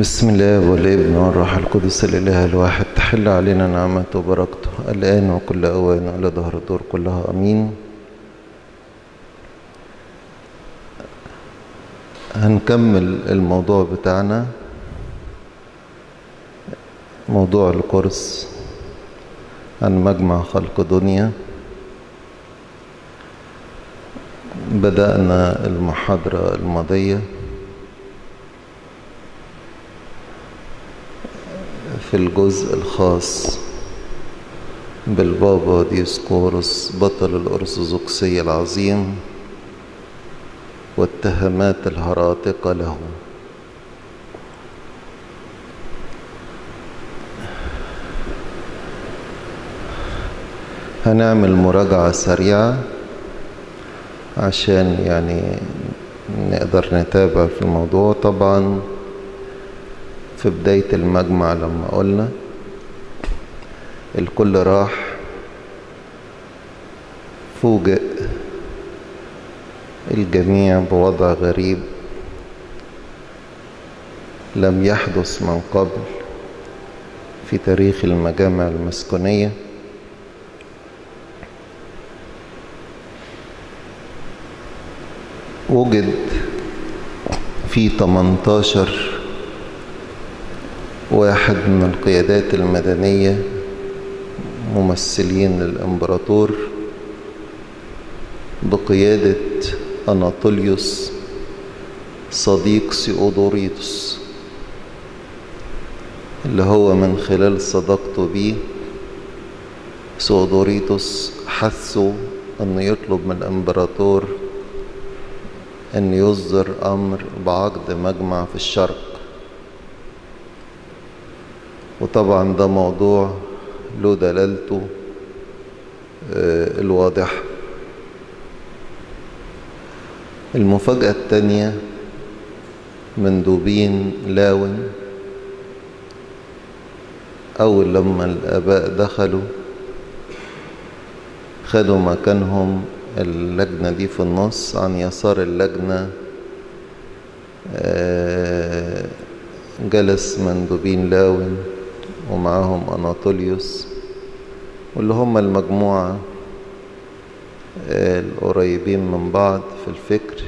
بسم الله والابن والروح القدس الاله الواحد تحل علينا نعمته وبركته الان وكل اوان على ظهر الدور كلها امين هنكمل الموضوع بتاعنا موضوع الكورس عن مجمع خلق دنيا بدأنا المحاضرة الماضية في الجزء الخاص بالبابا ديسكورس بطل الأرثوذكسية العظيم والتهمات الهراطقة له. هنعمل مراجعة سريعة عشان يعني نقدر نتابع في الموضوع. طبعا في بداية المجمع لما قلنا الكل راح فوجئ الجميع بوضع غريب لم يحدث من قبل في تاريخ المجامع المسكونية. وجد في 18 واحد من القيادات المدنية ممثلين للإمبراطور بقيادة أناطوليوس صديق سيودوريتوس اللي هو من خلال صداقته بيه سيودوريتوس حثه أنه يطلب من الإمبراطور أن يصدر أمر بعقد مجمع في الشرق. وطبعا ده موضوع له دلالته الواضحة المفاجأة التانية مندوبين لاون أول لما الآباء دخلوا خدوا مكانهم اللجنة دي في النص عن يسار اللجنة جلس مندوبين لاون. ومعاهم أناطوليوس واللي هم المجموعة القريبين من بعض في الفكر.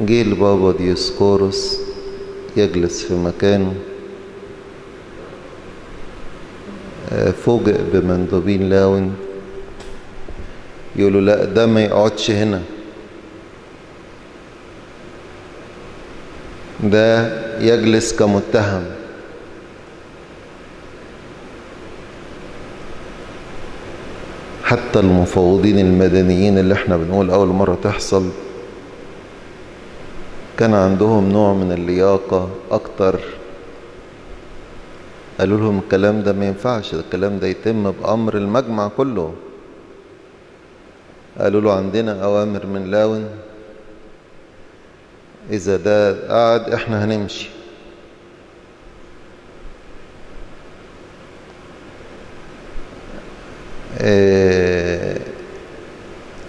جه البابا ديسكورس يجلس في مكانه فوجئ بمندوبين لاون يقولوا لا ده ما يقعدش هنا. ده يجلس كمتهم. حتى المفوضين المدنيين اللي إحنا بنقول أول مرة تحصل كان عندهم نوع من اللياقة أكتر. قالوا لهم الكلام ده ما ينفعش الكلام ده يتم بأمر المجمع كله. قالوا له عندنا أوامر من لاون إذا ده قعد إحنا هنمشي.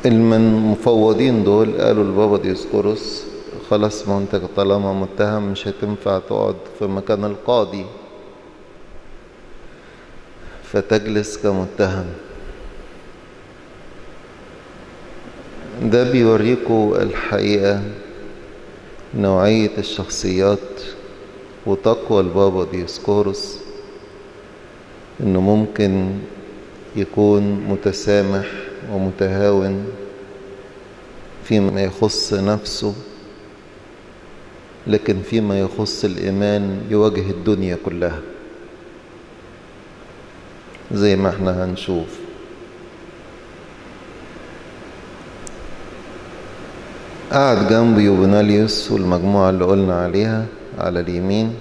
المفوضين دول قالوا لبابا ديسكورس خلاص ما انت طالما متهم مش هتنفع تقعد في مكان القاضي. فتجلس كمتهم. ده بيوريكم الحقيقة. نوعية الشخصيات وتقوى البابا ديسكورس إنه ممكن يكون متسامح ومتهاون فيما يخص نفسه لكن فيما يخص الإيمان يواجه الدنيا كلها زي ما إحنا هنشوف. قعد جنب يوبناليوس والمجموعة اللي قلنا عليها على اليمين.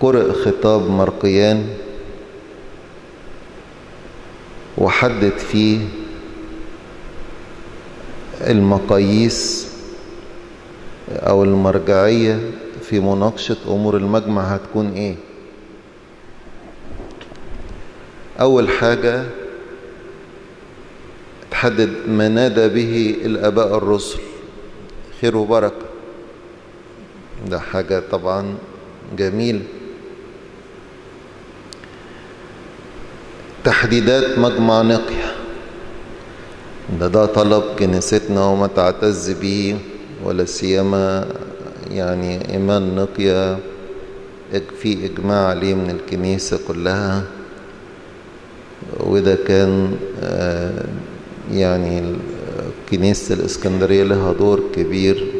قرأ خطاب مرقيان وحدد فيه المقاييس أو المرجعية في مناقشة أمور المجمع هتكون إيه. أول حاجة تحدد ما نادى به الآباء الرسل. خير وبركة. ده حاجة طبعا جميل. تحديدات مجمع نقية. ده ده طلب كنيستنا وما تعتز به ولا سيما يعني إيمان نقية. في إجماع عليه من الكنيسة كلها. وده كان يعني كنيسة الإسكندرية لها دور كبير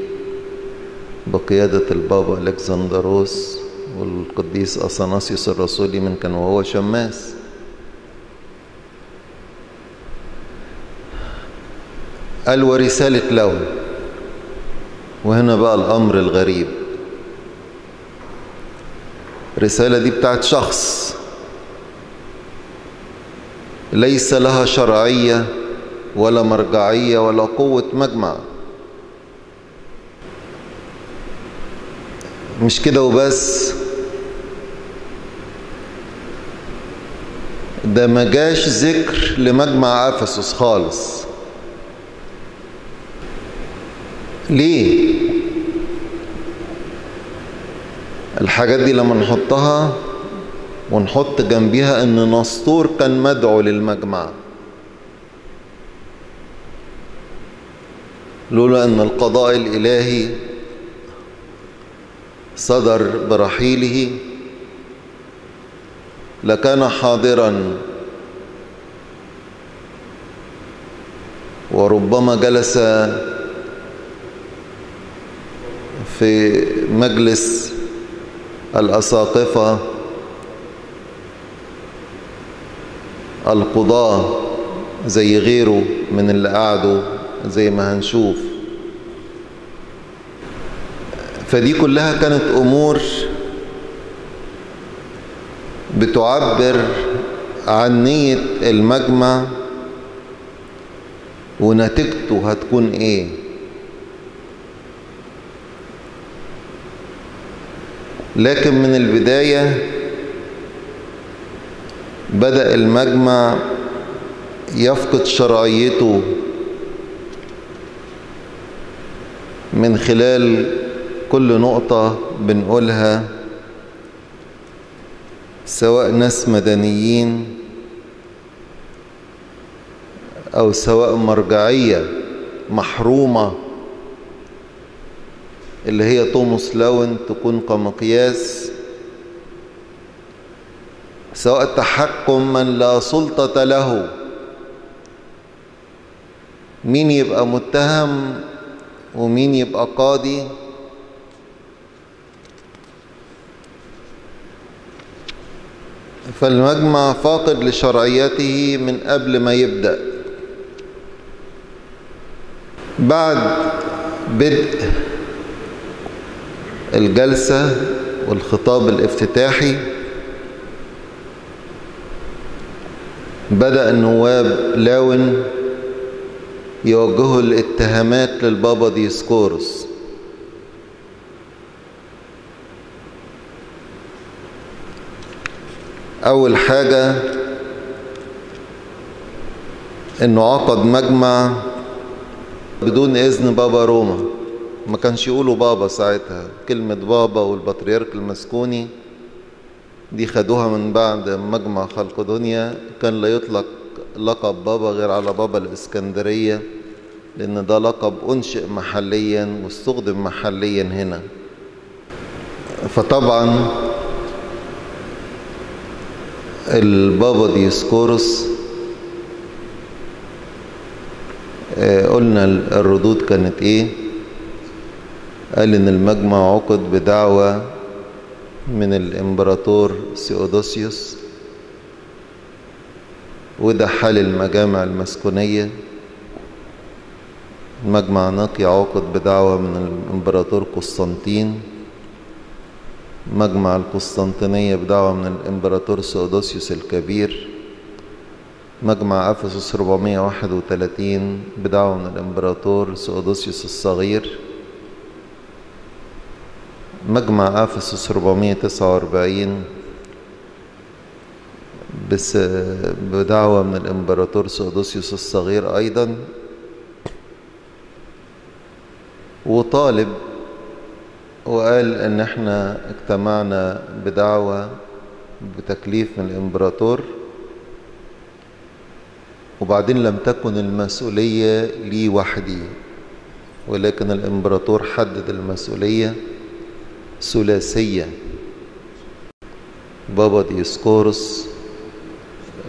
بقيادة البابا ألكسندروس والقديس أثناسيوس الرسولي من كان وهو شماس. قال ورسالة لون وهنا بقى الأمر الغريب. الرسالة دي بتاعت شخص ليس لها شرعية ولا مرجعية ولا قوة مجمع. مش كده وبس. ده ما جاش ذكر لمجمع أفسس خالص. ليه؟ الحاجات دي لما نحطها ونحط جنبيها إن نسطور كان مدعو للمجمع. لولا أن القضاء الإلهي صدر برحيله لكان حاضرا وربما جلس في مجلس الأساقفة القضاة زي غيره من اللي قعدوا. زي ما هنشوف. فدي كلها كانت أمور بتعبر عن نية المجمع ونتيجته هتكون إيه. لكن من البداية بدأ المجمع يفقد شرعيته من خلال كل نقطة بنقولها سواء ناس مدنيين أو سواء مرجعية محرومة اللي هي توماس لاون تكون كمقياس سواء تحكم من لا سلطة له مين يبقى متهم؟ ومين يبقى قاضي؟ فالمجمع فاقد لشرعيته من قبل ما يبدأ. بعد بدء الجلسة والخطاب الافتتاحي بدأ النواب لاون يوجهوا الاتهامات للبابا ديسكورس. أول حاجة إنه عقد مجمع بدون إذن بابا روما. ما كانش يقولوا بابا ساعتها. كلمة بابا والبطريرك المسكوني دي خدوها من بعد مجمع خلق دنيا. كان لا يطلق لقب بابا غير على بابا الإسكندرية. لأن ده لقب أنشئ محليا واستخدم محليا هنا. فطبعا البابا ديسكورس قلنا الردود كانت إيه؟ قال إن المجمع عقد بدعوة من الإمبراطور سيودوسيوس وده حال المجامع المسكونية. مجمع نيقية عقد بدعوة من الإمبراطور قسطنطين. مجمع القسطنطينية بدعوة من الإمبراطور سودوسيوس الكبير. مجمع أفسس 431 بدعوة من الإمبراطور سودوسيوس الصغير. مجمع أفسس 449 بس بدعوة من الإمبراطور سودوسيوس الصغير أيضا. وطالب وقال إن إحنا اجتمعنا بدعوة بتكليف من الإمبراطور وبعدين لم تكن المسؤولية لي وحدي ولكن الإمبراطور حدد المسؤولية ثلاثية بابا ديسكورس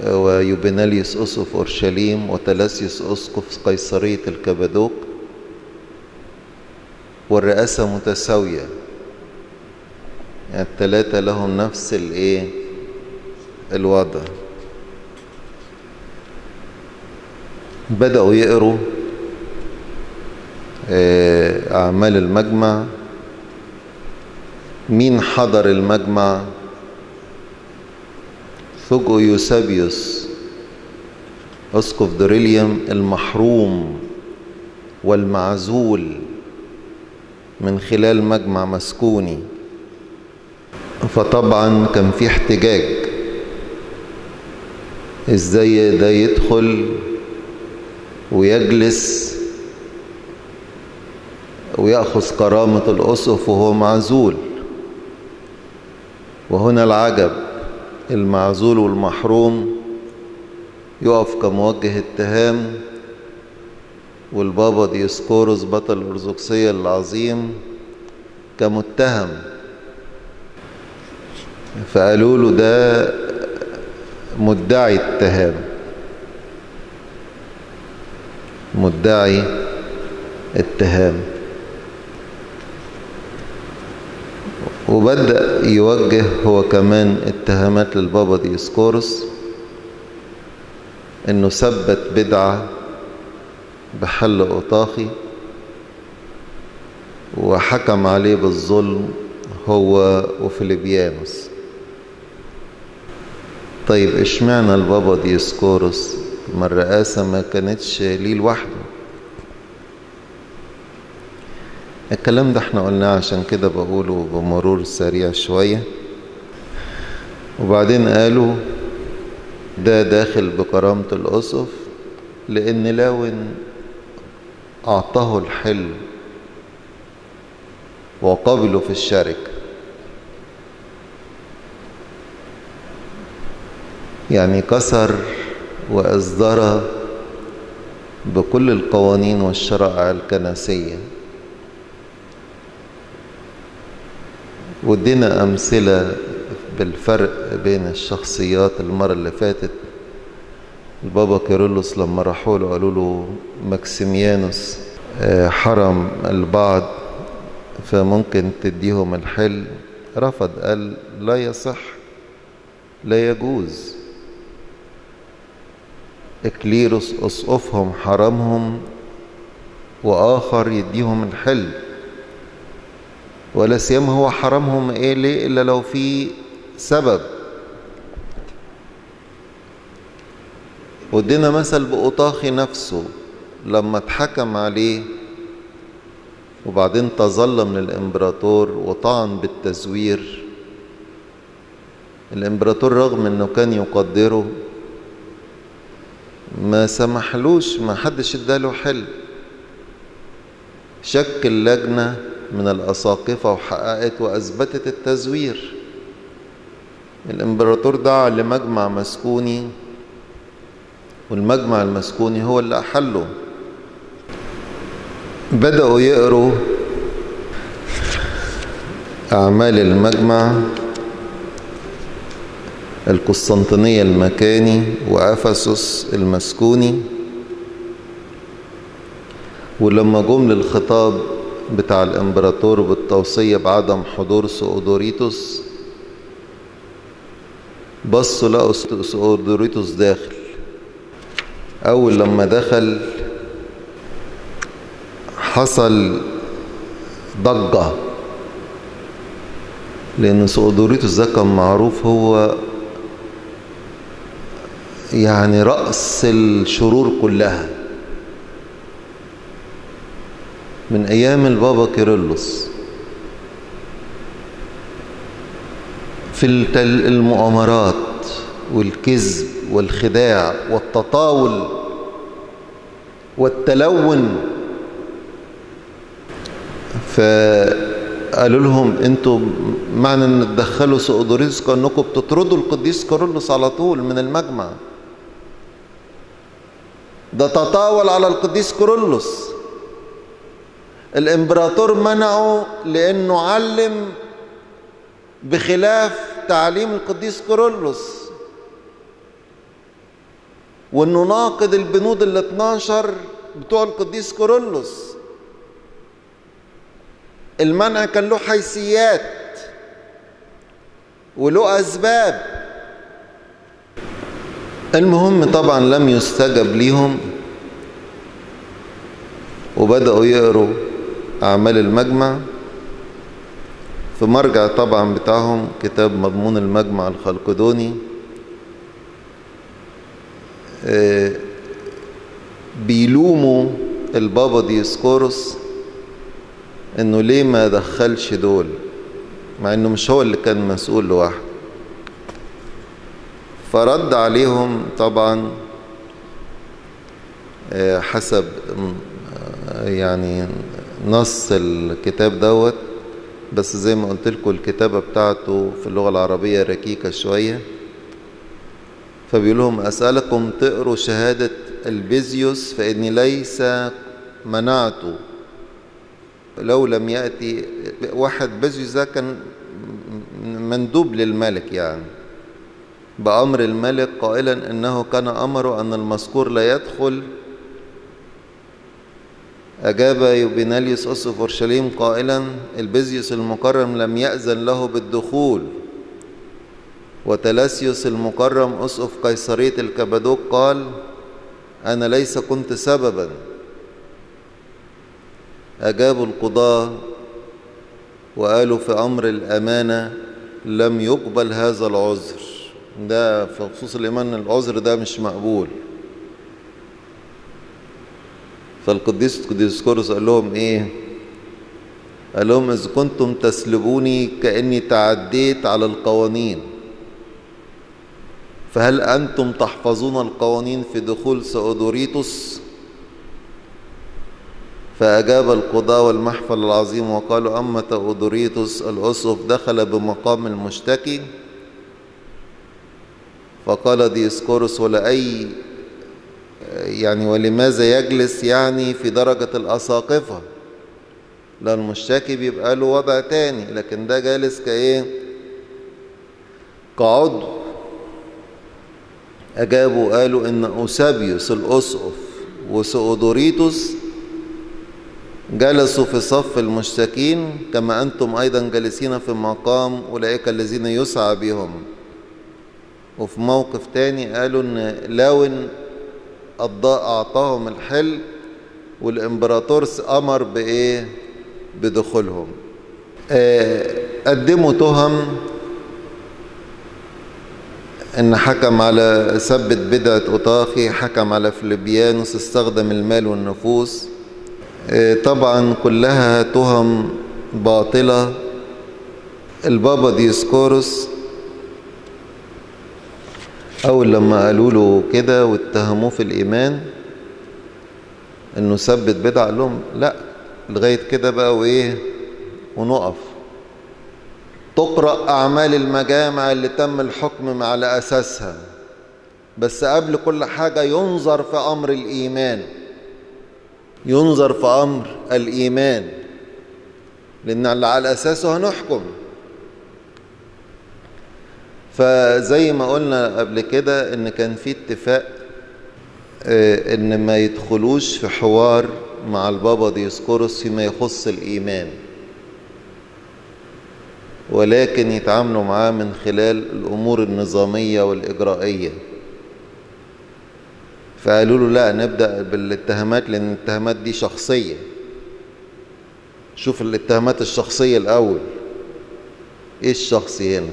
ويوبيناليوس أسقف أورشليم وتلاسيوس أسقف قيصرية الكبادوك والرئاسة متساوية. يعني الثلاثة لهم نفس الإيه؟ الوضع. بدأوا يقروا أعمال المجمع. مين حضر المجمع؟ فوجئوا يوسابيوس أسقف دريليوم المحروم والمعزول. من خلال مجمع مسكوني. فطبعا كان في احتجاج. إزاي ده يدخل ويجلس ويأخذ كرامة الأسقف وهو معزول؟ وهنا العجب المعزول والمحروم يقف كموجه اتهام والبابا ديسكوروس بطل الأرثوذكسية العظيم كمتهم. فقالوا له ده مدعي اتهام. مدعي اتهام. وبدأ يوجه هو كمان اتهامات للبابا ديسكورس إنه ثبت بدعة بحل أوطاخي وحكم عليه بالظلم هو وفيليبيانوس طيب اشمعنى البابا ديسكورس ما الرئاسة ما كانتش ليه لوحده؟ الكلام ده إحنا قلناه عشان كده بقوله بمرور سريع شوية. وبعدين قالوا ده داخل بكرامة الأسف لأن لاون أعطاه الحل وقبله في الشركة. يعني كسر وأصدر بكل القوانين والشرائع الكنسية. ودينا أمثلة بالفرق بين الشخصيات المرة اللي فاتت. البابا كيرلس لما راحوا له قالوا له ماكسيميانوس حرم البعض فممكن تديهم الحل رفض قال لا يصح لا يجوز. إكليروس اسقفهم حرمهم وآخر يديهم الحل ولا سيما هو حرمهم إيه ليه إلا لو في سبب. ودينا مثل بأطاخي نفسه. لما اتحكم عليه وبعدين تظلم للإمبراطور وطعن بالتزوير. الإمبراطور رغم أنه كان يقدره ما سمحلوش ما حدش اداله حل شكل لجنة من الأساقفة وحققت وأثبتت التزوير. الإمبراطور دعا لمجمع مسكوني والمجمع المسكوني هو اللي أحله. بدأوا يقروا أعمال المجمع القسطنطينية المكاني وأفسس المسكوني. ولما جم للخطاب بتاع الإمبراطور بالتوصية بعدم حضور سؤدوريتوس بصوا لقوا سؤدوريتوس داخل. أول لما دخل حصل ضجة. لأن سؤدوريتوس ده كان معروف هو يعني رأس الشرور كلها. من أيام البابا كيرلس. في المؤامرات والكذب والخداع والتطاول والتلون فقالوا لهم أنتوا معنى إن تدخلوا سؤدوريس كانكم بتطردوا القديس كورولوس على طول من المجمع. ده تطاول على القديس كورولوس الإمبراطور منعه لأنه علم بخلاف تعليم القديس كورولوس وإنه ناقض البنود ال 12 بتوع القديس كورولوس المنع كان له حيثيات وله أسباب. المهم طبعا لم يستجب ليهم وبدأوا يقروا أعمال المجمع. في مرجع طبعا بتاعهم كتاب مضمون المجمع الخلقدوني. بيلوموا البابا ديسكورس إنه ليه ما دخلش دول؟ مع إنه مش هو اللي كان مسؤول لوحده. فرد عليهم طبعا حسب يعني نص الكتاب دوت. بس زي ما قلت لكم الكتابة بتاعته في اللغة العربية ركيكة شوية. فبيقول لهم أسألكم تقروا شهادة ألبيزيوس فإني ليس منعته. لو لم يأتي واحد ده كان مندوب للملك يعني. بأمر الملك قائلا إنه كان أمره أن المذكور لا يدخل. أجاب يوبيناليوس أسقف أورشليم قائلا البيزيوس المكرم لم يأذن له بالدخول. وتلاسيوس المكرم أسقف قيصرية الكبدوك قال أنا ليس كنت سببا. أجابوا القضاة وقالوا في أمر الأمانة لم يقبل هذا العذر. ده في خصوص الإيمان العذر ده مش مقبول. فالقديس ديسكورس قال لهم إيه؟ قال لهم اذا كنتم تسلبوني كأني تعديت على القوانين فهل أنتم تحفظون القوانين في دخول سؤدوريتوس فأجاب القضاة والمحفل العظيم وقالوا أما تؤدوريتوس الاسقف دخل بمقام المشتكي؟ فقال ديسكورس ولا اي يعني ولماذا يجلس يعني في درجة الأساقفة؟ لا المشتكي بيبقى له وضع تاني لكن ده جالس كإيه؟ كعضو. أجابوا قالوا إن أوسابيوس الأسقف وسؤدوريتوس جلسوا في صف المشتكين كما أنتم أيضا جالسين في مقام أولئك الذين يسعى بهم. وفي موقف تاني قالوا إن لاون قضاء أعطاهم الحل والإمبراطور أمر بإيه؟ بدخولهم. آه قدموا تهم إن حكم على ثبت بدعة أوطاخي حكم على فليبيانوس استخدم المال والنفوس. طبعا كلها تهم باطلة. البابا ديسكورس أول لما قالوا له كده واتهموه في الإيمان إنه ثبت بدعة قال لهم لا لغاية كده بقى وإيه ونقف. تقرأ أعمال المجامع اللي تم الحكم على أساسها. بس قبل كل حاجة ينظر في أمر الإيمان. ينظر في أمر الإيمان. لأن على أساسه هنحكم. فزي ما قلنا قبل كده إن كان في اتفاق إن ما يدخلوش في حوار مع البابا ديسكورس فيما يخص الإيمان. ولكن يتعاملوا معاه من خلال الأمور النظامية والإجرائية. فقالوا له لا نبدأ بالاتهامات لأن الاتهامات دي شخصية. شوف الاتهامات الشخصية الأول. إيه الشخصي هنا؟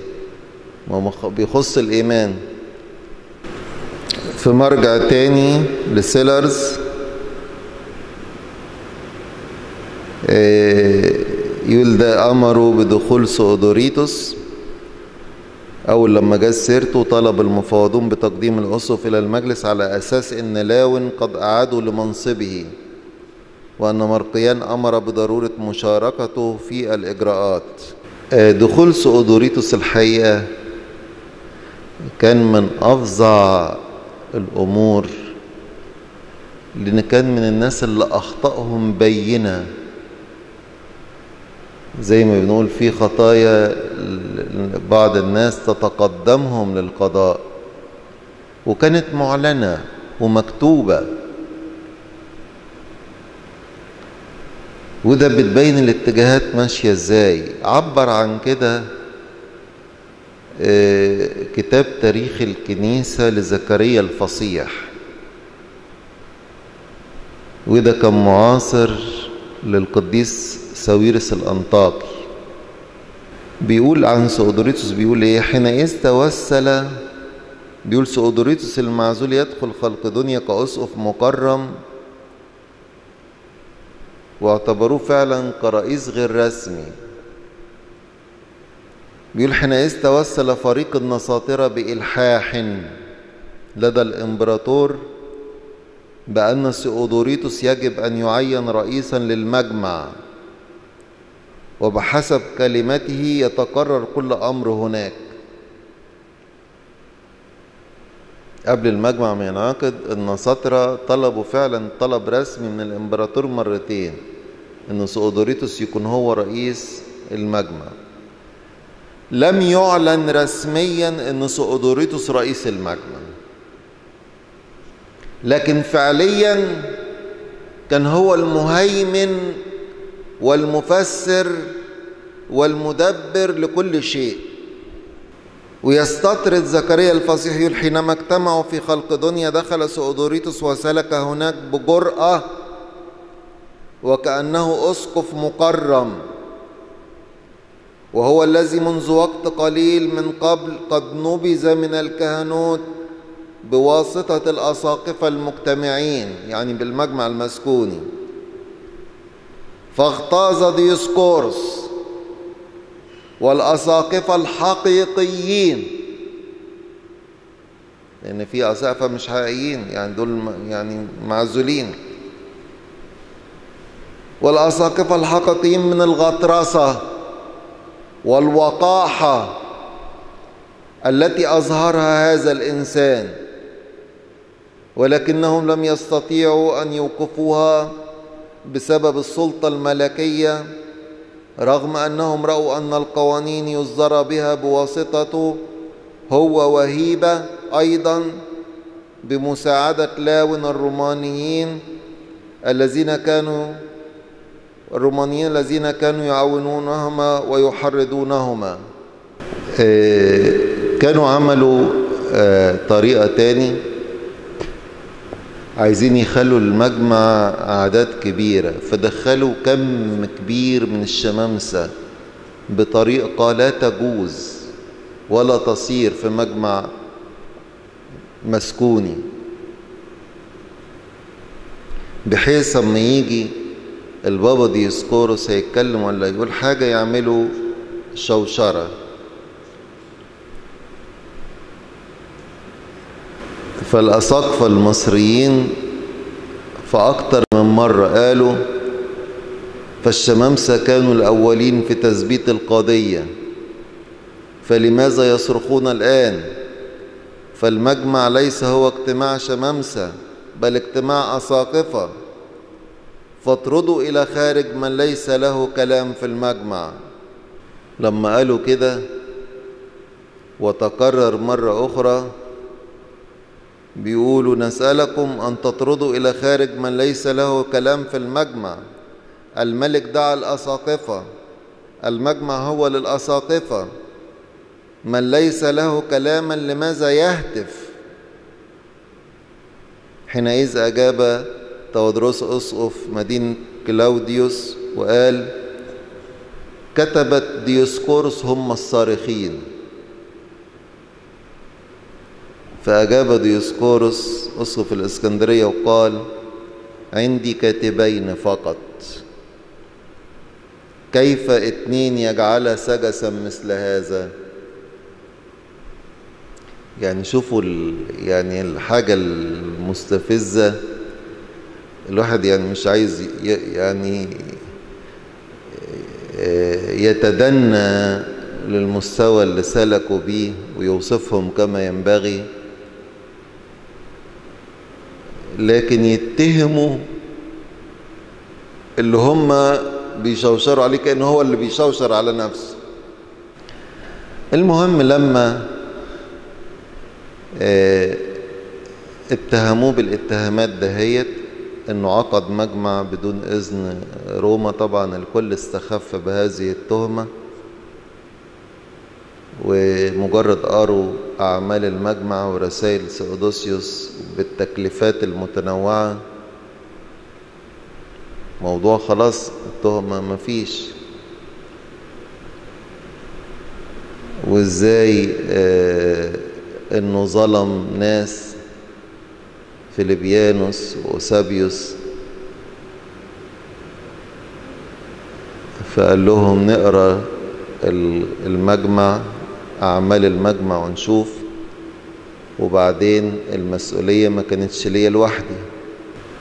ما بيخص الإيمان. في مرجع تاني لسيلرز يقول ده أمروا بدخول سؤدوريتوس أول لما جاء سيرته طلب المفاوضون بتقديم الأسف إلى المجلس على أساس إن لاون قد أعادوا لمنصبه وأن مرقيان أمر بضرورة مشاركته في الإجراءات. دخول سؤدوريتوس الحقيقة كان من أفظع الأمور لأن كان من الناس اللي أخطأهم بينة. زي ما بنقول في خطايا بعض الناس تتقدمهم للقضاء. وكانت معلنة ومكتوبة. وده بتبين الاتجاهات ماشية إزاي؟ عبر عن كده كتاب تاريخ الكنيسة لزكريا الفصيح. وده كان معاصر للقديس ساويرس الأنطاكي بيقول عن سؤدوريتوس بيقول إيه؟ حينئذ توسل بيقول سؤدوريتوس المعزول يدخل خلق دنيا كأسقف مكرم. واعتبروه فعلا كرئيس غير رسمي. بيقول حينئذ توسل فريق النساطرة بإلحاح لدى الإمبراطور بأن سؤدوريتوس يجب أن يعين رئيسا للمجمع. وبحسب كلمته يتقرر كل أمر هناك. قبل المجمع ما ينعقد النساطرة طلبوا فعلا طلب رسمي من الإمبراطور مرتين إن سؤدوريتوس يكون هو رئيس المجمع. لم يعلن رسميا إن سؤدوريتوس رئيس المجمع. لكن فعليا كان هو المهيمن والمفسر والمدبر لكل شيء. ويستطرد زكريا الفصيح حينما اجتمعوا في خلق دنيا دخل سؤدوريتوس وسلك هناك بجرأة وكأنه أسقف مكرم وهو الذي منذ وقت قليل من قبل قد نبذ من الكهنوت بواسطة الأساقفة المجتمعين يعني بالمجمع المسكوني. فاغتاظ ديسكورس والأساقفة الحقيقيين. لأن في أساقفة مش حقيقيين يعني دول يعني معزولين. والأساقفة الحقيقيين من الغطرسة والوقاحة التي أظهرها هذا الإنسان ولكنهم لم يستطيعوا أن يوقفوها. بسبب السلطة الملكية رغم أنهم رأوا أن القوانين يصدر بها بواسطته هو وهيبة أيضا بمساعدة لاون الرومانيين الذين كانوا الرومانيين الذين كانوا يعاونونهما ويحرضونهما. كانوا عملوا طريقة تاني. عايزين يخلوا المجمع أعداد كبيرة فدخلوا كم كبير من الشمامسة بطريقة لا تجوز ولا تصير في مجمع مسكوني. بحيث أما يجي البابا ديسكورس هيتكلم ولا يقول حاجة يعملوا شوشرة. فالأساقفة المصريين فأكتر من مرة قالوا فالشمامسة كانوا الأولين في تثبيت القضية فلماذا يصرخون الآن؟ فالمجمع ليس هو اجتماع شمامسة بل اجتماع أساقفة. فاطردوا إلى خارج من ليس له كلام في المجمع. لما قالوا كده وتكرر مرة أخرى بيقولوا نسألكم أن تطردوا إلى خارج من ليس له كلام في المجمع. الملك دعا الأساقفة. المجمع هو للأساقفة. من ليس له كلاما لماذا يهتف؟ حينئذ أجاب تودروس أسقف مدينة كلاوديوس وقال كتبة ديوسكورس هم الصارخين. فأجاب ديوسكورس أسقف الإسكندرية وقال عندي كاتبين فقط. كيف اثنين يجعل سجسا مثل هذا؟ يعني شوفوا يعني الحاجة المستفزة. الواحد يعني مش عايز يعني يتدنى للمستوى اللي سلكوا بيه ويوصفهم كما ينبغي. لكن يتهموا اللي هم بيشوشروا عليه كأنه هو اللي بيشوشر على نفسه. المهم لما اتهموه بالاتهامات دهيت إنه عقد مجمع بدون إذن روما. طبعا الكل استخف بهذه التهمة. ومجرد قروا أعمال المجمع ورسائل سيودوسيوس بالتكليفات المتنوعة موضوع خلاص التهمه مفيش وإزاي آه إنه ظلم ناس فيليبيانوس وأوسابيوس. فقال لهم نقرأ المجمع أعمال المجمع ونشوف. وبعدين المسؤولية ما كانتش ليا لوحدي.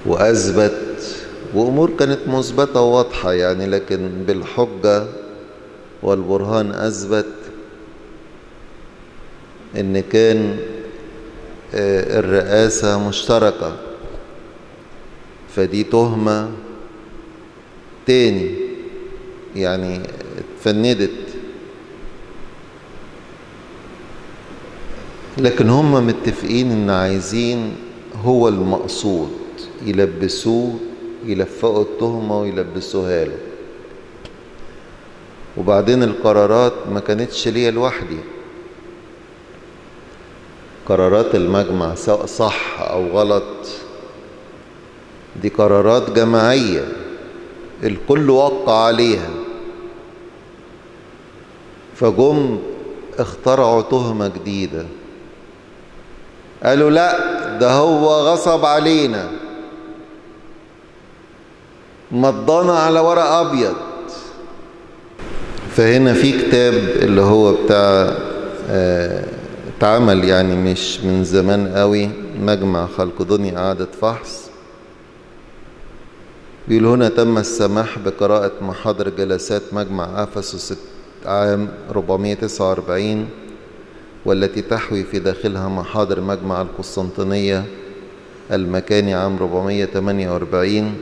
وأثبت وأمور كانت مثبتة وواضحة يعني لكن بالحجة والبرهان أثبت إن كان الرئاسة مشتركة. فدي تهمة تاني يعني اتفندت. لكن هم متفقين إن عايزين هو المقصود يلبسوه يلفقوا التهمة ويلبسوها له. وبعدين القرارات ما كانتش ليا لوحدي. قرارات المجمع سواء صح أو غلط دي قرارات جماعية الكل وقع عليها. فجم اخترعوا تهمة جديدة. قالوا لا ده هو غصب علينا. مضانا على ورق أبيض. فهنا في كتاب اللي هو بتاع آه اتعمل يعني مش من زمان قوي مجمع خلقدوني إعادة فحص. بيقول هنا تم السماح بقراءة محاضر جلسات مجمع أفسس عام 449 والتي تحوي في داخلها محاضر مجمع القسطنطينية المكاني عام 448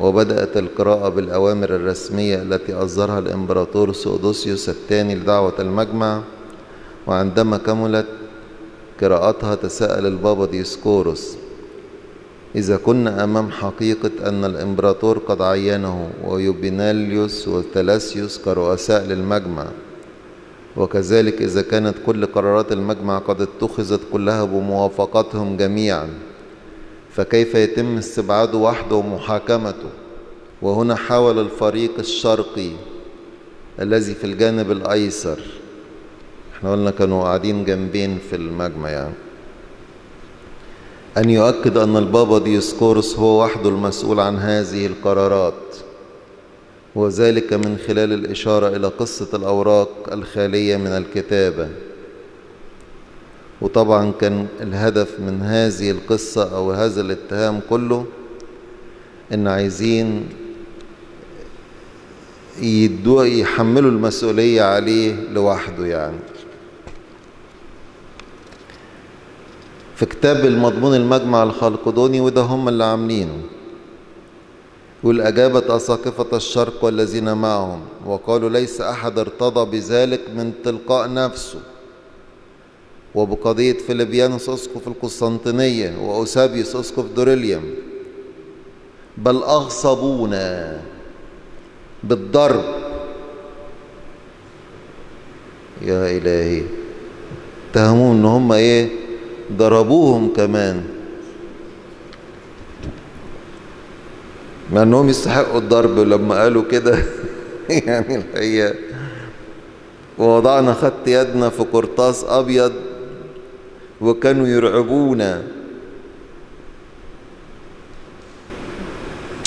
وبدأت القراءة بالأوامر الرسمية التي أصدرها الإمبراطور سودوسيوس الثاني لدعوة المجمع وعندما كملت قراءتها تساءل البابا ديسكوروس إذا كنا أمام حقيقة أن الإمبراطور قد عينه ويوبيناليوس وثلاسيوس كرؤساء للمجمع وكذلك إذا كانت كل قرارات المجمع قد اتخذت كلها بموافقتهم جميعا فكيف يتم استبعاده وحده ومحاكمته؟ وهنا حاول الفريق الشرقي الذي في الجانب الأيسر. إحنا قلنا كانوا قاعدين جنبين في المجمع يعني. أن يؤكد أن البابا ديسكورس هو وحده المسؤول عن هذه القرارات. وذلك من خلال الإشارة إلى قصة الأوراق الخالية من الكتابة. وطبعا كان الهدف من هذه القصة أو هذا الاتهام كله إن عايزين يدوا يحملوا المسؤولية عليه لوحده يعني. في كتاب المضمون المجمع الخلقدوني وده هم اللي عاملينه. يقول أجابت أساقفة الشرق والذين معهم وقالوا ليس أحد ارتضى بذلك من تلقاء نفسه. وبقضية فيليبيانوس أسقف القسطنطينية وأوسابيوس أسقف دوريليوم بل أغصبونا بالضرب. يا إلهي اتهموهم إن هم إيه؟ ضربوهم كمان. مع انهم يستحقوا الضرب لما قالوا كده. يعني الحقيقة ووضعنا خط يدنا في قرطاس أبيض وكانوا يرعبونا.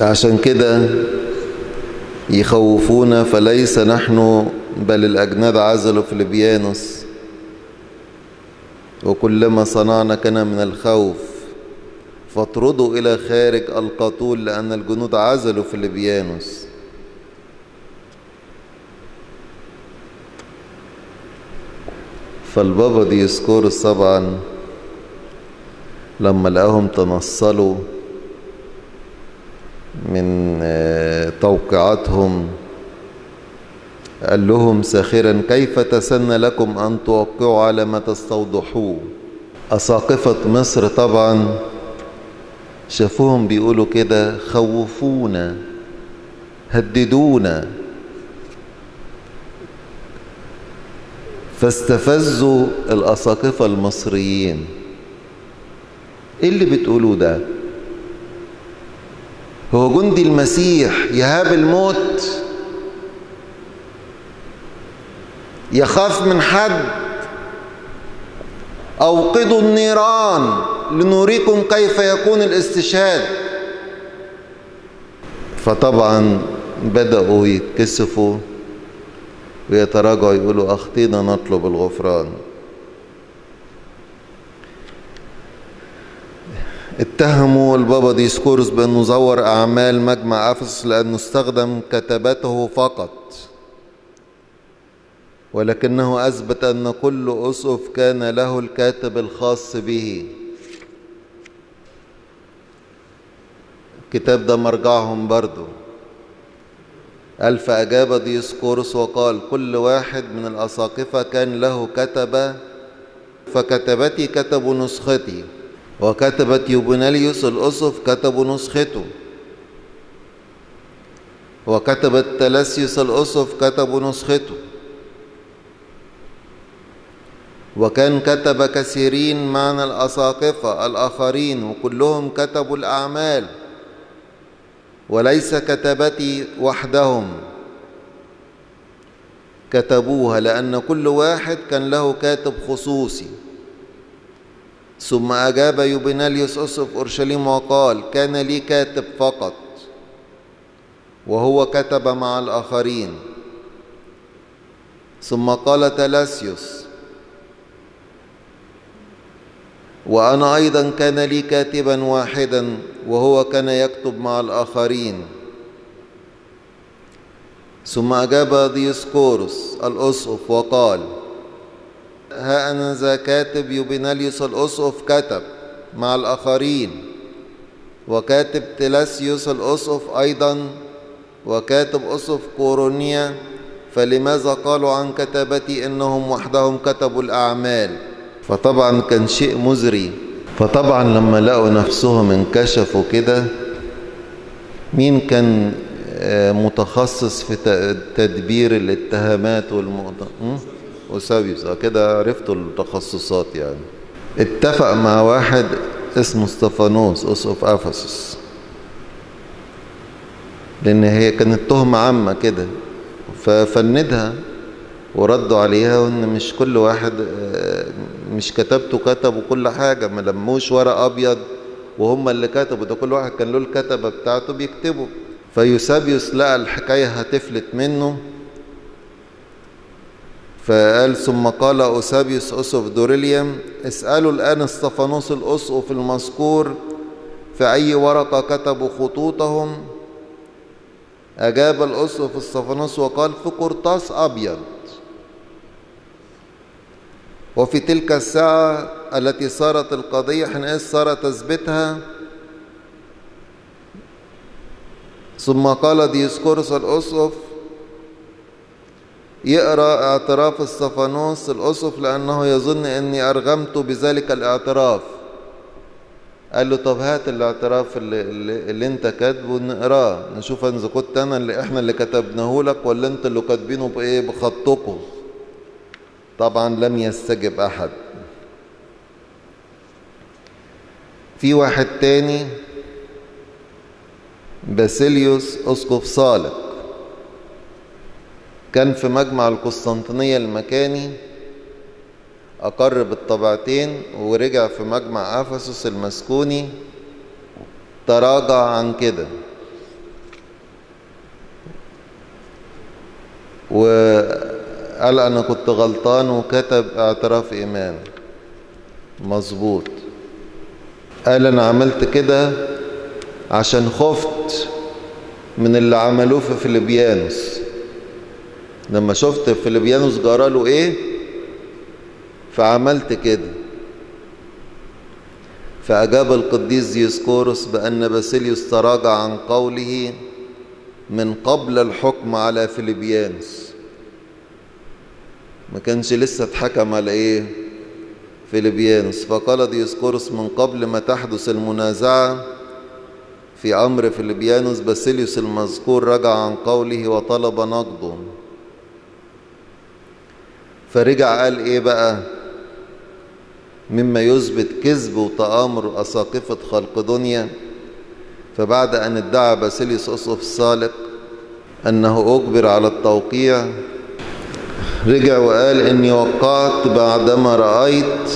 عشان كده يخوفونا فليس نحن بل الأجناد عزلوا فيليبيانوس وكلما صنعنا كان من الخوف. فاطردوا إلى خارج القاتول لأن الجنود عزلوا فيلبيانوس فالبابا ديسكورس طبعا لما لقاهم تنصلوا من توقيعاتهم قال لهم ساخرا كيف تسنى لكم أن توقعوا على ما تستوضحوه؟ أساقفة مصر طبعا شافوهم بيقولوا كده خوفونا هددونا. فاستفزوا الأساقفة المصريين. إيه اللي بتقولوه ده؟ هو جندي المسيح يهاب الموت؟ يخاف من حد؟ أوقدوا النيران لنريكم كيف يكون الاستشهاد. فطبعا بدأوا يتكسفوا ويتراجعوا يقولوا أخطينا نطلب الغفران. اتهموا البابا ديسكورس بأنه زور أعمال مجمع أفسس لأنه استخدم كتابته فقط. ولكنه أثبت أن كل أسقف كان له الكاتب الخاص به. الكتاب ده مرجعهم برضو. قال فأجاب ديسكورس وقال كل واحد من الأساقفة كان له كتبة فكتبتي كتبوا نسختي وكتبت يوبناليوس الأسف كتبوا نسخته. وكتبت تلاسيوس الأسف كتبوا نسخته. وكان كتب كثيرين معنا الأساقفة الآخرين وكلهم كتبوا الأعمال. وليس كتبتي وحدهم. كتبوها لأن كل واحد كان له كاتب خصوصي. ثم أجاب يوبناليوس أسف أورشليم وقال كان لي كاتب فقط وهو كتب مع الآخرين. ثم قال تلاسيوس وأنا أيضا كان لي كاتبا واحدا وهو كان يكتب مع الآخرين. ثم أجاب ديسكورس الأسقف وقال ها أنا ذا كاتب يوبيناليوس الأسقف كتب مع الآخرين وكاتب تلاسيوس الأسقف أيضا وكاتب أسقف كورونيا فلماذا قالوا عن كتابتي إنهم وحدهم كتبوا الأعمال؟ فطبعا كان شيء مزري. فطبعا لما لقوا نفسهم انكشفوا كده مين كان متخصص في تدبير الاتهامات والمقطع وسابيوس كده عرفتوا التخصصات يعني. اتفق مع واحد اسمه استفانوس اسقف أفسس. لأن هي كانت تهمة عامة كده. ففندها وردوا عليها وان مش كل واحد مش كتبته كتبوا كل حاجة ما لموش ورق أبيض وهم اللي كتبوا ده كل واحد كان له الكتبة بتاعته بيكتبوا فيوسابيوس لقى الحكاية هتفلت منه. فقال ثم قال أوسابيوس أسقف دوريليوم اسألوا الآن استفانوس الأسقف المذكور في أي ورقة كتبوا خطوطهم؟ أجاب الأسقف استفانوس وقال في قرطاس أبيض. وفي تلك الساعة التي صارت القضية حينئذ صار تثبتها ثم قال ديسكورس الأسقف يقرأ اعتراف استفانوس الأسف لأنه يظن أني أرغمت بذلك الاعتراف. قال له طب هات الاعتراف اللي, اللي, اللي أنت كاتبه نقراه نشوف اذا كنت أنا اللي إحنا اللي كتبناه لك ولا أنت اللي كاتبينه بإيه بخطكم. طبعا لم يستجب أحد. في واحد تاني باسيليوس أسقف صالح. كان في مجمع القسطنطينية المكاني أقر بالطبعتين ورجع في مجمع أفسس المسكوني. تراجع عن كده. وقال أنا كنت غلطان وكتب اعتراف إيمان. مظبوط. قال أنا عملت كده عشان خفت من اللي عملوه في فيليبيانوس. لما شفت فلابيانوس جراله إيه؟ فعملت كده. فأجاب القديس ديسكورس بأن باسيليوس تراجع عن قوله من قبل الحكم على فلابيانوس. ما كانش لسه اتحكم على إيه؟ فلابيانوس. فقال ديسكورس من قبل ما تحدث المنازعة في أمر فلابيانوس. باسيليوس المذكور رجع عن قوله وطلب نقضه. فرجع قال إيه بقى؟ مما يثبت كذب وتآمر أساقفة خلق دنيا. فبعد أن ادعى باسيليوس أسقف الصالق أنه أجبر على التوقيع رجع وقال إني وقعت بعدما رأيت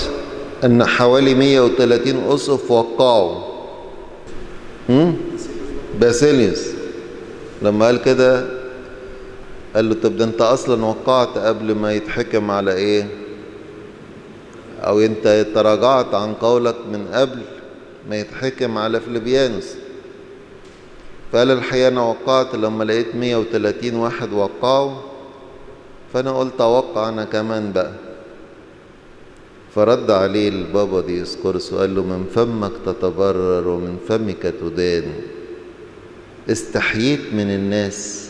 أن حوالي 130 أسقف وقعوا. باسيليوس. لما قال كده قال له طب ده أنت أصلا وقعت قبل ما يتحكم على إيه؟ أو أنت تراجعت عن قولك من قبل ما يتحكم على فليبيانوس فقال الحقيقة أنا وقعت لما لقيت 130 واحد وقعوا. فانا قلت أوقع أنا كمان بقى. فرد عليه البابا ديسكورس وقال له من فمك تتبرر ومن فمك تدان. استحييت من الناس.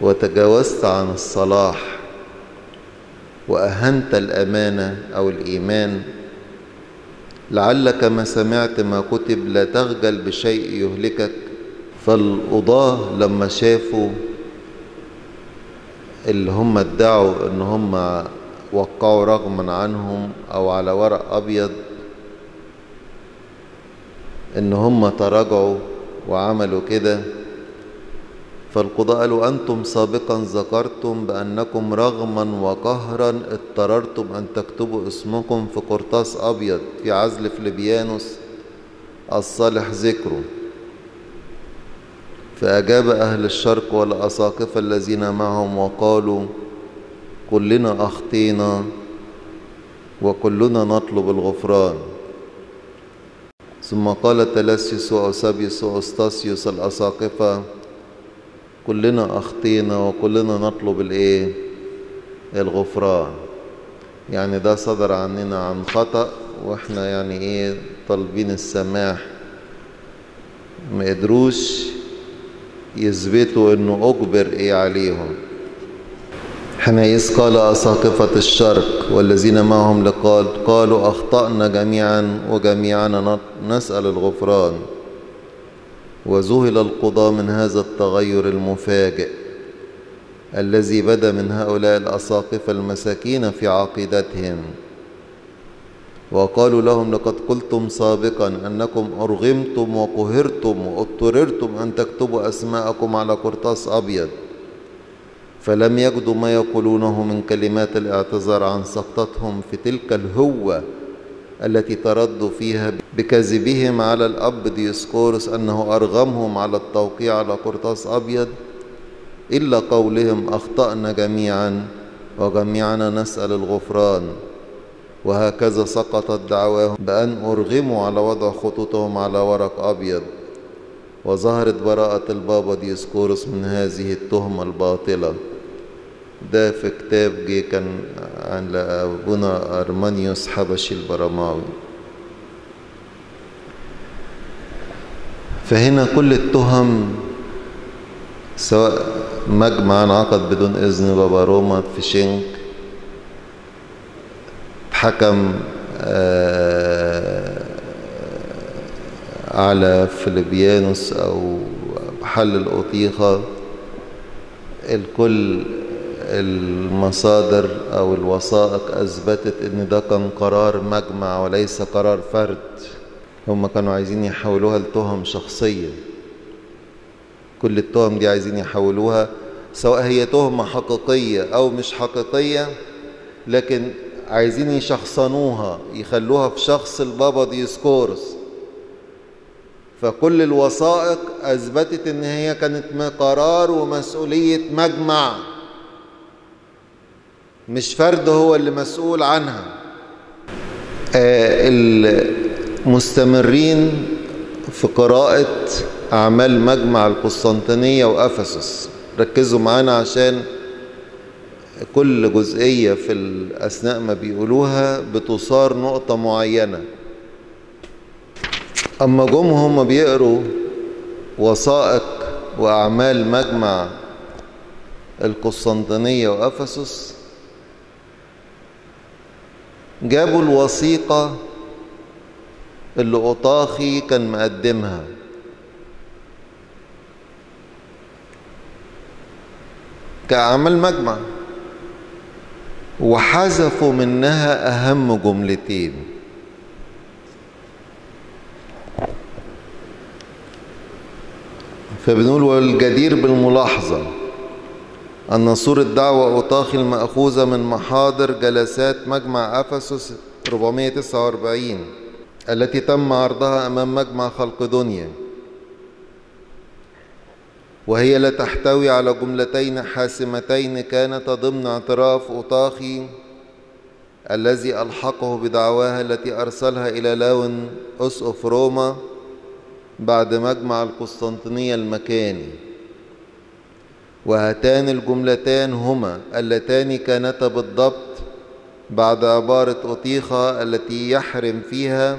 وتجاوزت عن الصلاح. وأهنت الأمانة أو الإيمان. لعلك ما سمعت ما كتب لا تخجل بشيء يهلكك. فالقضاة لما شافوا اللي هم ادعوا إن هم وقعوا رغما عنهم أو على ورق أبيض إن هم تراجعوا وعملوا كده. فالقضاء قالوا أنتم سابقا ذكرتم بأنكم رغما وقهرا اضطررتم أن تكتبوا اسمكم في قرطاس أبيض في عزل فليبيانوس الصالح ذكره. فأجاب أهل الشرق والأساقفة الذين معهم وقالوا كلنا أخطينا وكلنا نطلب الغفران. ثم قال تلسيوس وأوسابيوس وأستاسيوس الأساقفة كلنا أخطينا وكلنا نطلب الإيه؟ الغفران. يعني ده صدر عننا عن خطأ وإحنا يعني إيه طالبين السماح. ما قدروش يثبتوا إنه أجبر إيه عليهم. حينئذ قال أساقفة الشرق والذين معهم لقال قالوا أخطأنا جميعا وجميعنا نسأل الغفران. وذهل القضاة من هذا التغير المفاجئ الذي بدا من هؤلاء الأساقفة المساكين في عقيدتهم. وقالوا لهم لقد قلتم سابقا أنكم أرغمتم وقهرتم واضطررتم أن تكتبوا أسماءكم على قرطاس أبيض. فلم يجدوا ما يقولونه من كلمات الاعتذار عن سقطتهم في تلك الهوة التي تردوا فيها بكذبهم على الأب ديسكورس أنه أرغمهم على التوقيع على قرطاس أبيض. إلا قولهم أخطأنا جميعا وجميعنا نسأل الغفران. وهكذا سقطت دعواهم بأن أرغموا على وضع خطوطهم على ورق أبيض. وظهرت براءة البابا ديسكورس من هذه التهمة الباطلة. ده في كتاب جه كان عن أبونا أرمانيوس حبشي البرماوي فهنا كل التهم سواء مجمع انعقد بدون إذن بابا روما في شنك حكم على فليبيانوس أو حل الأطيخة الكل المصادر أو الوثائق أثبتت إن ده كان قرار مجمع وليس قرار فرد. هم كانوا عايزين يحولوها لتهم شخصية. كل التهم دي عايزين يحولوها سواء هي تهمة حقيقية أو مش حقيقية لكن عايزين يشخصنوها يخلوها في شخص البابا ديسكورس. فكل الوثائق أثبتت إن هي كانت قرار ومسؤولية مجمع. مش فرد هو اللي مسؤول عنها. المستمرين في قراءة أعمال مجمع القسطنطينية وأفسس. ركزوا معانا عشان كل جزئية في الأثناء ما بيقولوها بتصار نقطة معينة. أما جم هم بيقروا وثائق وأعمال مجمع القسطنطينية وأفسس جابوا الوثيقة اللي أوطاخي كان مقدمها. كأعمال مجمع. وحذفوا منها أهم جملتين. فبنقول والجدير بالملاحظة أن صورة دعوة أوطاخي المأخوذة من محاضر جلسات مجمع أفسس 449 التي تم عرضها أمام مجمع خلق دنيا. وهي لا تحتوي على جملتين حاسمتين كانتا ضمن اعتراف أوطاخي الذي ألحقه بدعواها التي أرسلها إلى لاون أسقف روما بعد مجمع القسطنطينية المكاني. وهاتان الجملتان هما اللتان كانتا بالضبط بعد عبارة أطيخة التي يحرم فيها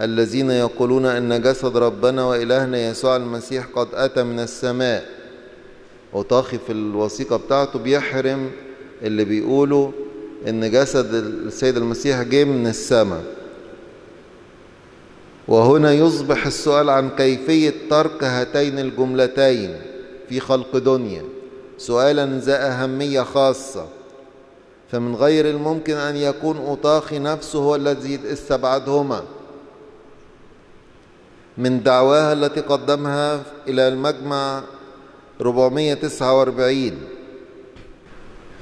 الذين يقولون أن جسد ربنا وإلهنا يسوع المسيح قد أتى من السماء. وطاخي في الوثيقة بتاعته بيحرم اللي بيقولوا أن جسد السيد المسيح جه من السماء. وهنا يصبح السؤال عن كيفية ترك هاتين الجملتين في خلق دنيا. سؤالا ذا أهمية خاصة. فمن غير الممكن أن يكون أطاخي نفسه هو الذي استبعدهما. من دعواها التي قدمها إلى المجمع 449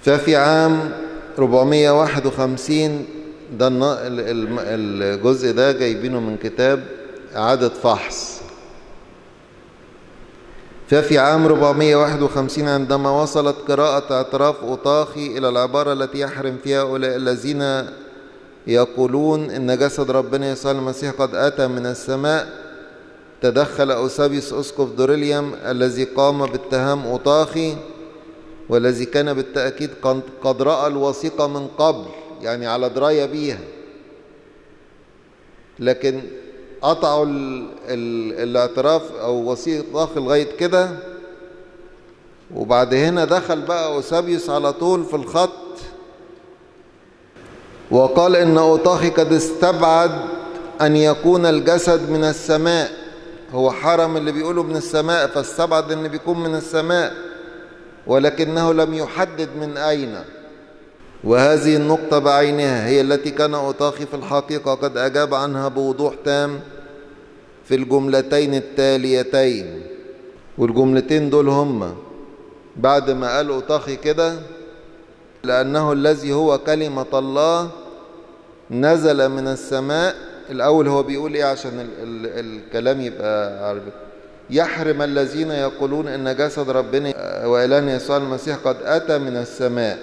ففي عام 451 ده الجزء ده جايبينه من كتاب إعادة فحص. ففي عام 451 عندما وصلت قراءة اعتراف أوطاخي إلى العبارة التي يحرم فيها هؤلاء الذين يقولون إن جسد ربنا يسوع المسيح قد أتى من السماء تدخل أوسابيوس أسقف دوريليام الذي قام باتهام أوطاخي والذي كان بالتأكيد قد رأى الوثيقة من قبل يعني على دراية بيها. لكن قطعوا ال ال الاعتراف أو وثيقة لغاية كده. وبعد هنا دخل بقى أوسابيوس على طول في الخط. وقال إن أوطاخي قد استبعد أن يكون الجسد من السماء. هو حرم اللي بيقوله من السماء فاستبعد ان بيكون من السماء ولكنه لم يحدد من أين. وهذه النقطة بعينها هي التي كان أوطاخي في الحقيقة قد أجاب عنها بوضوح تام في الجملتين التاليتين. والجملتين دول هما بعد ما قال أوطاخي كده لأنه الذي هو كلمة الله نزل من السماء الأول هو بيقول إيه عشان ال ال الكلام يبقى عربي؟ يحرم الذين يقولون إن جسد ربنا وإلهنا يسوع المسيح قد أتى من السماء.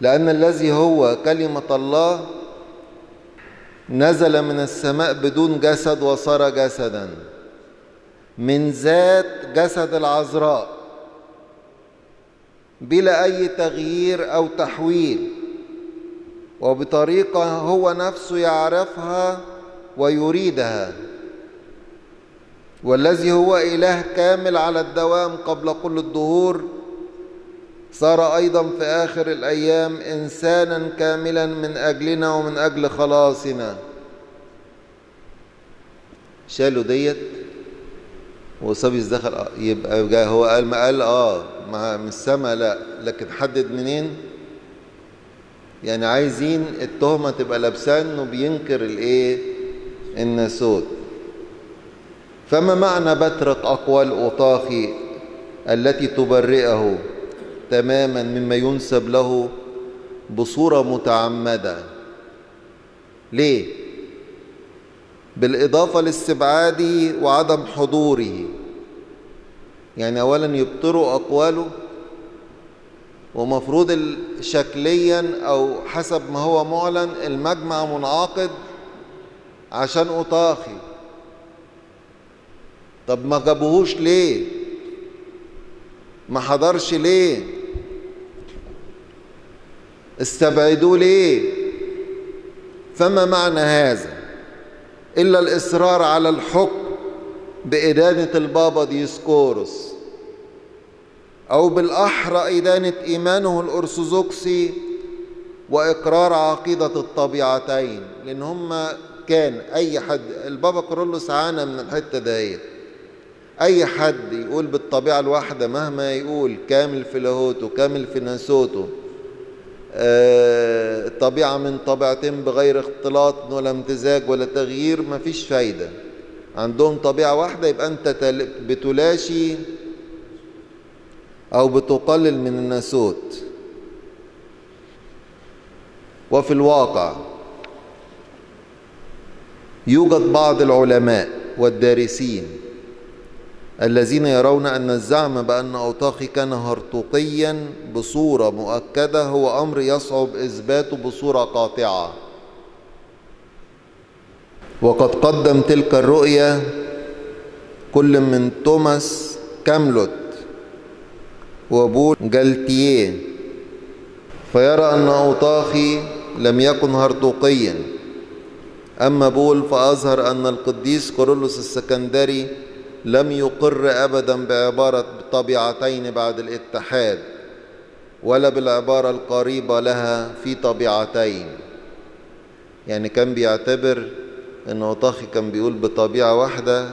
لأن الذي هو كلمة الله نزل من السماء بدون جسد وصار جسدا. من ذات جسد العذراء بلا أي تغيير أو تحويل. وبطريقة هو نفسه يعرفها ويريدها. والذي هو إله كامل على الدوام قبل كل الدهور صار أيضا في آخر الأيام إنسانا كاملا من أجلنا ومن أجل خلاصنا. شالوا ديت وصابيس دخل يبقى هو قال ما قال آه ما من السماء لا لكن حدد منين؟ يعني عايزين التهمة تبقى لابسان انه بينكر الايه الناسوت فما معنى بترك أقوال أوطاخي التي تبرئه تماما مما ينسب له بصورة متعمدة؟ ليه؟ بالإضافة لاستبعاده وعدم حضوره. يعني اولا يبطروا أقواله ومفروض شكليا أو حسب ما هو معلن المجمع منعقد عشان أطاخي. طب ما جابوهوش ليه؟ ما حضرش ليه؟ استبعدوه ليه؟ فما معنى هذا؟ إلا الإصرار على الحكم بإدانة البابا ديسكورس. أو بالأحرى إدانة إيمانه الأرثوذكسي وإقرار عقيدة الطبيعتين لأن هم كان أي حد البابا كورولوس عانى من الحتة ديت أي حد يقول بالطبيعة الواحدة مهما يقول كامل في لاهوته كامل في ناسوته آه الطبيعة من طبيعتين بغير اختلاط ولا امتزاج ولا تغيير مفيش فايدة. عندهم طبيعة واحدة يبقى أنت بتلاشي أو بتقلل من الناسوت. وفي الواقع يوجد بعض العلماء والدارسين الذين يرون أن الزعم بأن أوطاخي كان هرطوقيا بصورة مؤكدة هو أمر يصعب إثباته بصورة قاطعة. وقد قدم تلك الرؤية كل من توماس كاملوت وبول جالتيه فيرى أن أوطاخي لم يكن هرطوقيا. أما بول فأظهر أن القديس كورولوس السكندري لم يقر أبدا بعبارة طبيعتين بعد الاتحاد ولا بالعبارة القريبة لها في طبيعتين. يعني كان بيعتبر أن أوطاخي كان بيقول بطبيعة واحدة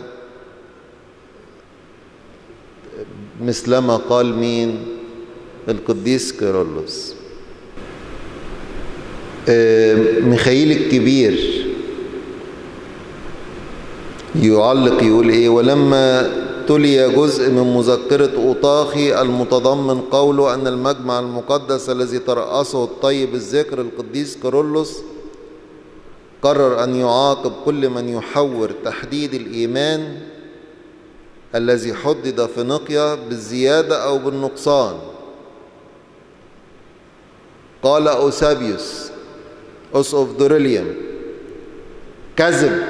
مثلما قال مين؟ القديس كيرلس. ميخائيل الكبير. يعلق يقول إيه؟ ولما تلي جزء من مذكرة أوطاخي المتضمن قوله أن المجمع المقدس الذي ترأسه الطيب الذكر القديس كيرلس قرر أن يعاقب كل من يحور تحديد الإيمان الذي حدد في نقية بالزيادة أو بالنقصان. قال أوسابيوس أس أوف دوريليوم كذب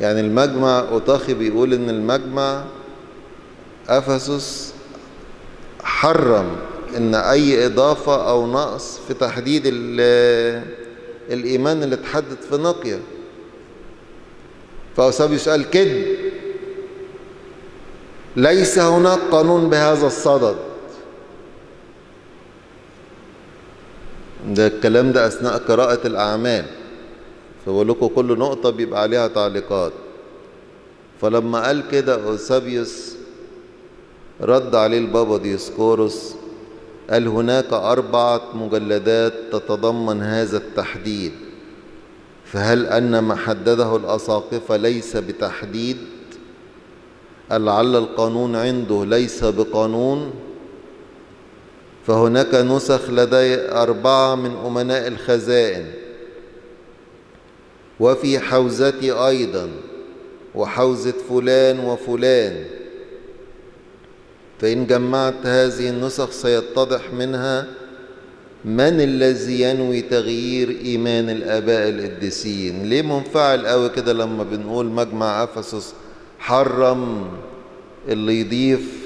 يعني المجمع أوطاخي بيقول إن المجمع أفسس حرم إن أي إضافة أو نقص في تحديد الإيمان اللي اتحدد في نقية. فأوسابيوس قال كذب. ليس هناك قانون بهذا الصدد. ده الكلام ده أثناء قراءة الأعمال. فبقول لكم كل نقطة بيبقى عليها تعليقات. فلما قال كده أوسابيوس رد عليه البابا ديسكورس قال هناك أربعة مجلدات تتضمن هذا التحديد. فهل أن ما حدده الأساقفة ليس بتحديد؟ لعل القانون عنده ليس بقانون؟ فهناك نسخ لدي أربعة من أمناء الخزائن وفي حوزتي أيضا وحوزة فلان وفلان. فإن جمعت هذه النسخ سيتضح منها من الذي ينوي تغيير إيمان الآباء القديسين. ليه منفعل قوي كده لما بنقول مجمع أفسس حرم اللي يضيف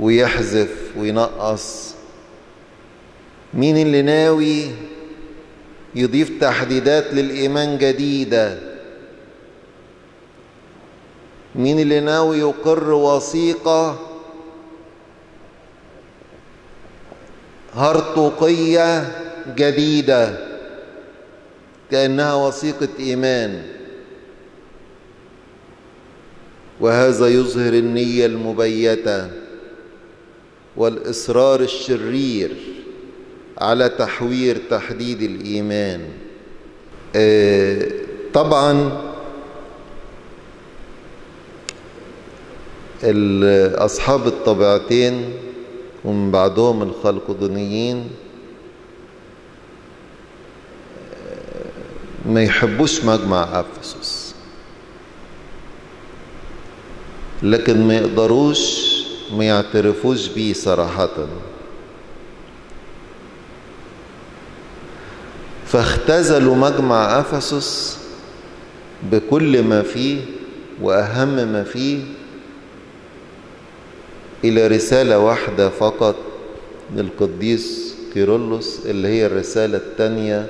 ويحذف وينقص. مين اللي ناوي يضيف تحديدات للإيمان جديدة؟ مين اللي ناوي يقر وثيقة هرطوقية جديدة كأنها وثيقة إيمان؟ وهذا يظهر النية المبيتة والإصرار الشرير على تحوير تحديد الإيمان. آه طبعا أصحاب الطبيعتين ومن بعدهم الخلقدونيين ما يحبوش مجمع أفسس. لكن ما يقدروش ما يعترفوش بيه صراحة. فاختزلوا مجمع أفسس بكل ما فيه وأهم ما فيه إلى رسالة واحدة فقط للقديس كيرلس اللي هي الرسالة الثانية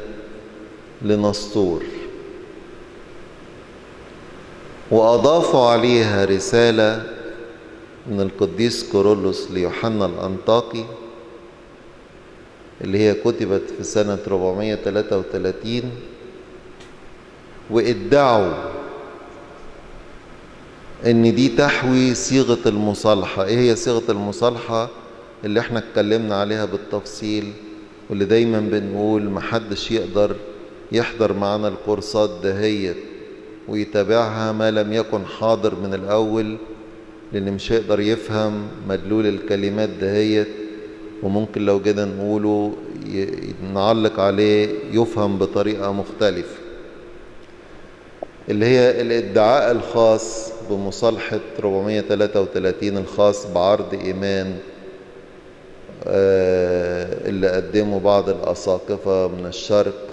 لنسطور. وأضافوا عليها رسالة من القديس كيرلس ليوحنا الأنطاكي اللي هي كتبت في سنة 433 وإدعوا إن دي تحوي صيغة المصالحة. إيه هي صيغة المصالحة؟ اللي إحنا اتكلمنا عليها بالتفصيل واللي دايما بنقول محدش يقدر يحضر معانا الكورسات دهيت ويتابعها ما لم يكن حاضر من الأول لأن مش هيقدر يفهم مدلول الكلمات دهيت. وممكن لو جينا نقوله نعلق عليه يفهم بطريقة مختلفة. اللي هي الإدعاء الخاص بمصالحة 433 الخاص بعرض إيمان اللي قدمه بعض الأساقفة من الشرق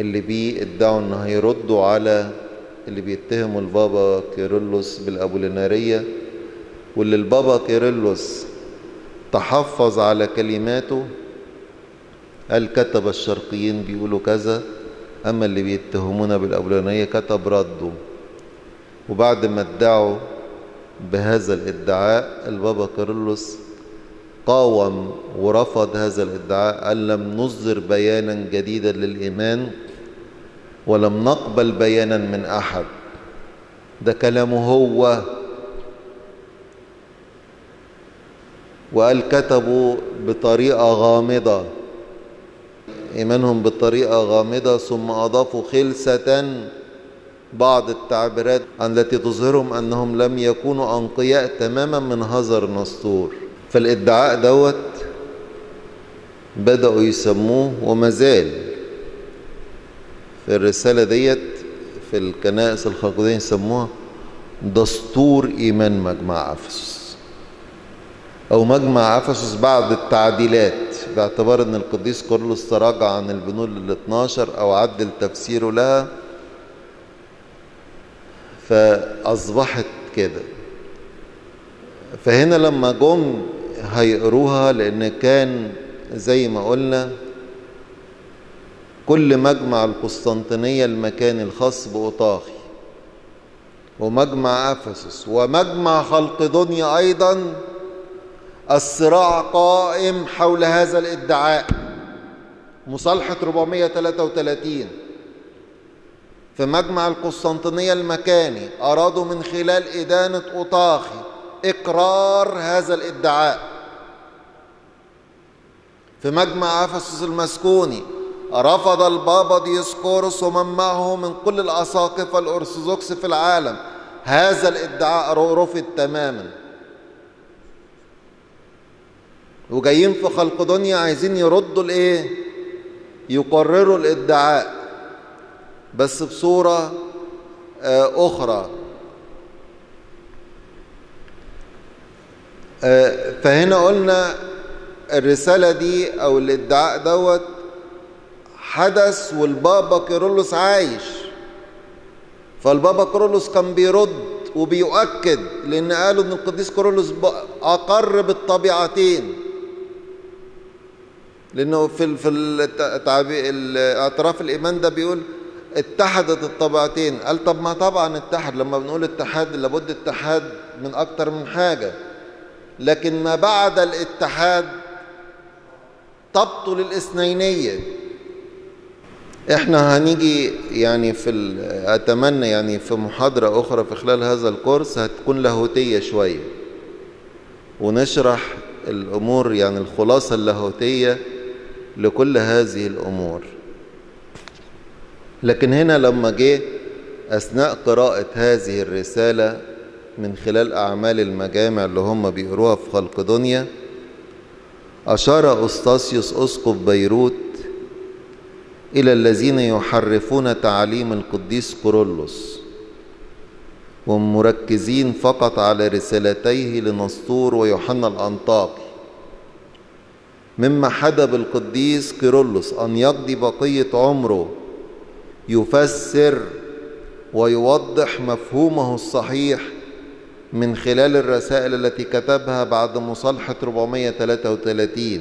اللي بيه ادعوا إن هيردوا على اللي بيتهموا البابا كيرلس بالأبولينارية واللي البابا كيرلس تحفظ على كلماته قال كتب الشرقيين بيقولوا كذا أما اللي بيتهمونا بالأبولينارية كتب رده. وبعد ما ادعوا بهذا الادعاء البابا كيرلس قاوم ورفض هذا الادعاء قال لم نصدر بيانا جديدا للإيمان ولم نقبل بيانا من أحد. ده كلامه هو. وقال كتبوا بطريقة غامضة. إيمانهم بطريقة غامضة ثم أضافوا خلسة بعض التعبيرات التي تظهرهم أنهم لم يكونوا أنقياء تماما من هزر نسطور فالإدعاء دوت بدأوا يسموه وما زال في الرسالة ديت في الكنائس الخلقودية يسموها دستور إيمان مجمع أفسس أو مجمع أفسس بعد التعديلات باعتبار أن القديس كورلس تراجع عن البنود ال 12 أو عدل تفسيره لها فأصبحت كده. فهنا لما جم هيقروها لأن كان زي ما قلنا كل مجمع القسطنطينية المكاني الخاص بأوطاخي ومجمع أفسس ومجمع خلق دنيا أيضا الصراع قائم حول هذا الادعاء. مصالحة 433 في مجمع القسطنطينية المكاني أرادوا من خلال إدانة أوطاخي إقرار هذا الادعاء. في مجمع أفسس المسكوني رفض البابا ديسكورس ومن معه من كل الأساقفة الأرثوذكس في العالم هذا الإدعاء رفض تماما. وجايين في خلق دنيا عايزين يردوا الإيه؟ يقرروا الإدعاء بس بصورة أخرى. فهنا قلنا الرسالة دي أو الإدعاء دوت حدث والبابا كيرلس عايش. فالبابا كيرلس كان بيرد وبيؤكد لأن قالوا إن القديس كيرلس أقر بالطبيعتين. لأنه في في الاعتراف الإيمان ده بيقول اتحدت الطبيعتين. قال طب ما طبعا اتحد. لما بنقول اتحاد لابد اتحاد من أكتر من حاجة. لكن ما بعد الاتحاد تبطل الاثنينية إحنا هنيجي يعني في اتمنى يعني في محاضرة أخرى في خلال هذا الكورس هتكون لاهوتية شوية. ونشرح الأمور يعني الخلاصة اللاهوتية لكل هذه الأمور. لكن هنا لما جه اثناء قراءة هذه الرسالة من خلال اعمال المجامع اللي هم بيقروها في خلق دنيا أشار أستاسيوس أسقف بيروت إلى الذين يحرفون تعاليم القديس كورولوس ومركزين فقط على رسالتيه لنسطور ويوحنا الأنطاكي مما حدب القديس كيرلس أن يقضي بقية عمره يفسر ويوضح مفهومه الصحيح من خلال الرسائل التي كتبها بعد مصالحة 433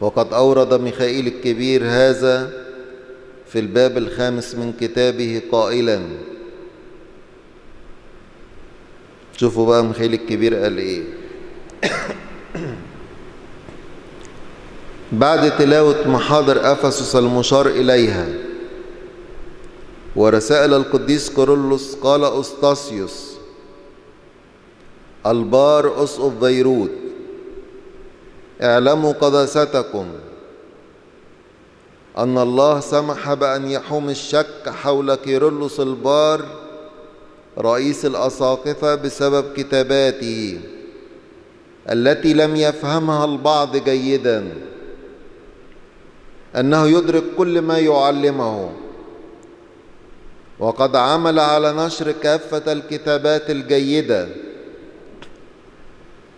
وقد أورد ميخائيل الكبير هذا في الباب الخامس من كتابه قائلا. شوفوا بقى ميخائيل الكبير قال إيه. بعد تلاوة محاضر أفسس المشار إليها. ورسائل القديس كورولوس قال أستاسيوس البار أسقف بيروت اعلموا قداستكم أن الله سمح بأن يحوم الشك حول كيرلس البار رئيس الأساقفة بسبب كتاباته التي لم يفهمها البعض جيدا أنه يدرك كل ما يعلمه. وقد عمل على نشر كافة الكتابات الجيدة.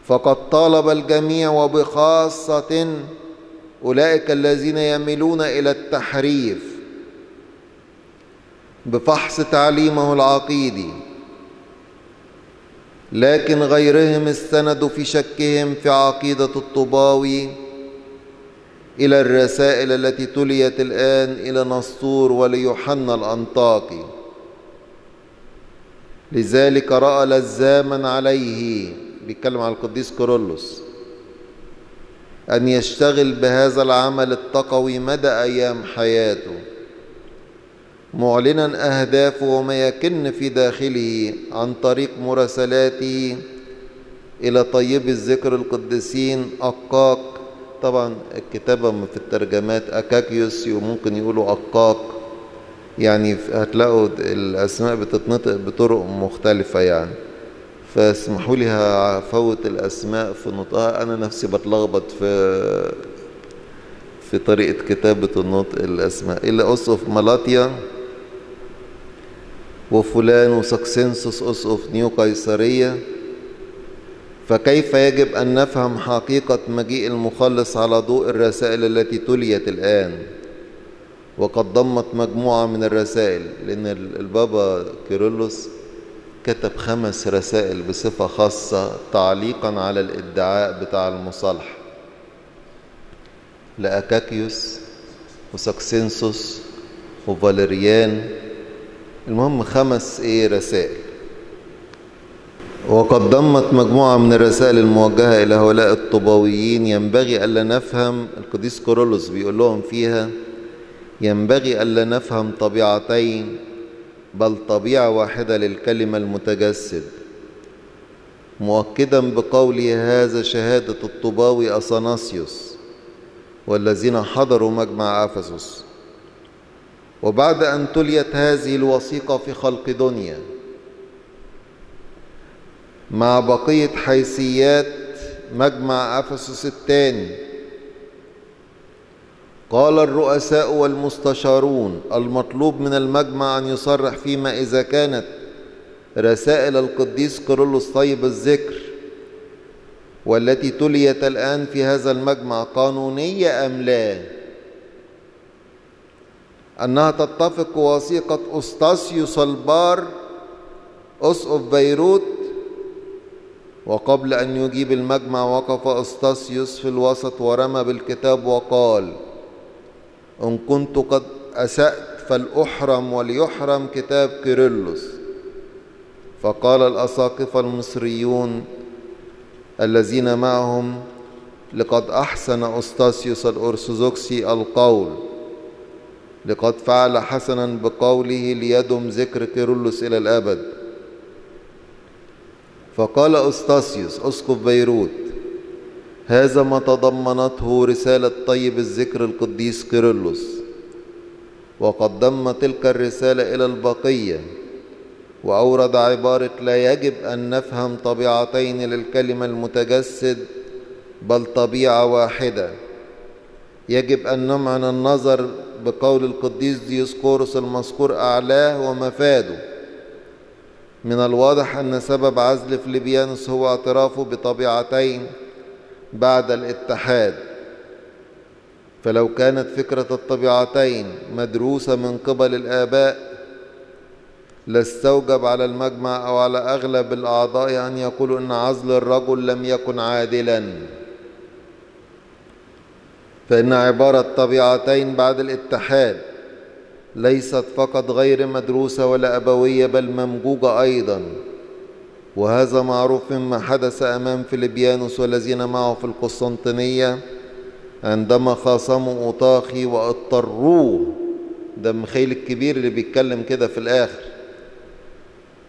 فقد طالب الجميع وبخاصة أولئك الذين يميلون إلى التحريف بفحص تعليمه العقيدي. لكن غيرهم استندوا في شكهم في عقيدة الطباوي إلى الرسائل التي تليت الآن إلى نسطور وليوحنا الأنطاكي لذلك رأى لزاما عليه بيتكلم عن القديس كورولوس أن يشتغل بهذا العمل التقوي مدى أيام حياته معلنا أهدافه وما يكن في داخله عن طريق مراسلاته إلى طيب الذكر القديسين أقاق طبعا الكتابة في الترجمات أكاكيوس وممكن يقولوا أقاق يعني هتلاقوا الأسماء بتتنطق بطرق مختلفة يعني. فاسمحوا لي هفوت الأسماء في نطقها. أنا نفسي بتلخبط في في طريقة كتابة النطق الأسماء. إلا أسقف مالاتيا وفلان وسكسنسوس أسقف نيو قيصرية فكيف يجب أن نفهم حقيقة مجيء المخلص على ضوء الرسائل التي تليت الآن؟ وقد ضمت مجموعة من الرسائل لأن البابا كيرلس كتب خمس رسائل بصفة خاصة تعليقا على الادعاء بتاع المصالحة. لأكاكيوس وسكسنسوس وفاليريان المهم خمس إيه رسائل. وقد ضمت مجموعة من الرسائل الموجهة إلى هؤلاء الطباويين ينبغي ألا نفهم القديس كورولوس بيقول لهم فيها ينبغي ألا نفهم طبيعتين بل طبيعة واحدة للكلمة المتجسد. مؤكدا بقوله هذا شهادة الطباوي أثناسيوس والذين حضروا مجمع أفسس وبعد أن تليت هذه الوثيقة في خلق دنيا مع بقية حيثيات مجمع أفسس الثاني. قال الرؤساء والمستشارون المطلوب من المجمع أن يصرح فيما إذا كانت رسائل القديس كيرلس طيب الذكر والتي تليت الآن في هذا المجمع قانونية أم لا؟ أنها تتفق وثيقة أوستاسيوس البار أسقف بيروت وقبل أن يجيب المجمع وقف أوستاسيوس في الوسط ورمى بالكتاب وقال إن كنت قد أسأت فلأحرم وليحرم كتاب كيرلس. فقال الأساقفة المصريون الذين معهم لقد أحسن أوستاسيوس الأرثوذكسي القول لقد فعل حسنا بقوله ليدم ذكر كيرلس إلى الأبد. فقال أوستاسيوس أسقف بيروت. هذا ما تضمنته رسالة طيب الذكر القديس كيرلس وقد ضم تلك الرسالة إلى البقية وأورد عبارة لا يجب أن نفهم طبيعتين للكلمة المتجسد بل طبيعة واحدة. يجب أن نمعن النظر بقول القديس ديسقورس المذكور أعلاه ومفاده. من الواضح أن سبب عزل فليبيانوس هو اعترافه بطبيعتين بعد الاتحاد. فلو كانت فكرة الطبيعتين مدروسة من قبل الآباء لاستوجب على المجمع أو على أغلب الأعضاء أن يقولوا أن عزل الرجل لم يكن عادلا. فإن عبارة طبيعتين بعد الاتحاد ليست فقط غير مدروسة ولا أبوية بل ممجوجة أيضا. وهذا معروف مما حدث أمام فيليبيانوس والذين معه في القسطنطينية. عندما خاصموا أوطاخي وأضطروه ده مخيل الكبير اللي بيتكلم كده في الآخر.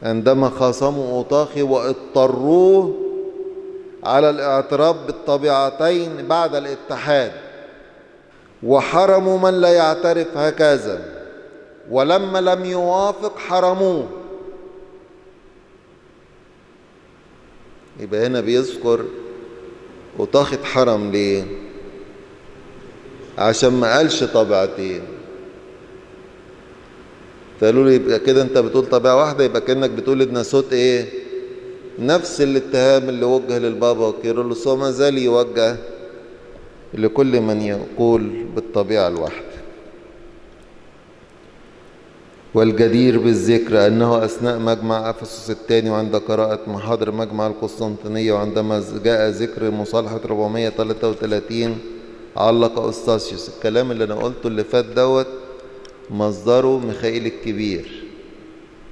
عندما خاصموا أوطاخي وأضطروه على الاعتراف بالطبيعتين بعد الاتحاد. وحرموا من لا يعترف هكذا. ولما لم يوافق حرموه. يبقى هنا بيذكر وطاخت حرم ليه؟ عشان ما قالش طبيعتين. فقالوا له يبقى كده انت بتقول طبيعة واحدة يبقى كأنك بتقول الناسوت إيه؟ نفس الاتهام اللي وجه للبابا كيرلس وما زال يوجه لكل من يقول بالطبيعة الواحدة. والجدير بالذكر أنه أثناء مجمع أفسس الثاني وعند قراءة محاضر مجمع القسطنطينية وعندما جاء ذكر مصالحة 433 علق أستاسيوس الكلام اللي أنا قلته اللي فات دوت مصدره ميخائيل الكبير.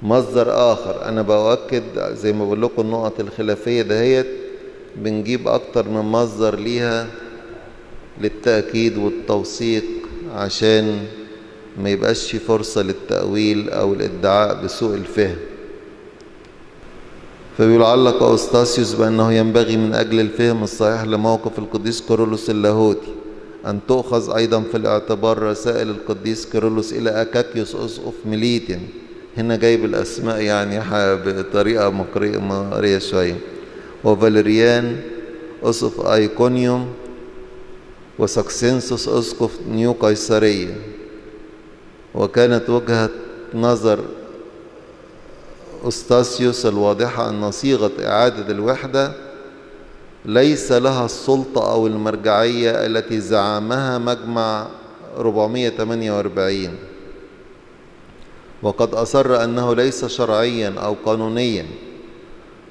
مصدر آخر أنا بأؤكد زي ما بقول لكم النقط الخلافية دهيت بنجيب أكتر من مصدر ليها للتأكيد والتوثيق عشان ما يبقاش في فرصة للتأويل أو الإدعاء بسوء الفهم. فبيقول علق أوستاسيوس بأنه ينبغي من أجل الفهم الصحيح لموقف القديس كيرلس اللاهوتي أن تؤخذ أيضا في الاعتبار رسائل القديس كيرلس إلى أكاكيوس أسقف ميليتين. هنا جايب الأسماء يعني بطريقة مقرية شوية. وفاليريان أسقف أيكونيوم وسكسنسوس أسقف نيو قيصرية. وكانت وجهة نظر أستاسيوس الواضحة أن صيغة إعادة الوحدة ليس لها السلطة أو المرجعية التي زعمها مجمع 448 وقد أصر أنه ليس شرعيا أو قانونيا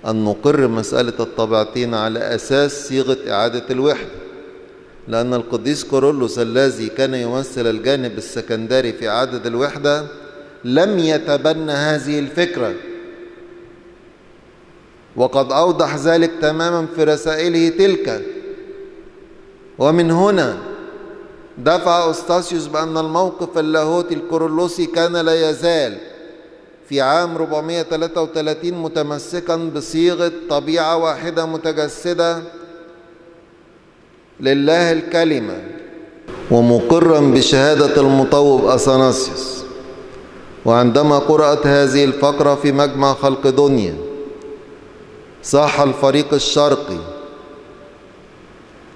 أن نقر مسألة الطبيعتين على أساس صيغة إعادة الوحدة. لأن القديس كورولوس الذي كان يمثل الجانب السكندري في إعادة الوحدة لم يتبنى هذه الفكرة. وقد أوضح ذلك تماما في رسائله تلك. ومن هنا دفع أستاسيوس بأن الموقف اللاهوتي الكورولوسي كان لا يزال في عام 433 متمسكا بصيغة طبيعة واحدة متجسدة لله الكلمة ومقرا بشهادة المطوب أثناسيوس. وعندما قرأت هذه الفقرة في مجمع خلق دنيا صاح الفريق الشرقي.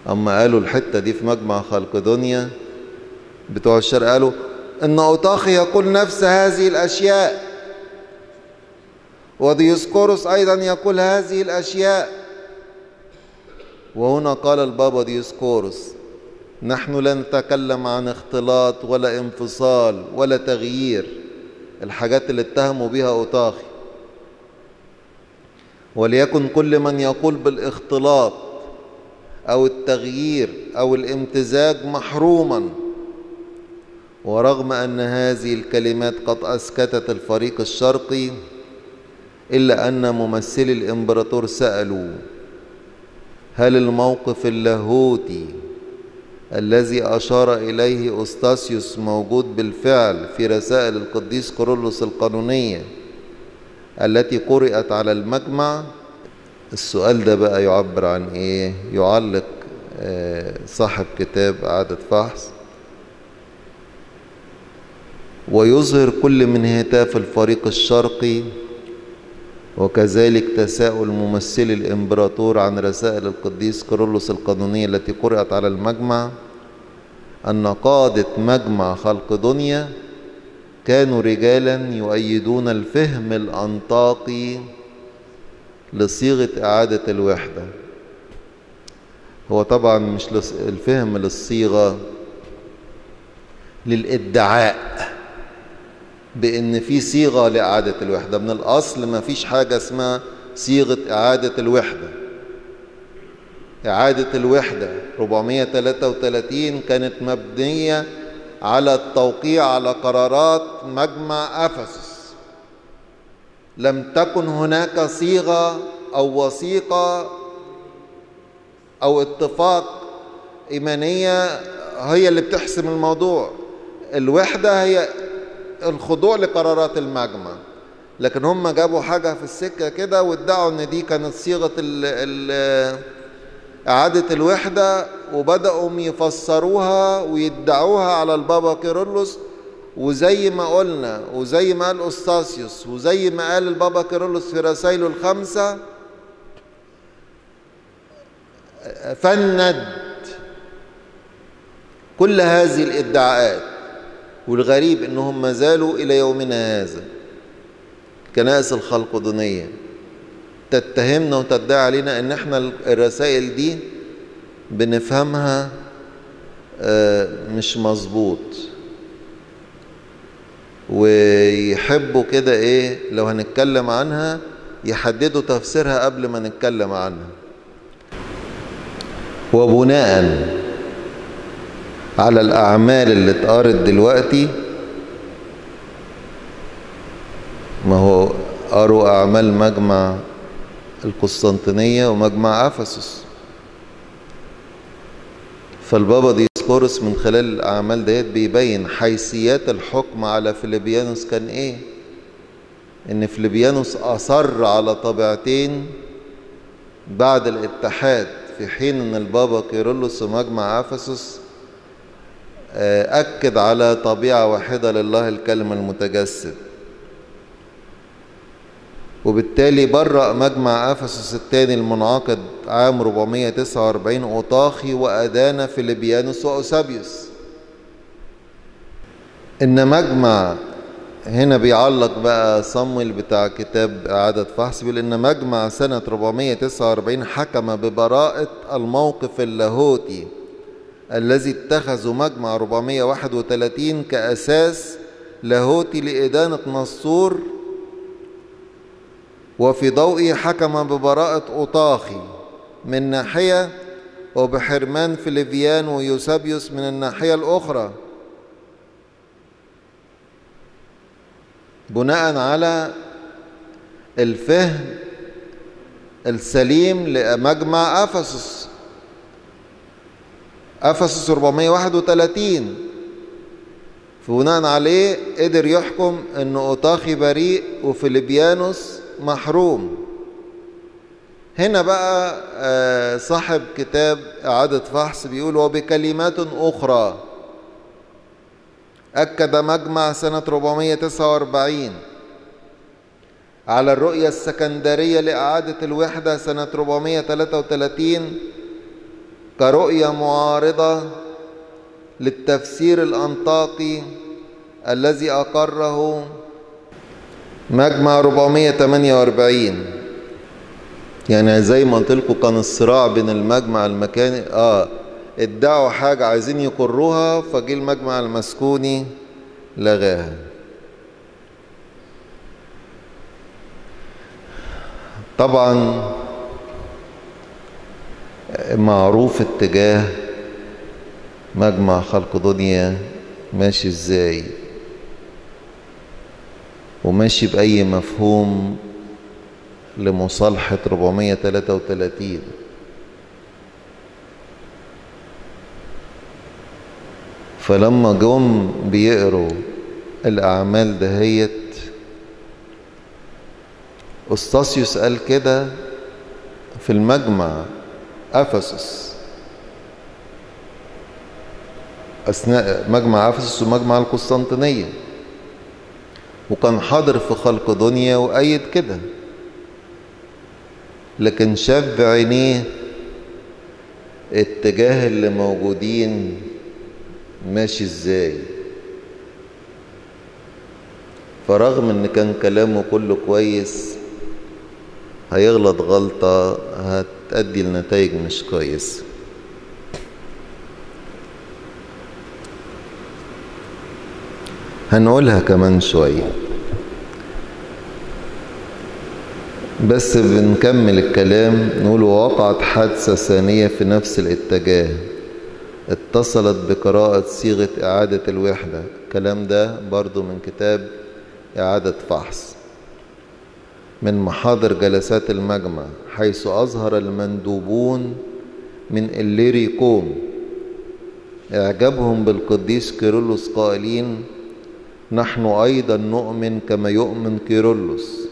أما قالوا الحتة دي في مجمع خلق دنيا بتوع الشرق قالوا إن أوطاخي يقول نفس هذه الأشياء. وديسكوروس أيضا يقول هذه الأشياء. وهنا قال البابا ديسكوروس نحن لا نتكلم عن اختلاط ولا انفصال ولا تغيير. الحاجات اللي اتهموا بها أوطاخي وليكن كل من يقول بالاختلاط أو التغيير أو الامتزاج محروما. ورغم أن هذه الكلمات قد أسكتت الفريق الشرقي إلا أن ممثلي الإمبراطور سألوا هل الموقف اللاهوتي الذي أشار إليه أستاسيوس موجود بالفعل في رسائل القديس كورولوس القانونية التي قرأت على المجمع؟ السؤال ده بقى يعبر عن إيه؟ يعلق صاحب كتاب إعادة فحص. ويظهر كل من هتاف الفريق الشرقي وكذلك تساؤل ممثلي الإمبراطور عن رسائل القديس كيرلس القانونية التي قرأت على المجمع أن قادة مجمع خلق دنيا كانوا رجالا يؤيدون الفهم الأنطاقي لصيغة إعادة الوحدة. هو طبعا مش الفهم للصيغة للإدعاء. بأن في صيغة لإعادة الوحدة. من الأصل ما فيش حاجة اسمها صيغة إعادة الوحدة. إعادة الوحدة 433 كانت مبنية على التوقيع على قرارات مجمع أفسس. لم تكن هناك صيغة أو وثيقة أو اتفاق إيمانية هي اللي بتحسم الموضوع. الوحدة هي الخضوع لقرارات المجمع. لكن هم جابوا حاجة في السكة كده وادعوا إن دي كانت صيغة إعادة الوحدة وبدأوا يفسروها ويدعوها على البابا كيرلس. وزي ما قلنا وزي ما قال أوستاسيوس وزي ما قال البابا كيرلس في رسائله الخمسة فند كل هذه الإدعاءات. والغريب إنهم ما زالوا إلى يومنا هذا كنائس الخلقدونيه تتهمنا وتدعي علينا إن إحنا الرسائل دي بنفهمها مش مظبوط. ويحبوا كده إيه لو هنتكلم عنها يحددوا تفسيرها قبل ما نتكلم عنها. وبناء على الأعمال اللي اتقارت دلوقتي ما هو قروا أعمال مجمع القسطنطينية ومجمع أفسس. فالبابا ديسكورس من خلال الأعمال ديت بيبين حيثيات الحكم على فلابيانوس كان إيه؟ إن فلابيانوس أصر على طبيعتين بعد الاتحاد في حين إن البابا كيرلس ومجمع أفسس أكد على طبيعة واحدة لله الكلمة المتجسد. وبالتالي برأ مجمع أفسس الثاني المنعقد عام 449 أوطاخي وأدان فيليبيانوس وأوسابيوس. إن مجمع هنا بيعلق بقى صمويل بتاع كتاب إعادة فحص بيقول إن مجمع سنة 449 حكم ببراءة الموقف اللاهوتي الذي اتخذه مجمع 431 كأساس لاهوتي لإدانة نصور وفي ضوئه حكم ببراءة أوطاخي من ناحية وبحرمان فيليفيان ويوسابيوس من الناحية الأخرى. بناء على الفهم السليم لمجمع أفسس افسس 431 فبناء عليه قدر يحكم إن اوطاخي بريء وفيليبيانوس محروم. هنا بقى صاحب كتاب إعادة فحص بيقول وبكلمات أخرى. أكد مجمع سنة 449 على الرؤية السكندرية لإعادة الوحدة سنة 433 كرؤية معارضة للتفسير الأنطاقي الذي أقره مجمع 448 يعني زي ما قلت لكم كان الصراع بين المجمع المكاني آه ادعوا حاجة عايزين يقروها فجه المجمع المسكوني لغاها. طبعا معروف اتجاه مجمع خلق دنيا ماشي إزاي؟ وماشي بأي مفهوم لمصالحة 433 فلما جم بيقروا الأعمال دهيت أستاسيوس قال كده في المجمع أفسس أثناء مجمع أفسس ومجمع القسطنطينية. وكان حاضر في خلق دنيا وأيد كده. لكن شاف بعينيه اتجاه اللي موجودين ماشي إزاي. فرغم إن كان كلامه كله كويس هيغلط غلطة هتأدي لنتائج مش كويس. هنقولها كمان شوية. بس بنكمل الكلام نقول وقعت حادثة ثانية في نفس الاتجاه. اتصلت بقراءة صيغة إعادة الوحدة. الكلام ده برضو من كتاب إعادة فحص. من محاضر جلسات المجمع حيث أظهر المندوبون من إليريكوم إعجابهم بالقديس كيرلس قائلين نحن أيضا نؤمن كما يؤمن كيرلس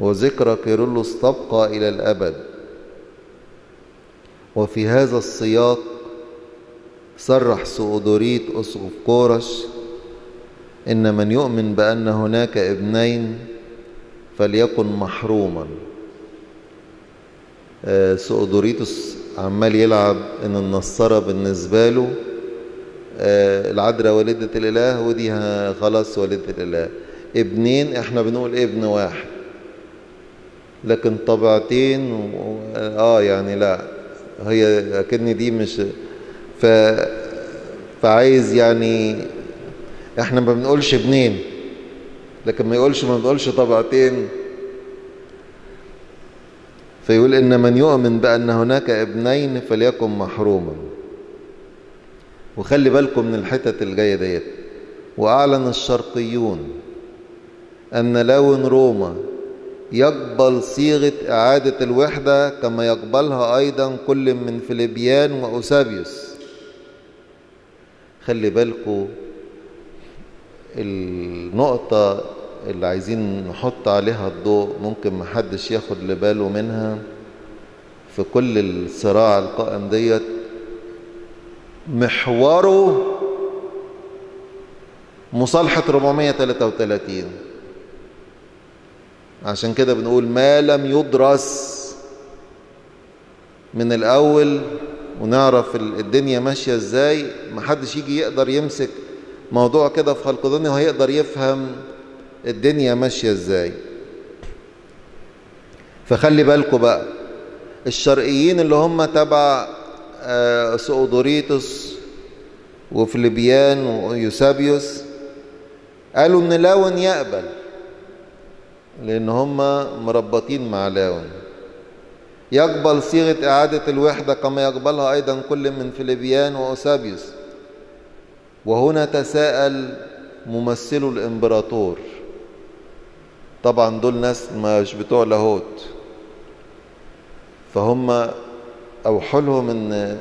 وذكرى كيرلس تبقى إلى الأبد. وفي هذا السياق صرح سؤدوريت أسقف كورش إن من يؤمن بأن هناك إبنين فليكن محروما. سؤدوريتوس عمال يلعب إن النصارى بالنسبة له العذراء والدة الإله ودي خلاص والدة الإله. ابنين إحنا بنقول ابن واحد. لكن طبعتين و... آه يعني لا هي أكن دي مش ف فعايز يعني إحنا ما بنقولش ابنين. لكن ما يقولش ما بنقولش طبعتين فيقول إن من يؤمن بأن هناك ابنين فليكن محروما. وخلي بالكم من الحتت الجاية ديت. وأعلن الشرقيون أن لون روما يقبل صيغة إعادة الوحدة كما يقبلها أيضا كل من فيليبيان وأوسابيوس. خلي بالكم النقطة اللي عايزين نحط عليها الضوء ممكن محدش ياخد لباله منها في كل الصراع القائم ديت. محوره مصالحة 433 عشان كده بنقول ما لم يدرس من الأول ونعرف الدنيا ماشية إزاي. محدش يجي يقدر يمسك موضوع كده في خلق ظني وهيقدر يفهم الدنيا ماشية إزاي. فخلي بالكم بقى الشرقيين اللي هم تبع ثيؤدوريتوس وفلابيان ويوسابيوس قالوا إن لاون يقبل لأن هم مربطين مع لاون. يقبل صيغة إعادة الوحدة كما يقبلها أيضا كل من فلابيان وأوسابيوس. وهنا تساءل ممثلو الإمبراطور. طبعا دول ناس مش بتوع لاهوت. فهم أوحوا لهم إن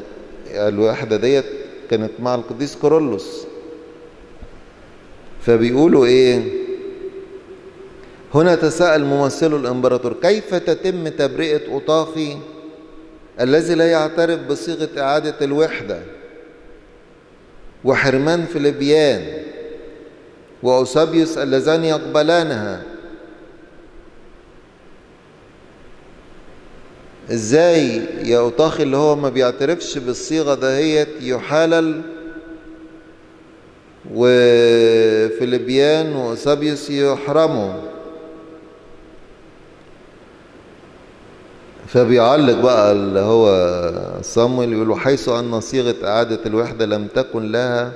الوحدة ديت كانت مع القديس كورولوس فبيقولوا إيه؟ هنا تساءل ممثل الإمبراطور كيف تتم تبرئة أوطاخي الذي لا يعترف بصيغة إعادة الوحدة؟ وحرمان فيليبيان وأوسابيوس اللذان يقبلانها. إزاي يا أوطاخي اللي هو ما بيعترفش بالصيغة دهيت يحالل وفيليبيان وأوسابيوس يحرموا فبيعلق بقى اللي هو صامويل يقول حيث أن صيغة إعادة الوحدة لم تكن لها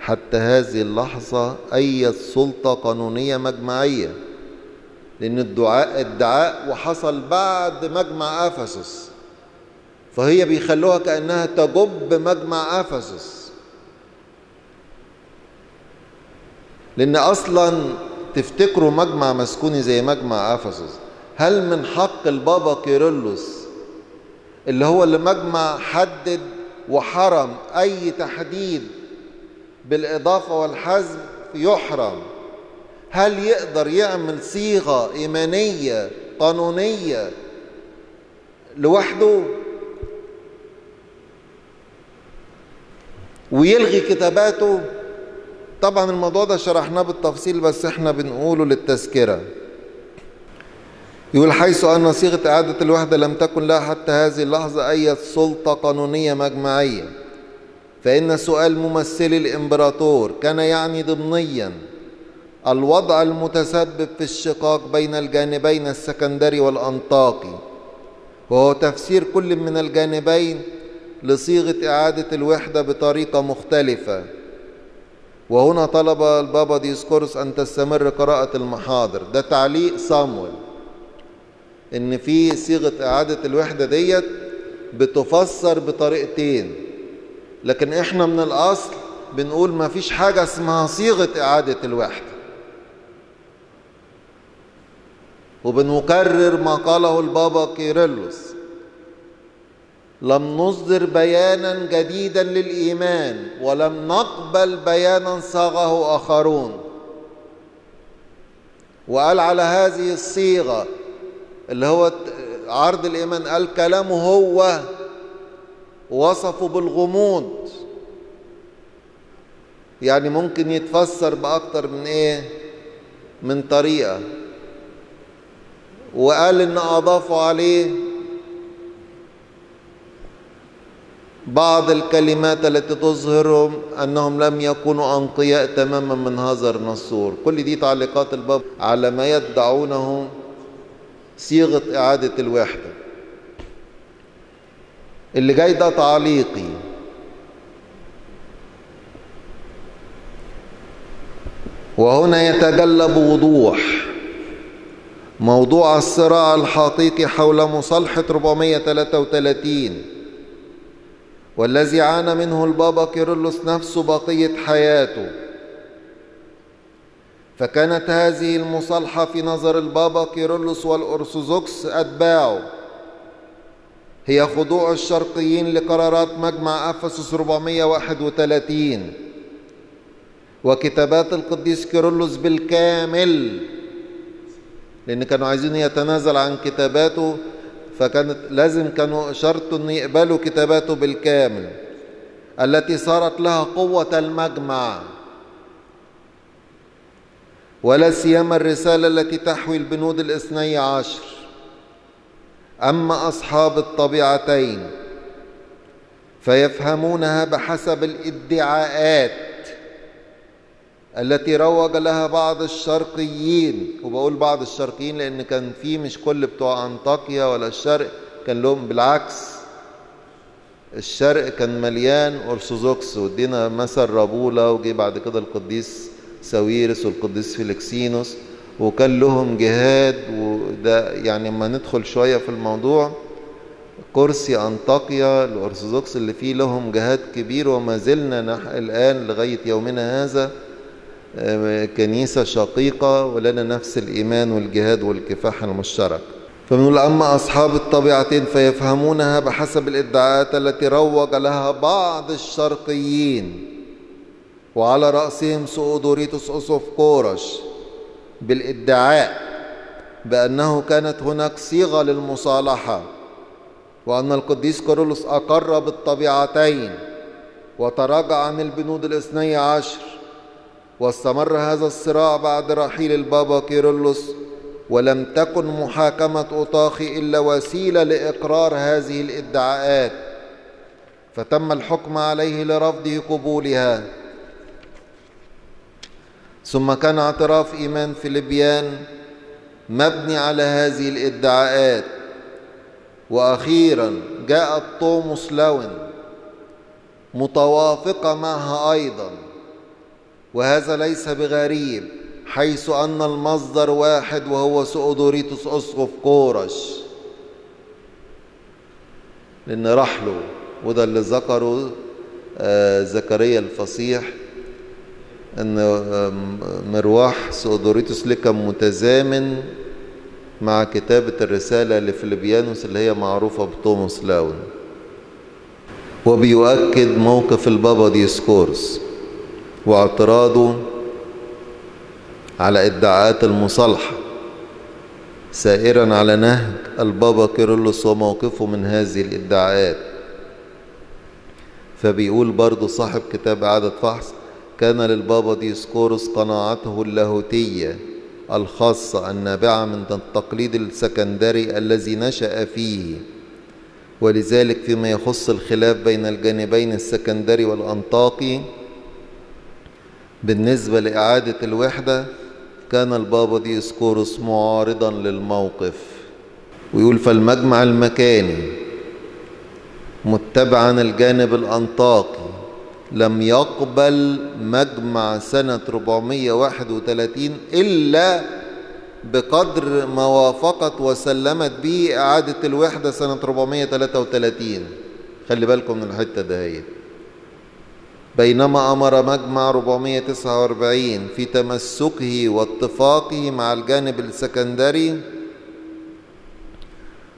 حتى هذه اللحظة أي سلطة قانونية مجمعية لأن الدعاء الدعاء وحصل بعد مجمع أفسس فهي بيخلوها كأنها تجب مجمع أفسس. لأن أصلا تفتكروا مجمع مسكوني زي مجمع أفسس؟ هل من حق البابا كيرلس اللي هو اللي مجمع حدد وحرم أي تحديد بالإضافة والحذف يحرم؟ هل يقدر يعمل صيغة إيمانية قانونية لوحده؟ ويلغي كتاباته؟ طبعا الموضوع ده شرحناه بالتفصيل بس إحنا بنقوله للتذكرة. يقول حيث أن صيغة إعادة الوحدة لم تكن لها حتى هذه اللحظة أي سلطة قانونية مجمعية فإن سؤال ممثلي الإمبراطور كان يعني ضمنيا الوضع المتسبب في الشقاق بين الجانبين السكندري والأنطاكي وهو تفسير كل من الجانبين لصيغة إعادة الوحدة بطريقة مختلفة. وهنا طلب البابا ديسكورس أن تستمر قراءة المحاضر. ده تعليق صامويل. إن في صيغة إعادة الوحدة ديت بتفسر بطريقتين. لكن إحنا من الأصل بنقول ما فيش حاجة اسمها صيغة إعادة الوحدة. وبنكرر ما قاله البابا كيرلس. لم نصدر بيانا جديدا للإيمان ولم نقبل بيانا صاغه آخرون. وقال على هذه الصيغة اللي هو عرض الإيمان قال كلامه هو وصفه بالغموض. يعني ممكن يتفسر بأكتر من إيه؟ من طريقة. وقال إن أضافوا عليه بعض الكلمات التي تظهرهم أنهم لم يكونوا أنقياء تماما من هذا النصور كل دي تعليقات الباب على ما يدعونه صيغة إعادة الوحدة. اللي جاي ده تعليقي. وهنا يتجلى بوضوح موضوع الصراع الحقيقي حول مصالحة 433 والذي عانى منه البابا كيرلس نفسه بقية حياته. فكانت هذه المصالحة في نظر البابا كيرلس والأرثوذكس أتباعه هي خضوع الشرقيين لقرارات مجمع أفسس 431 وكتابات القديس كيرلس بالكامل. لأن كانوا عايزين يتنازل عن كتاباته فكانت لازم كانوا شرط أن يقبلوا كتاباته بالكامل. التي صارت لها قوة المجمع. ولا سيما الرسالة التي تحوي البنود الاثني عشر. أما أصحاب الطبيعتين فيفهمونها بحسب الادعاءات التي روج لها بعض الشرقيين. وبقول بعض الشرقيين لأن كان في مش كل بتوع أنطاكيا ولا الشرق كان لهم بالعكس. الشرق كان مليان أرثوذكس ودينا مثل رابولا وجي بعد كده القديس ساويرس والقديس فيلكسينوس وكان لهم جهاد وده يعني لما ندخل شوية في الموضوع كرسي أنطاكيا الأرثوذكس اللي فيه لهم جهاد كبير وما زلنا الآن لغاية يومنا هذا كنيسة شقيقة ولنا نفس الإيمان والجهاد والكفاح المشترك. فبنقول أما أصحاب الطبيعتين فيفهمونها بحسب الإدعاءات التي روج لها بعض الشرقيين. وعلى رأسهم سؤدوريتوس أسوف كورش بالإدعاء بأنه كانت هناك صيغة للمصالحة وأن القديس كارولوس أقر بالطبيعتين وتراجع عن البنود الاثني عشر واستمر هذا الصراع بعد رحيل البابا كيرلس ولم تكن محاكمة أوطاخي إلا وسيلة لإقرار هذه الإدعاءات. فتم الحكم عليه لرفضه قبولها. ثم كان اعتراف إيمان فيليبيان مبني على هذه الادعاءات. وأخيرا جاءت توموس لاون متوافقة معها أيضا. وهذا ليس بغريب حيث أن المصدر واحد وهو سؤدوريتوس أسقف كورش لأن راح له وده اللي ذكره آه زكريا الفصيح. أن مروح سؤدوريتوس كان متزامن مع كتابة الرسالة لفيليبيانوس اللي هي معروفة بتوماس لاون. وبيؤكد موقف البابا ديسكورس واعتراضه على ادعاءات المصالحة سائرا على نهج البابا كيرلس وموقفه من هذه الادعاءات. فبيقول برضو صاحب كتاب إعادة فحص كان للبابا ديسكورس قناعته اللاهوتية الخاصة النابعة من التقليد السكندري الذي نشأ فيه. ولذلك فيما يخص الخلاف بين الجانبين السكندري والأنطاكي بالنسبة لإعادة الوحدة كان البابا ديسكورس معارضا للموقف. ويقول فالمجمع المكاني متبعا الجانب الأنطاكي لم يقبل مجمع سنة 431 إلا بقدر ما وافقت وسلمت به إعادة الوحدة سنة 433 خلي بالكم من الحتة دهيت بينما أمر مجمع 449 في تمسكه واتفاقه مع الجانب السكندري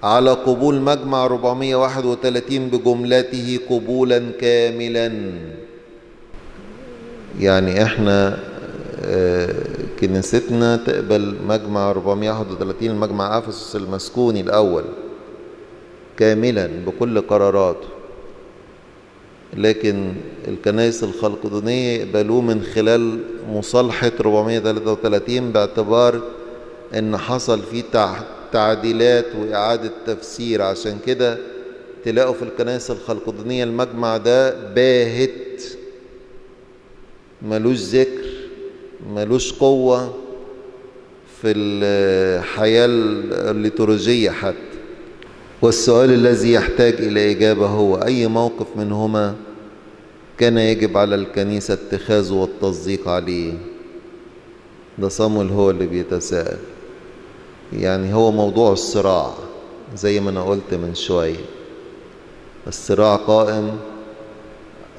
على قبول مجمع 431 بجملته قبولا كاملا. يعني إحنا كنيستنا تقبل مجمع 431 المجمع آفسس المسكوني الأول كاملا بكل قراراته. لكن الكنائس الخلقدونية يقبلوه من خلال مصالحة 433 باعتبار إن حصل فيه تعديلات وإعادة تفسير. عشان كده تلاقوا في الكنائس الخلقدونية المجمع ده باهت ملوش ذكر ملوش قوة في الحياة الليتورجية حتى. والسؤال الذي يحتاج إلى إجابة هو أي موقف منهما كان يجب على الكنيسة اتخاذه والتصديق عليه؟ ده صامويل هو اللي بيتساءل. يعني هو موضوع الصراع زي ما أنا قلت من شوية الصراع قائم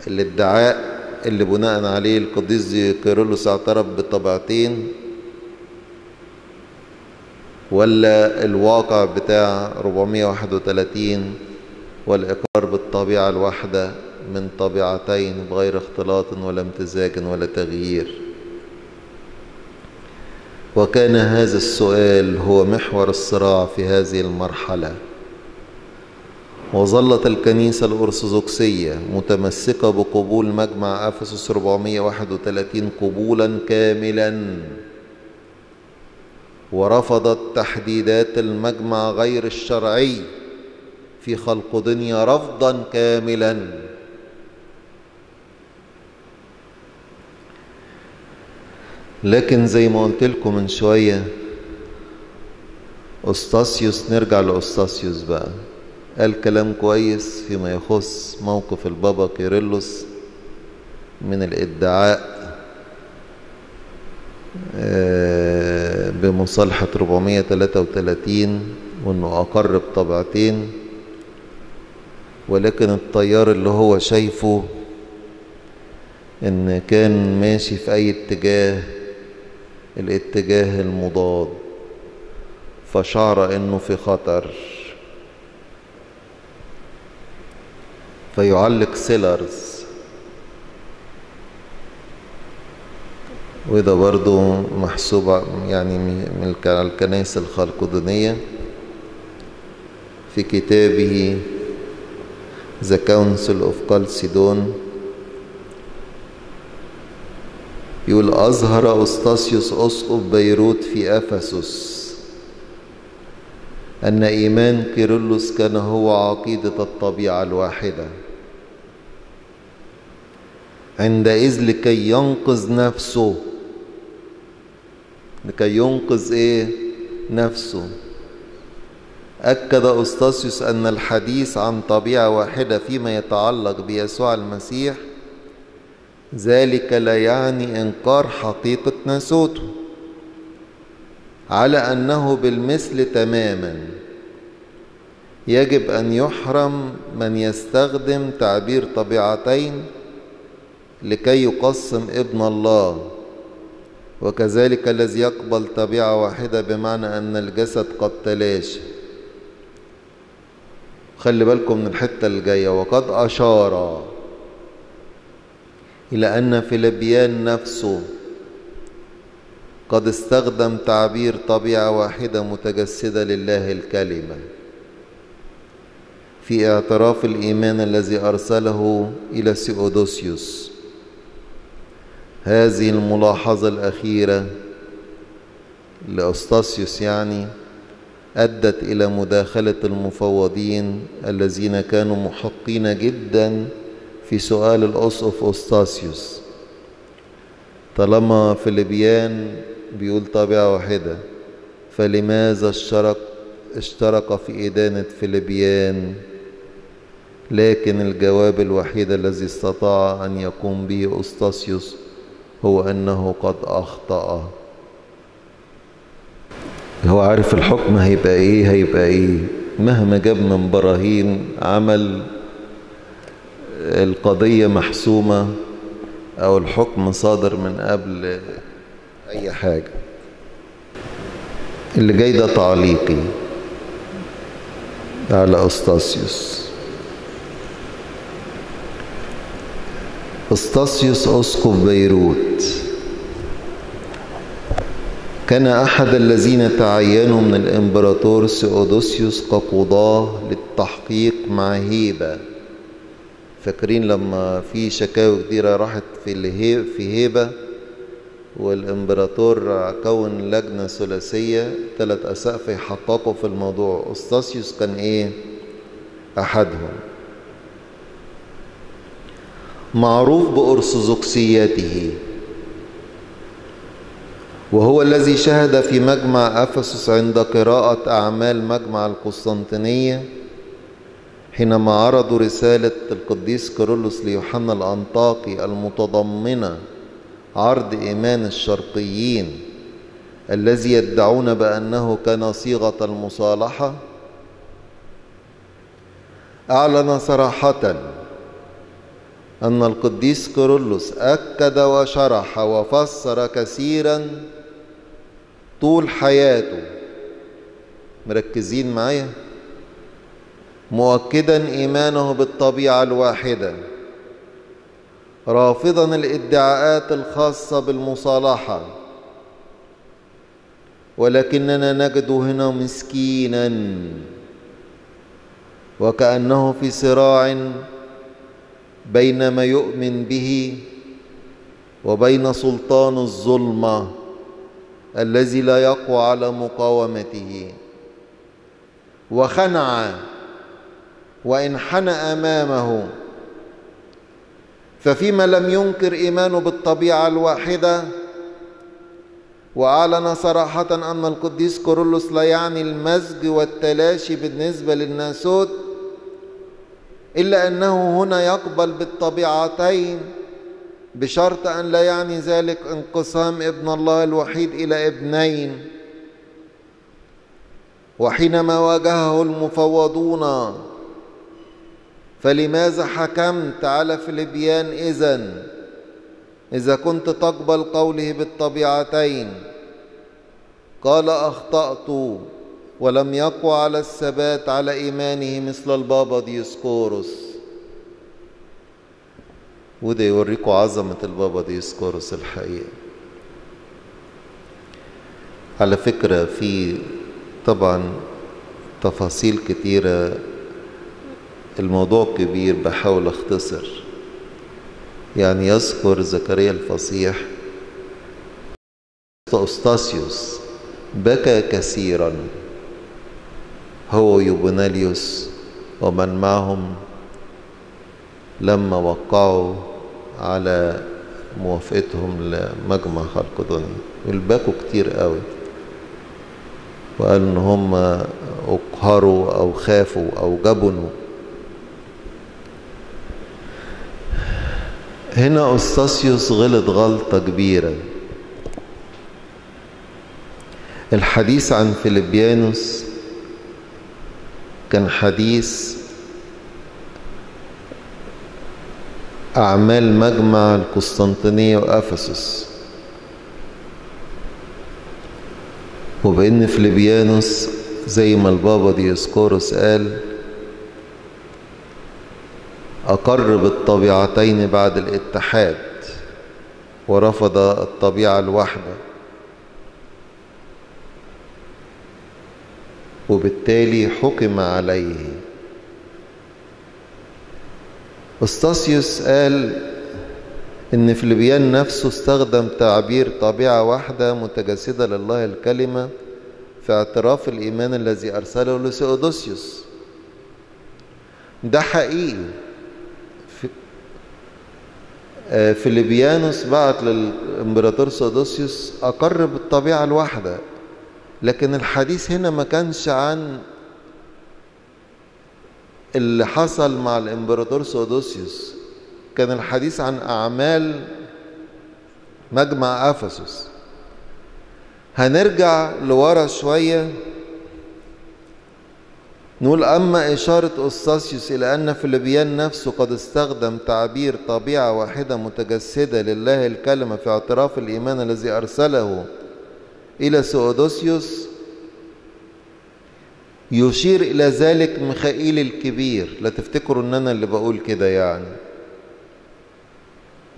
الادعاء اللي بناء عليه القديس كيرلس اعترف بطبيعتين ولا الواقع بتاع 431 والإقرار بالطبيعة الواحدة من طبيعتين بغير اختلاط ولا امتزاج ولا تغيير. وكان هذا السؤال هو محور الصراع في هذه المرحلة. وظلت الكنيسة الأرثوذكسية متمسكة بقبول مجمع أفسس 431 قبولا كاملا. ورفضت تحديدات المجمع غير الشرعي في خلق دنيا رفضا كاملا. لكن زي ما قلت لكم من شوية أستاسيوس نرجع لأستاسيوس بقى. قال كلام كويس فيما يخص موقف البابا كيرلس من الإدعاء بمصالحة 433 وإنه أقر بطبعتين ولكن التيار اللي هو شايفه إن كان ماشي في أي اتجاه الاتجاه المضاد فشعر إنه في خطر. فيعلق سيلرز. وده برضو محسوب يعني من الكنائس الخلقدونية في كتابه The Council of Chalcedon يقول أظهر أستاسيوس أسقف بيروت في أفسس. أن إيمان كيرلس كان هو عقيدة الطبيعة الواحدة. عندئذ لكي ينقذ نفسه. لكي ينقذ إيه؟ نفسه. أكد أستاسيوس أن الحديث عن طبيعة واحدة فيما يتعلق بيسوع المسيح ذلك لا يعني إنكار حقيقة ناسوته على أنه بالمثل تماما يجب أن يحرم من يستخدم تعبير طبيعتين لكي يقسم ابن الله وكذلك الذي يقبل طبيعة واحدة بمعنى أن الجسد قد تلاشى. خلي بالكم من الحتة الجاية وقد أشار إلى أن فيلبيان نفسه قد استخدم تعبير طبيعة واحدة متجسدة لله الكلمة. في اعتراف الإيمان الذي أرسله إلى سيودوسيوس هذه الملاحظة الأخيرة لأستاسيوس يعني أدت إلى مداخلة المفوضين الذين كانوا محقين جدا في سؤال الأسقف أستاسيوس طالما فيليبيان بيقول طبيعة واحدة فلماذا اشترك اشترك في إدانة فيلبيان لكن الجواب الوحيد الذي استطاع أن يقوم به أستاسيوس هو أنه قد أخطأ. هو عارف الحكم هيبقى إيه؟ هيبقى إيه؟ مهما جاب من براهين عمل القضية محسومة أو الحكم صادر من قبل أي حاجة. اللي جاي ده تعليقي على أستاسيوس أستاسيوس أسقف بيروت. كان أحد الذين تعينوا من الإمبراطور سيودوسيوس كقضاة للتحقيق مع هيبة. فاكرين لما في شكاوي كتيرة راحت في في هيبة والإمبراطور كون لجنة ثلاثية ثلاث أسقف يحققوا في الموضوع. أستاسيوس كان إيه؟ أحدهم. معروف بأرثوذكسيته وهو الذي شهد في مجمع أفسس عند قراءة أعمال مجمع القسطنطينية. حينما عرضوا رسالة القديس كيرلس ليوحنا الأنطاكي المتضمنة عرض إيمان الشرقيين الذي يدعون بأنه كان صيغة المصالحة أعلن صراحةً أن القديس كيرلس أكد وشرح وفسر كثيرا طول حياته. مركزين معايا؟ مؤكدا إيمانه بالطبيعة الواحدة. رافضا الإدعاءات الخاصة بالمصالحة. ولكننا نجد هنا مسكينا. وكأنه في صراع بين ما يؤمن به وبين سلطان الظلمة الذي لا يقوى على مقاومته. وخنع وانحنى أمامه. ففيما لم ينكر إيمانه بالطبيعة الواحدة وأعلن صراحة أن القديس كورولوس لا يعني المزج والتلاشي بالنسبة للناسوت إلا أنه هنا يقبل بالطبيعتين بشرط أن لا يعني ذلك انقسام ابن الله الوحيد إلى ابنين. وحينما واجهه المفوضون فلماذا حكمت على فيلبيان إذن؟ إذا كنت تقبل قوله بالطبيعتين. قال أخطأت ولم يقوى على الثبات على إيمانه مثل البابا ديسكوروس وده يوريكم عظمة البابا ديسكوروس الحقيقة. على فكرة في طبعا تفاصيل كتيرة الموضوع كبير بحاول أختصر. يعني يذكر زكريا الفصيح أستاسيوس بكى كثيرا. هو يوبوناليوس ومن معهم لما وقعوا على موافقتهم لمجمع خلق دنيا والباكوا كتير قوي. وقالوا إن هم أقهروا أو خافوا أو جبنوا هنا أوستاثيوس غلط غلطة كبيرة. الحديث عن فلابيانوس كان حديث أعمال مجمع القسطنطينية وأفسس. وبإن فلابيانوس زي ما البابا ديسكوروس قال أقر بالطبيعتين بعد الاتحاد ورفض الطبيعة الواحدة وبالتالي حكم عليه. أستاسيوس قال إن فيلبيان نفسه استخدم تعبير طبيعة واحدة متجسدة لله الكلمة في اعتراف الإيمان الذي أرسله لسيودوسيوس ده حقيقي. فلابيانوس بعت للإمبراطور ثيؤدوسيوس أقر بالطبيعة الواحدة لكن الحديث هنا ما كانش عن اللي حصل مع الإمبراطور ثيؤدوسيوس كان الحديث عن أعمال مجمع أفسس. هنرجع لورا شوية. نقول أما إشارة أستاسيوس إلى أن فيليبيان نفسه قد استخدم تعبير طبيعة واحدة متجسدة لله الكلمة في اعتراف الإيمان الذي أرسله إلى سؤدوسيوس يشير إلى ذلك ميخائيل الكبير. لا تفتكروا أن أنا اللي بقول كده يعني.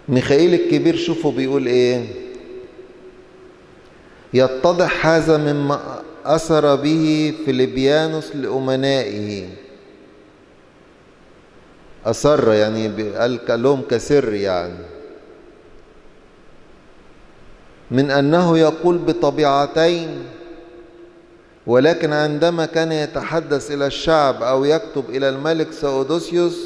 ميخائيل الكبير شوفوا بيقول إيه؟ يتضح هذا مما أثر به فيليبيانوس لأمنائه. أصر يعني قال لهم كسر يعني. من أنه يقول بطبيعتين ولكن عندما كان يتحدث إلى الشعب أو يكتب إلى الملك سودوسيوس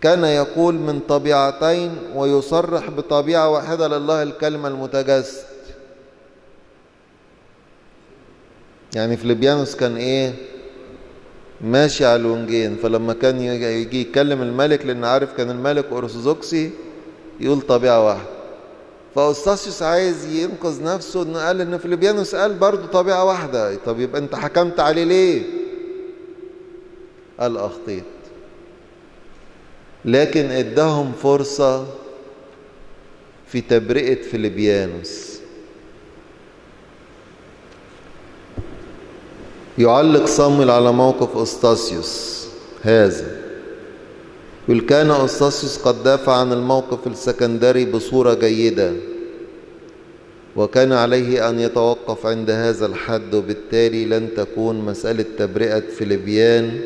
كان يقول من طبيعتين ويصرح بطبيعة واحدة لله الكلمة المتجسد يعني فليبيانوس كان إيه؟ ماشي على الونجين فلما كان يجي يكلم الملك لأن عارف كان الملك ارثوذكسي يقول طبيعه واحدة فأوستاسيوس عايز ينقذ نفسه إنه قال إن فليبيانوس قال برضه طبيعه واحدة. طب يبقى أنت حكمت عليه ليه؟ قال أخطيت. لكن إداهم فرصة في تبرئة فليبيانوس. يعلق صامل على موقف أستاسيوس هذا. يقول كان أستاسيوس قد دافع عن الموقف السكندري بصورة جيدة وكان عليه أن يتوقف عند هذا الحد وبالتالي لن تكون مسألة تبرئة فيليبيان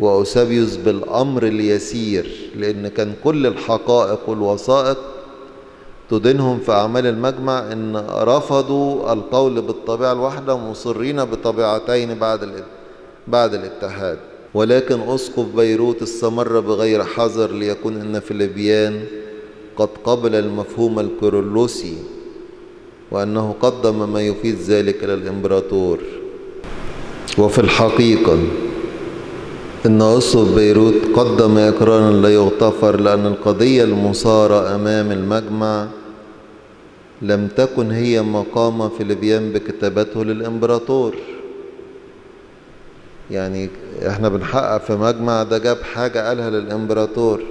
وأوسابيوس بالأمر اليسير لأن كان كل الحقائق والوثائق تدينهم في أعمال المجمع أن رفضوا القول بالطبيعة الواحدة مصرين بطبيعتين بعد بعد الاتحاد. ولكن أسقف بيروت استمر بغير حذر ليكون أن فلابيان قد قبل المفهوم الكيرلسي وأنه قدم ما يفيد ذلك إلى الإمبراطور وفي الحقيقة إن أسقف بيروت قدم إقرارا لا يغتفر لأن القضية المثارة أمام المجمع لم تكن هي ما قام فلابيان بكتابته للإمبراطور. يعني إحنا بنحقق في مجمع ده جاب حاجة قالها للإمبراطور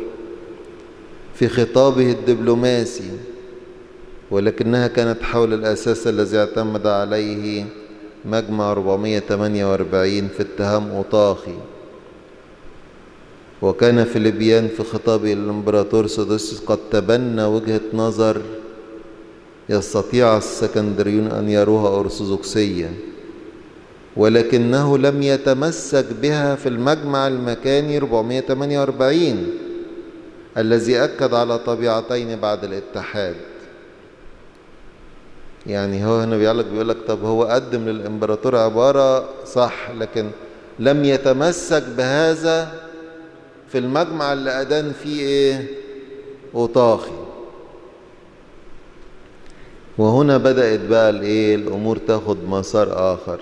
في خطابه الدبلوماسي ولكنها كانت حول الأساس الذي اعتمد عليه مجمع 448 في اتهام أوطاخي. وكان فلابيان في خطابه للإمبراطور ثيؤدوسيوس قد تبنى وجهة نظر يستطيع السكندريون أن يروها أرثوذكسية ولكنه لم يتمسك بها في المجمع المكاني 448 الذي أكد على طبيعتين بعد الاتحاد. يعني هو هنا بيقول لك بيقول لك طب هو قدم للإمبراطور عبارة صح لكن لم يتمسك بهذا في المجمع اللي أدان فيه إيه؟ أوطاخي وهنا بدأت بقى الإيه؟ الأمور تاخد مسار آخر.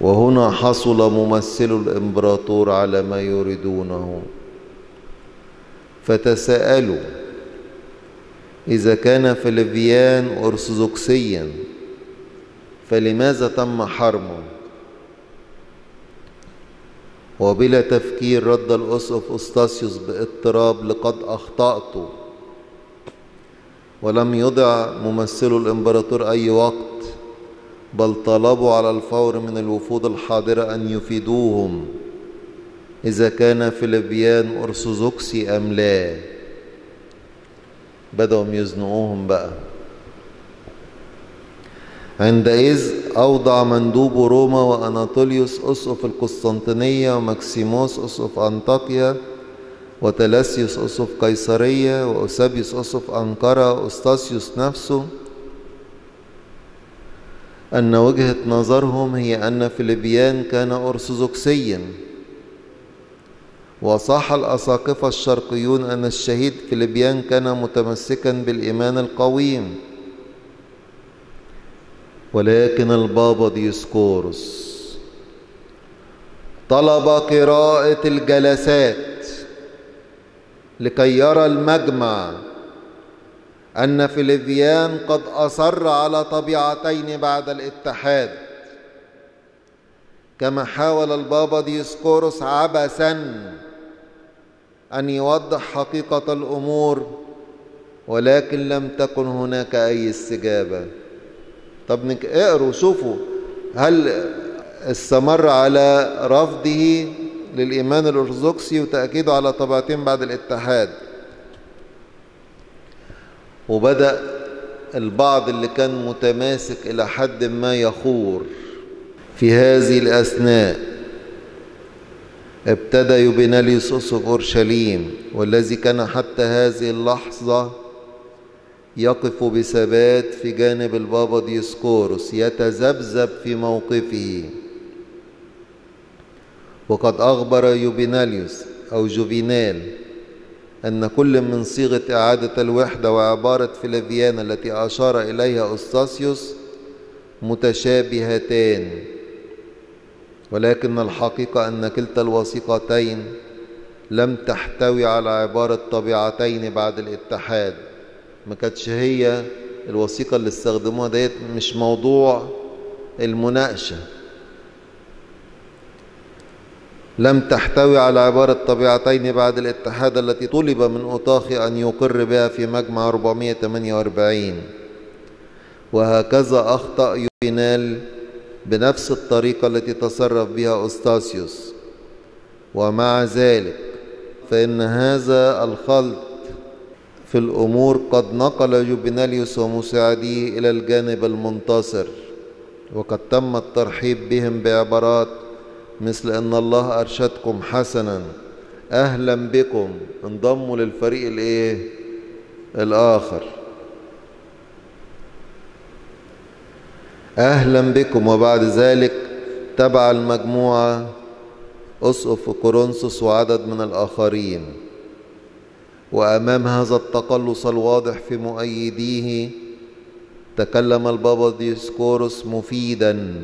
وهنا حصل ممثل الإمبراطور على ما يريدونه. فتساءلوا إذا كان فليفيان أرثوذكسيا فلماذا تم حرمه؟ وبلا تفكير رد الأسقف أستاسيوس باضطراب لقد أخطأت ولم يضع ممثل الإمبراطور أي وقت بل طلبوا على الفور من الوفود الحاضرة أن يفيدوهم. إذا كان فلافيان أرثوذكسي أم لا؟ بدأوا يزنقوهم بقى. عندئذ أوضح مندوب روما وأناطوليوس أسقف القسطنطينية ومكسيموس أسقف أنطاكيا وثلاسيوس أسقف قيصرية ويوسابيوس أسقف أنقرة وأستاسيوس نفسه. أن وجهة نظرهم هي أن فلافيان كان أرثوذكسيا. وصاح الأساقفة الشرقيون أن الشهيد فلافيان كان متمسكا بالإيمان القويم. ولكن البابا ديسكورس طلب قراءة الجلسات لكي يرى المجمع أن فلافيان قد أصر على طبيعتين بعد الاتحاد. كما حاول البابا ديسكورس عبثا أن يوضح حقيقة الأمور ولكن لم تكن هناك أي استجابة. طب اقروا شوفوا هل استمر على رفضه للإيمان الأرثوذكسي وتأكيده على طبيعتين بعد الاتحاد؟ وبدأ البعض اللي كان متماسك إلى حد ما يخور في هذه الأثناء ابتدى يوبيناليوس أسقف أورشليم والذي كان حتى هذه اللحظة يقف بثبات في جانب البابا ديسكوروس يتذبذب في موقفه. وقد أخبر يوبيناليوس أو جوفينال أن كل من صيغة إعادة الوحدة وعبارة فلافيان التي أشار إليها أستاسيوس متشابهتان. ولكن الحقيقة أن كلتا الوثيقتين لم تحتوي على عبارة طبيعتين بعد الاتحاد. ما كانتش هي الوثيقة اللي استخدموها ديت مش موضوع المناقشة. لم تحتوي على عبارة طبيعتين بعد الاتحاد التي طلب من أوطاخي أن يقر بها في مجمع 448 وهكذا أخطأ يوبينال بنفس الطريقة التي تصرف بها أستاسيوس ومع ذلك فإن هذا الخلط في الأمور قد نقل يوبيناليوس ومساعديه إلى الجانب المنتصر وقد تم الترحيب بهم بعبارات مثل أن الله أرشدكم حسنا أهلا بكم انضموا للفريق الإيه؟ الآخر. أهلا بكم وبعد ذلك تبع المجموعة أسقف كورنثوس وعدد من الآخرين. وأمام هذا التقلص الواضح في مؤيديه تكلم البابا ديسكورس مفيدا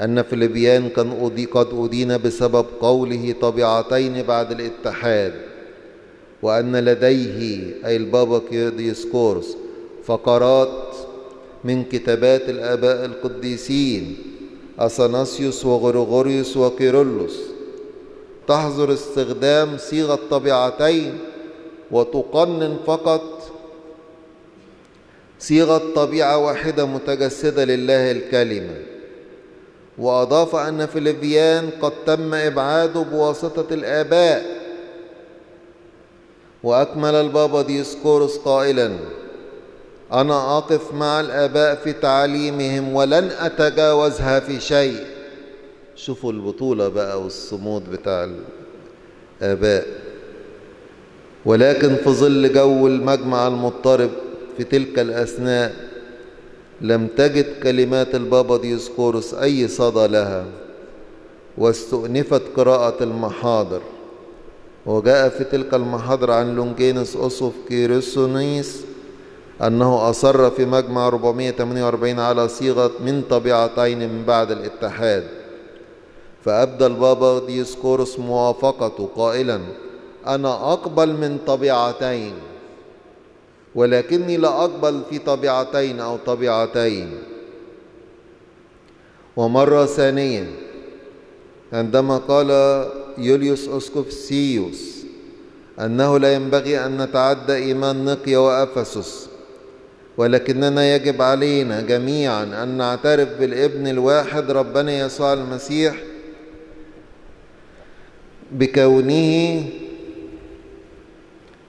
أن فلافيان كان قد أدين بسبب قوله طبيعتين بعد الاتحاد وأن لديه أي البابا ديسكورس فقرات من كتابات الآباء القديسين أثناسيوس وغريغوريوس وكيرلس تحظر استخدام صيغة طبيعتين وتقنن فقط. صيغة طبيعة واحدة متجسدة لله الكلمة. وأضاف أن فلافيان قد تم إبعاده بواسطة الآباء. وأكمل البابا ديسكورس قائلا أنا أقف مع الآباء في تعليمهم ولن أتجاوزها في شيء. شوفوا البطولة بقى والصمود بتاع الآباء. ولكن في ظل جو المجمع المضطرب في تلك الأثناء لم تجد كلمات البابا ديسكورس أي صدى لها واستؤنفت قراءة المحاضر. وجاء في تلك المحاضرة عن لونجينس أسقف كيرسونيس أنه أصر في مجمع 448 على صيغة من طبيعتين من بعد الاتحاد. فأبدى البابا ديسكورس موافقته قائلا أنا أقبل من طبيعتين ولكني لا أقبل في طبيعتين أو طبيعتين. ومرة ثانية عندما قال يوليوس أسقف سيوس أنه لا ينبغي أن نتعدى إيمان نقيا وأفسس ولكننا يجب علينا جميعا أن نعترف بالابن الواحد ربنا يسوع المسيح بكونه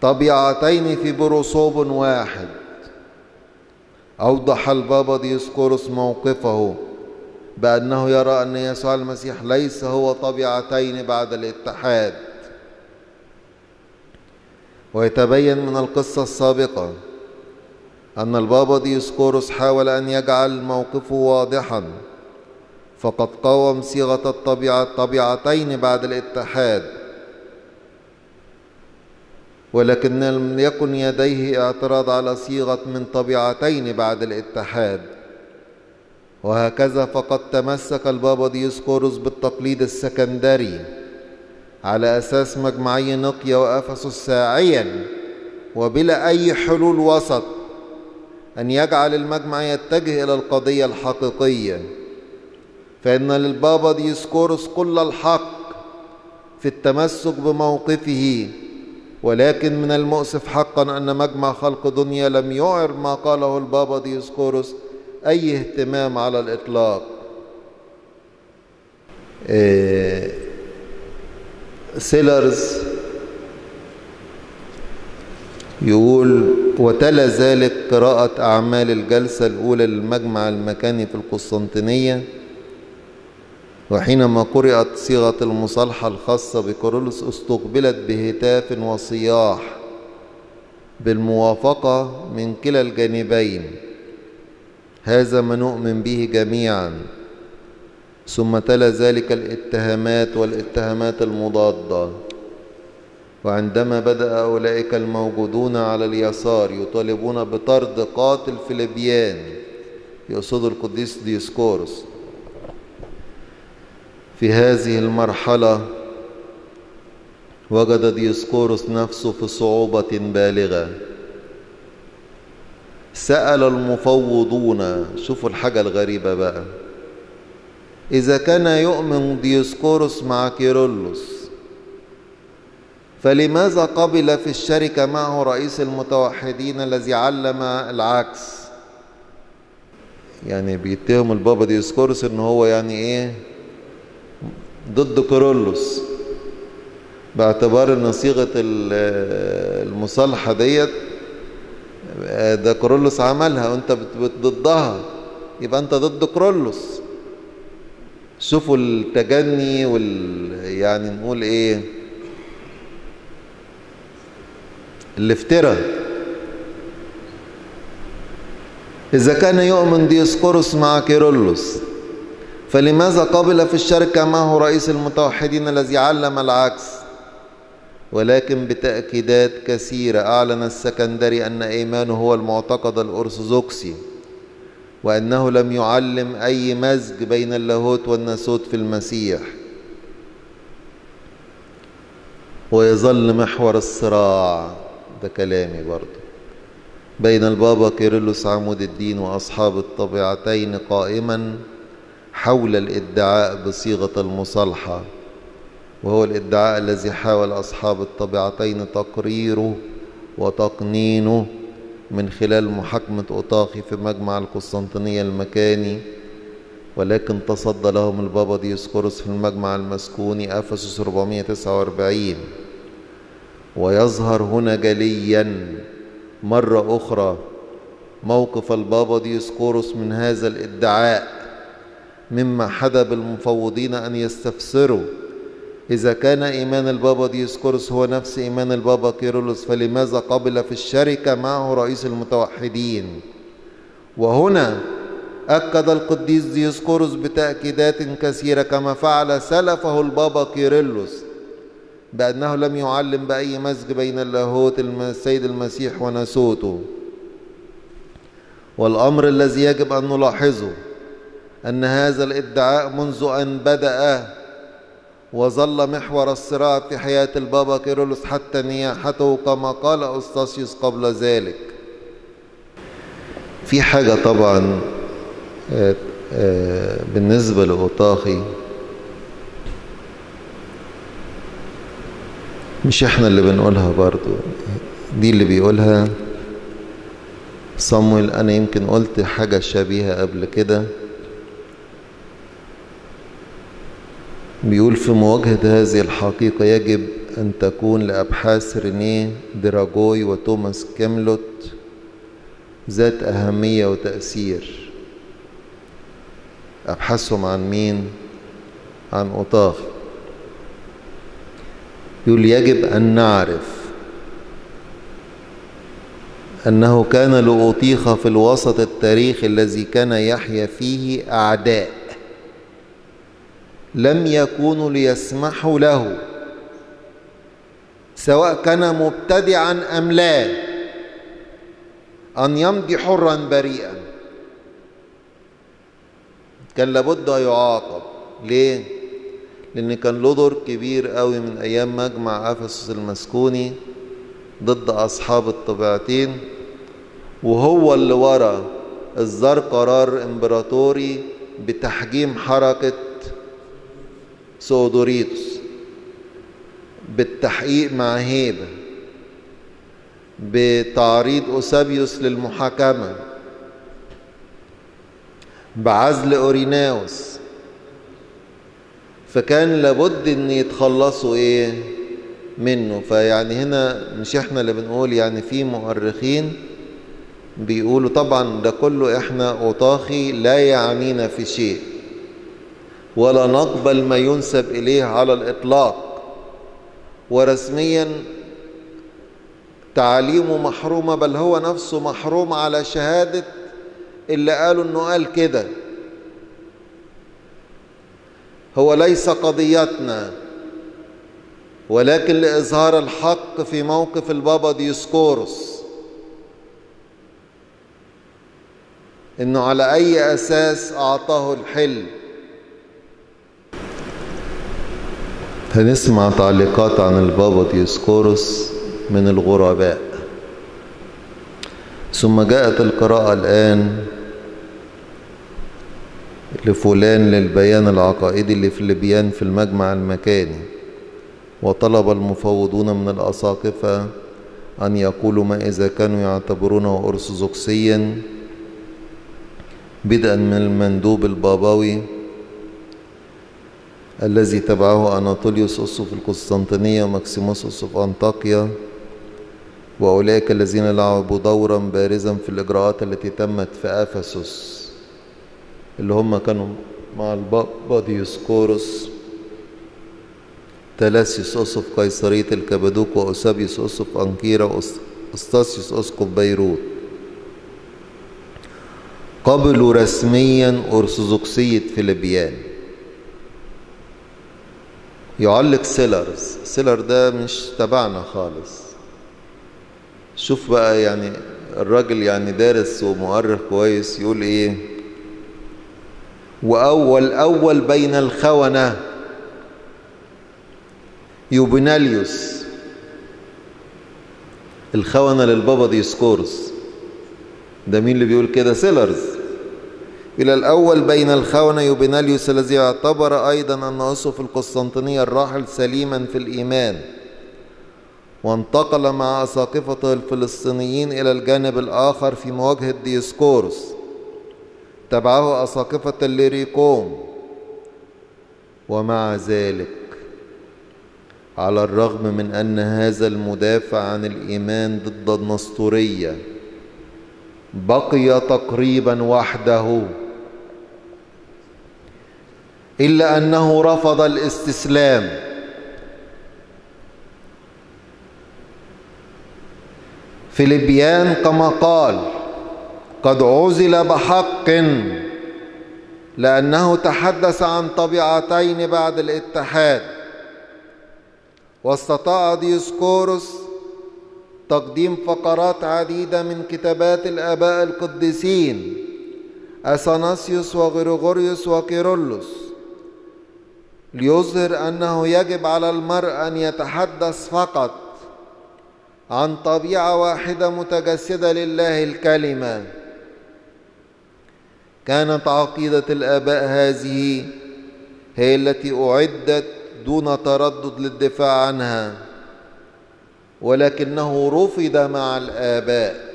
طبيعتين في بروصوب واحد. أوضح البابا ديسكورس موقفه بأنه يرى أن يسوع المسيح ليس هو طبيعتين بعد الاتحاد. ويتبين من القصة السابقة أن البابا ديسكورس حاول أن يجعل موقفه واضحا فقد قاوم صيغة الطبيعة الطبيعتين بعد الاتحاد. ولكن لم يكن لديه اعتراض على صيغة من طبيعتين بعد الاتحاد. وهكذا فقد تمسك البابا ديسكوروس بالتقليد السكندري على أساس مجمعي نيقية وأفسس ساعيا وبلا أي حلول وسط أن يجعل المجمع يتجه إلى القضية الحقيقية. فإن للبابا ديسكورس كل الحق في التمسك بموقفه ولكن من المؤسف حقا أن مجمع خلقيدونيا لم يعر ما قاله البابا ديسكورس أي اهتمام على الإطلاق؟ إيه سيلرز يقول وتلا ذلك قراءة أعمال الجلسة الأولى للمجمع المكاني في القسطنطينية وحينما قرأت صيغة المصالحة الخاصة بكورولوس استقبلت بهتاف وصياح بالموافقة من كلا الجانبين. هذا ما نؤمن به جميعا. ثم تلا ذلك الاتهامات والاتهامات المضادة. وعندما بدأ أولئك الموجودون على اليسار يطالبون بطرد قاتل فلافيان يقصد القديس ديسكورس. في هذه المرحلة وجد ديسكورس نفسه في صعوبة بالغة. سأل المفوضون شوفوا الحاجة الغريبة بقى. إذا كان يؤمن ديسكورس مع كيرلس فلماذا قبل في الشركة معه رئيس المتوحدين الذي علم العكس؟ يعني بيتهم البابا ديسكورس إن هو يعني إيه؟ ضد كيرلس باعتبار إن صيغة المصالحة ديت ده كرولوس عملها وأنت ضدها يبقى أنت ضد كرولوس شوفوا التجني وال يعني نقول إيه الافتراء. إذا كان يؤمن ديسقورس مع كيرلس فلماذا قبل في الشركة معه رئيس المتوحدين الذي علم العكس؟ ولكن بتأكيدات كثيرة أعلن السكندري أن إيمانه هو المعتقد الأرثوذكسي وأنه لم يعلم أي مزج بين اللاهوت والناسوت في المسيح. ويظل محور الصراع ده كلامي برضه بين البابا كيرلس عمود الدين وأصحاب الطبيعتين قائما حول الإدعاء بصيغة المصالحة وهو الإدعاء الذي حاول أصحاب الطبيعتين تقريره وتقنينه من خلال محاكمة أوطاخي في مجمع القسطنطينية المكاني ولكن تصدى لهم البابا ديسكورس في المجمع المسكوني أفسس 449 ويظهر هنا جليا مرة أخرى موقف البابا ديسكورس من هذا الإدعاء. مما حدا بالمفوضين أن يستفسروا. إذا كان إيمان البابا ديسكورس هو نفس إيمان البابا كيرلس فلماذا قبل في الشركة معه رئيس المتوحدين؟ وهنا أكد القديس ديسكورس بتأكيدات كثيرة كما فعل سلفه البابا كيرلس بأنه لم يعلم بأي مزج بين اللاهوت السيد المسيح وناسوته والأمر الذي يجب أن نلاحظه أن هذا الإدعاء منذ أن بدأ وظل محور الصراع في حياة البابا كيرلس حتى نياحته كما قال أستاسيوس قبل ذلك. في حاجة طبعا بالنسبة لأوطاخي مش إحنا اللي بنقولها برضو دي اللي بيقولها. صمويل أنا يمكن قلت حاجة شبيهة قبل كده. بيقول في مواجهة هذه الحقيقة يجب أن تكون لأبحاث رينيه دراجوي وتوماس كيملوت ذات أهمية وتأثير. أبحاثهم عن مين؟ عن أوطاخي يقول يجب أن نعرف أنه كان لأوطيخ في الوسط التاريخي الذي كان يحيا فيه أعداء. لم يكونوا ليسمحوا له سواء كان مبتدعا أم لا أن يمضي حرا بريئا كان لابد يعاقب ليه؟ لأن كان له دور كبير قوي من أيام مجمع أفسس المسكوني ضد أصحاب الطبيعتين وهو اللي ورا إصدار قرار إمبراطوري بتحجيم حركة سودوريتوس بالتحقيق مع هيبة بتعريض أوسابيوس للمحاكمة بعزل أوريناوس. فكان لابد إن يتخلصوا إيه منه. فيعني هنا مش إحنا اللي بنقول يعني في مؤرخين بيقولوا طبعا ده كله إحنا اوطاخي لا يعنينا في شيء. ولا نقبل ما ينسب إليه على الإطلاق. ورسميا تعاليمه محرومة بل هو نفسه محروم على شهادة اللي قالوا إنه قال كده. هو ليس قضيتنا ولكن لإظهار الحق في موقف البابا ديسكورس إنه على أي أساس أعطاه الحل هنسمع تعليقات عن البابا ديسكورس من الغرباء. ثم جاءت القراءة الآن لفلان للبيان العقائدي اللي في اللبيان في المجمع المكاني. وطلب المفوضون من الأساقفة أن يقولوا ما إذا كانوا يعتبرونه أرثوذكسيا بدءا من المندوب البابوي الذي تبعه أناطوليوس أسقف القسطنطينية وماكسيموس أسقف أنطاكيا وأولئك الذين لعبوا دورا بارزا في الإجراءات التي تمت في أفسس اللي هم كانوا مع البابا ديوسكورس ثلاسيوس أسقف قيصرية الكبدوك وأوسابيوس أسقف أنكيرا وأوستاسيوس أسقف بيروت. قبلوا رسميا أرثوذكسية فلابيان يعلق سيلرز سيلر ده مش تبعنا خالص. شوف بقى يعني الراجل يعني دارس ومؤرخ كويس يقول إيه؟ وأول أول بين الخونة يوبناليوس الخونة للبابا ديسكورس ده مين اللي بيقول كده؟ سيلرز إلى الأول بين الخونة يوبناليوس الذي اعتبر أيضا أن أسقف القسطنطينية الراحل سليما في الإيمان وانتقل مع أساقفته الفلسطينيين إلى الجانب الآخر في مواجهة ديسكورس تبعه أساقفة الليريكوم ومع ذلك على الرغم من أن هذا المدافع عن الإيمان ضد النسطورية بقي تقريبا وحده. إلا أنه رفض الاستسلام. فلابيان كما قال قد عزل بحق لأنه تحدث عن طبيعتين بعد الاتحاد. واستطاع ديسكورس تقديم فقرات عديدة من كتابات الآباء القديسين أثناسيوس وغريغوريوس وكيرلس ليظهر أنه يجب على المرء أن يتحدث فقط عن طبيعة واحدة متجسدة لله الكلمة. كانت عقيدة الآباء هذه هي التي أعدت دون تردد للدفاع عنها ولكنه رفض مع الآباء.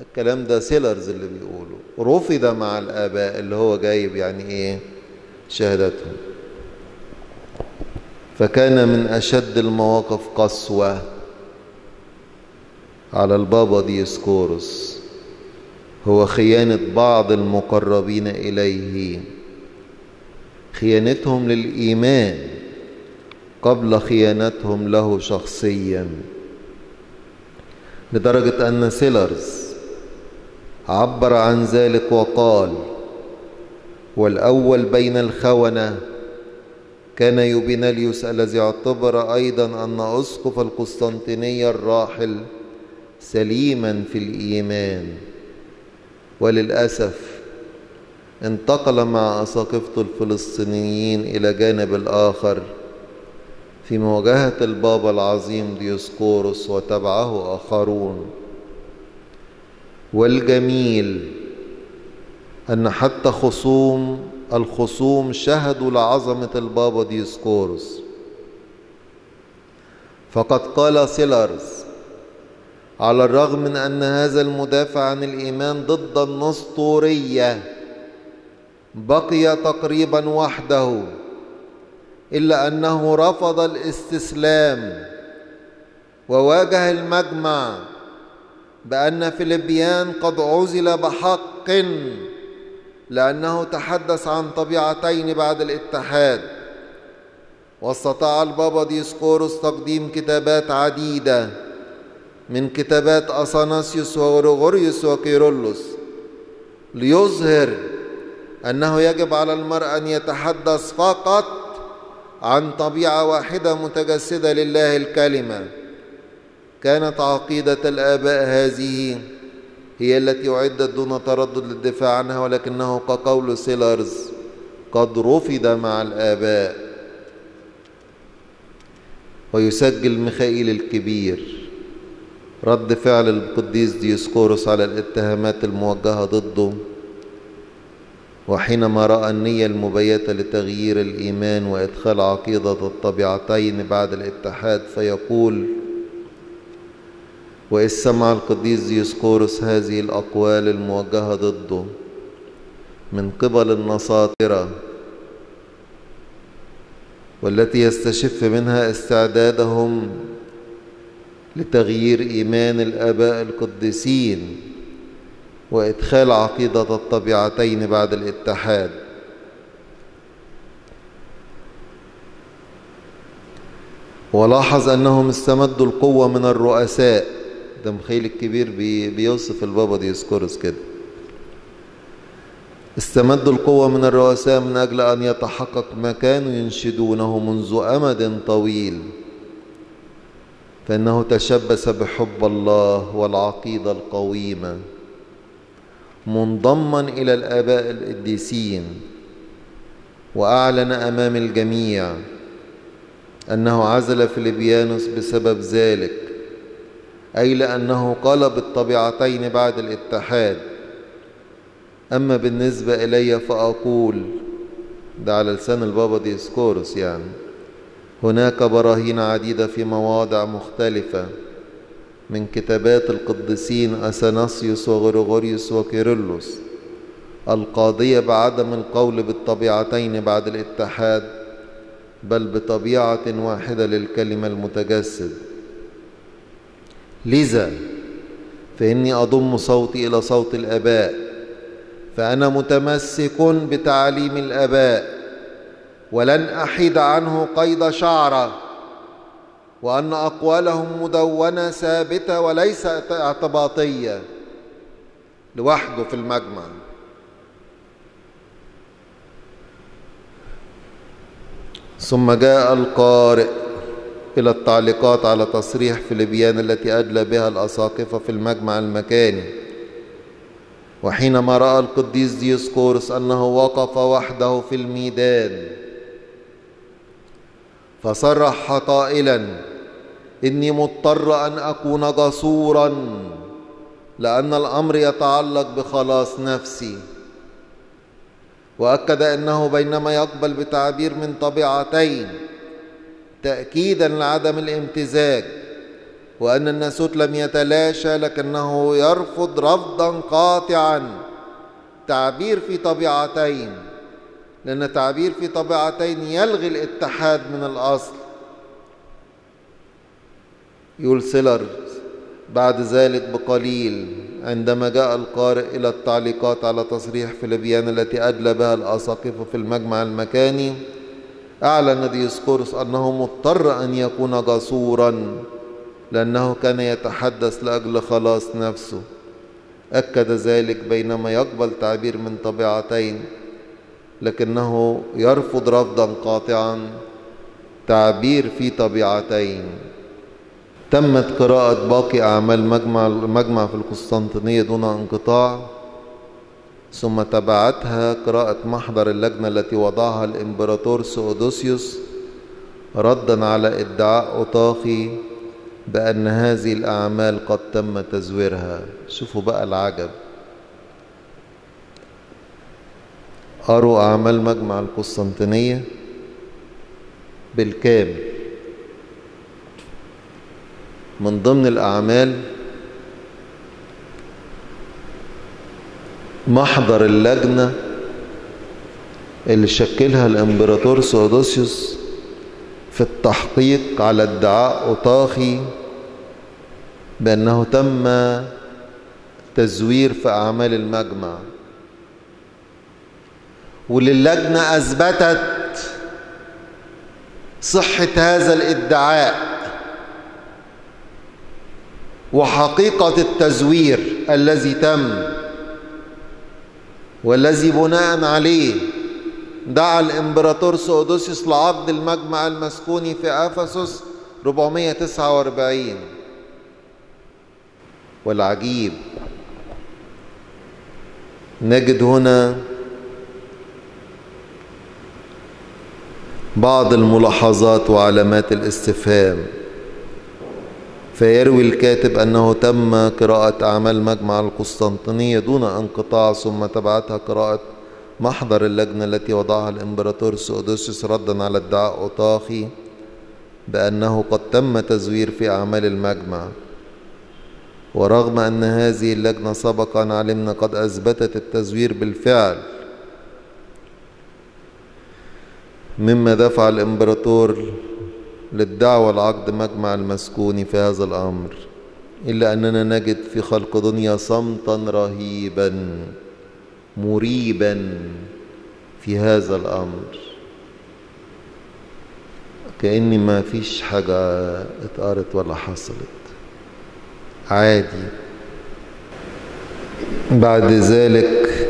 الكلام ده سيلرز اللي بيقوله رفض مع الآباء اللي هو جايب يعني إيه؟ شهادتهم. فكان من أشد المواقف قسوة على البابا ديسكورس هو خيانة بعض المقربين إليه. خيانتهم للإيمان قبل خيانتهم له شخصيا. لدرجة أن سيلرز عبر عن ذلك وقال والأول بين الخونة كان يوبيناليوس الذي اعتبر أيضا أن أسقف القسطنطينية الراحل سليما في الإيمان. وللأسف انتقل مع أساقفته الفلسطينيين إلى جانب الآخر في مواجهة البابا العظيم ديوسكوروس وتبعه آخرون. والجميل أن حتى خصوم الخصوم شهدوا لعظمة البابا ديوسكوروس فقد قال سيلرز على الرغم من أن هذا المدافع عن الإيمان ضد النسطورية بقي تقريبا وحده إلا أنه رفض الاستسلام وواجه المجمع بأن فلابيان قد عزل بحق لأنه تحدث عن طبيعتين بعد الاتحاد. واستطاع البابا ديسكوروس تقديم كتابات عديدة من كتابات أثناسيوس وغرغوريوس وكيرلس ليظهر أنه يجب على المرء أن يتحدث فقط عن طبيعة واحدة متجسدة لله الكلمة. كانت عقيدة الآباء هذه هي التي أعد دون تردد للدفاع عنها ولكنه كقول سيلرز قد رفض مع الآباء. ويسجل ميخائيل الكبير. رد فعل القديس ديسكورس على الاتهامات الموجهة ضده. وحينما رأى النية المبيتة لتغيير الإيمان وإدخال عقيدة الطبيعتين بعد الاتحاد فيقول وإذ سمع القديس ديسكورس هذه الأقوال الموجهة ضده. من قبل النصاطرة والتي يستشف منها استعدادهم لتغيير إيمان الآباء القديسين وإدخال عقيدة الطبيعتين بعد الاتحاد. ولاحظ أنهم استمدوا القوة من الرؤساء ده ميخائيل الكبير بي بيوصف البابا ديسكورس كده. استمدوا القوة من الرؤساء من أجل أن يتحقق ما كانوا ينشدونه منذ أمد طويل. فإنه تشبث بحب الله والعقيدة القويمة منضما إلى الآباء القديسين. وأعلن أمام الجميع أنه عزل فيليبيانوس بسبب ذلك. أي لأنه قلب الطبيعتين بعد الاتحاد. أما بالنسبة إلي فأقول ده على لسان البابا ديسكورس يعني هناك براهين عديدة في مواضع مختلفة من كتابات القديسين أثناسيوس وغريغوريوس وكيرلس القاضية بعدم القول بالطبيعتين بعد الاتحاد بل بطبيعة واحدة للكلمة المتجسد. لذا فإني أضم صوتي إلى صوت الآباء فأنا متمسك بتعاليم الآباء ولن أحيد عنه قيد شعرة وأن أقوالهم مدونة ثابتة وليس اعتباطية. لوحده في المجمع. ثم جاء القارئ. إلى التعليقات على تصريح فلابيان التي أدلى بها الأساقفة في المجمع المكاني. وحينما رأى القديس ديسكورس أنه وقف وحده في الميدان فصرح قائلا إني مضطر أن أكون جسورا لأن الأمر يتعلق بخلاص نفسي. وأكد أنه بينما يقبل بتعبير من طبيعتين تأكيدا لعدم الامتزاج وأن الناسوت لم يتلاشى لكنه يرفض رفضا قاطعا. تعبير في طبيعتين لأن تعبير في طبيعتين يلغي الاتحاد من الأصل. يقول سيلرز بعد ذلك بقليل عندما جاء القارئ إلى التعليقات على تصريح فلابيان التي أدلى بها الأساقفة في المجمع المكاني أعلن ديسكورس أنه مضطر أن يكون جسورا لأنه كان يتحدث لأجل خلاص نفسه. أكد ذلك بينما يقبل تعبير من طبيعتين لكنه يرفض رفضا قاطعا تعبير في طبيعتين. تمت قراءة باقي أعمال مجمع المجمع في القسطنطينية دون انقطاع. ثم تبعتها قراءة محضر اللجنة التي وضعها الإمبراطور سؤدوسيوس ردا على إدعاء أوطاخي بأن هذه الأعمال قد تم تزويرها. شوفوا بقى العجب. قروا أعمال مجمع القسطنطينية بالكامل. من ضمن الأعمال محضر اللجنة اللي شكلها الإمبراطور سودوسيوس في التحقيق على ادعاء أوطاخي بأنه تم تزوير في أعمال المجمع. وللجنة أثبتت صحة هذا الادعاء وحقيقة التزوير الذي تم والذي بناء عليه دعا الإمبراطور سودوسيوس لعقد المجمع المسكوني في أفسس 449 والعجيب نجد هنا بعض الملاحظات وعلامات الاستفهام. فيروي الكاتب أنه تم قراءة أعمال مجمع القسطنطينية دون انقطاع ثم تبعتها قراءة محضر اللجنة التي وضعها الإمبراطور سودوسيوس ردا على ادعاء أوطاخي بأنه قد تم تزوير في أعمال المجمع. ورغم أن هذه اللجنة سبقا علمنا قد أثبتت التزوير بالفعل مما دفع الإمبراطور للدعوة لعقد مجمع المسكوني في هذا الأمر إلا أننا نجد في خلق دنيا صمتا رهيبا مريبا في هذا الأمر. كأني ما فيش حاجة اتقرت ولا حصلت. عادي. بعد ذلك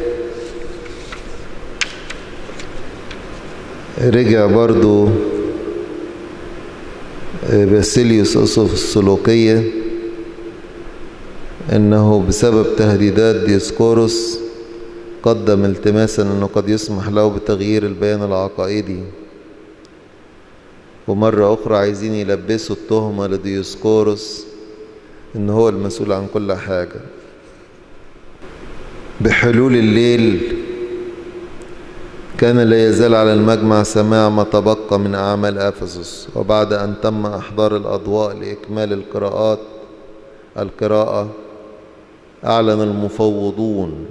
رجع برضو باسيليوس أسف السلوكية أنه بسبب تهديدات ديسكوروس قدم التماسا أنه قد يسمح له بتغيير البيان العقائدي. ومرة أخرى عايزين يلبسوا التهمة لديوسكوروس إن هو المسؤول عن كل حاجة. بحلول الليل كان لا يزال على المجمع سماع ما تبقى من أعمال أفسس وبعد أن تم إحضار الأضواء لإكمال القراءات القراءة أعلن المفوضون.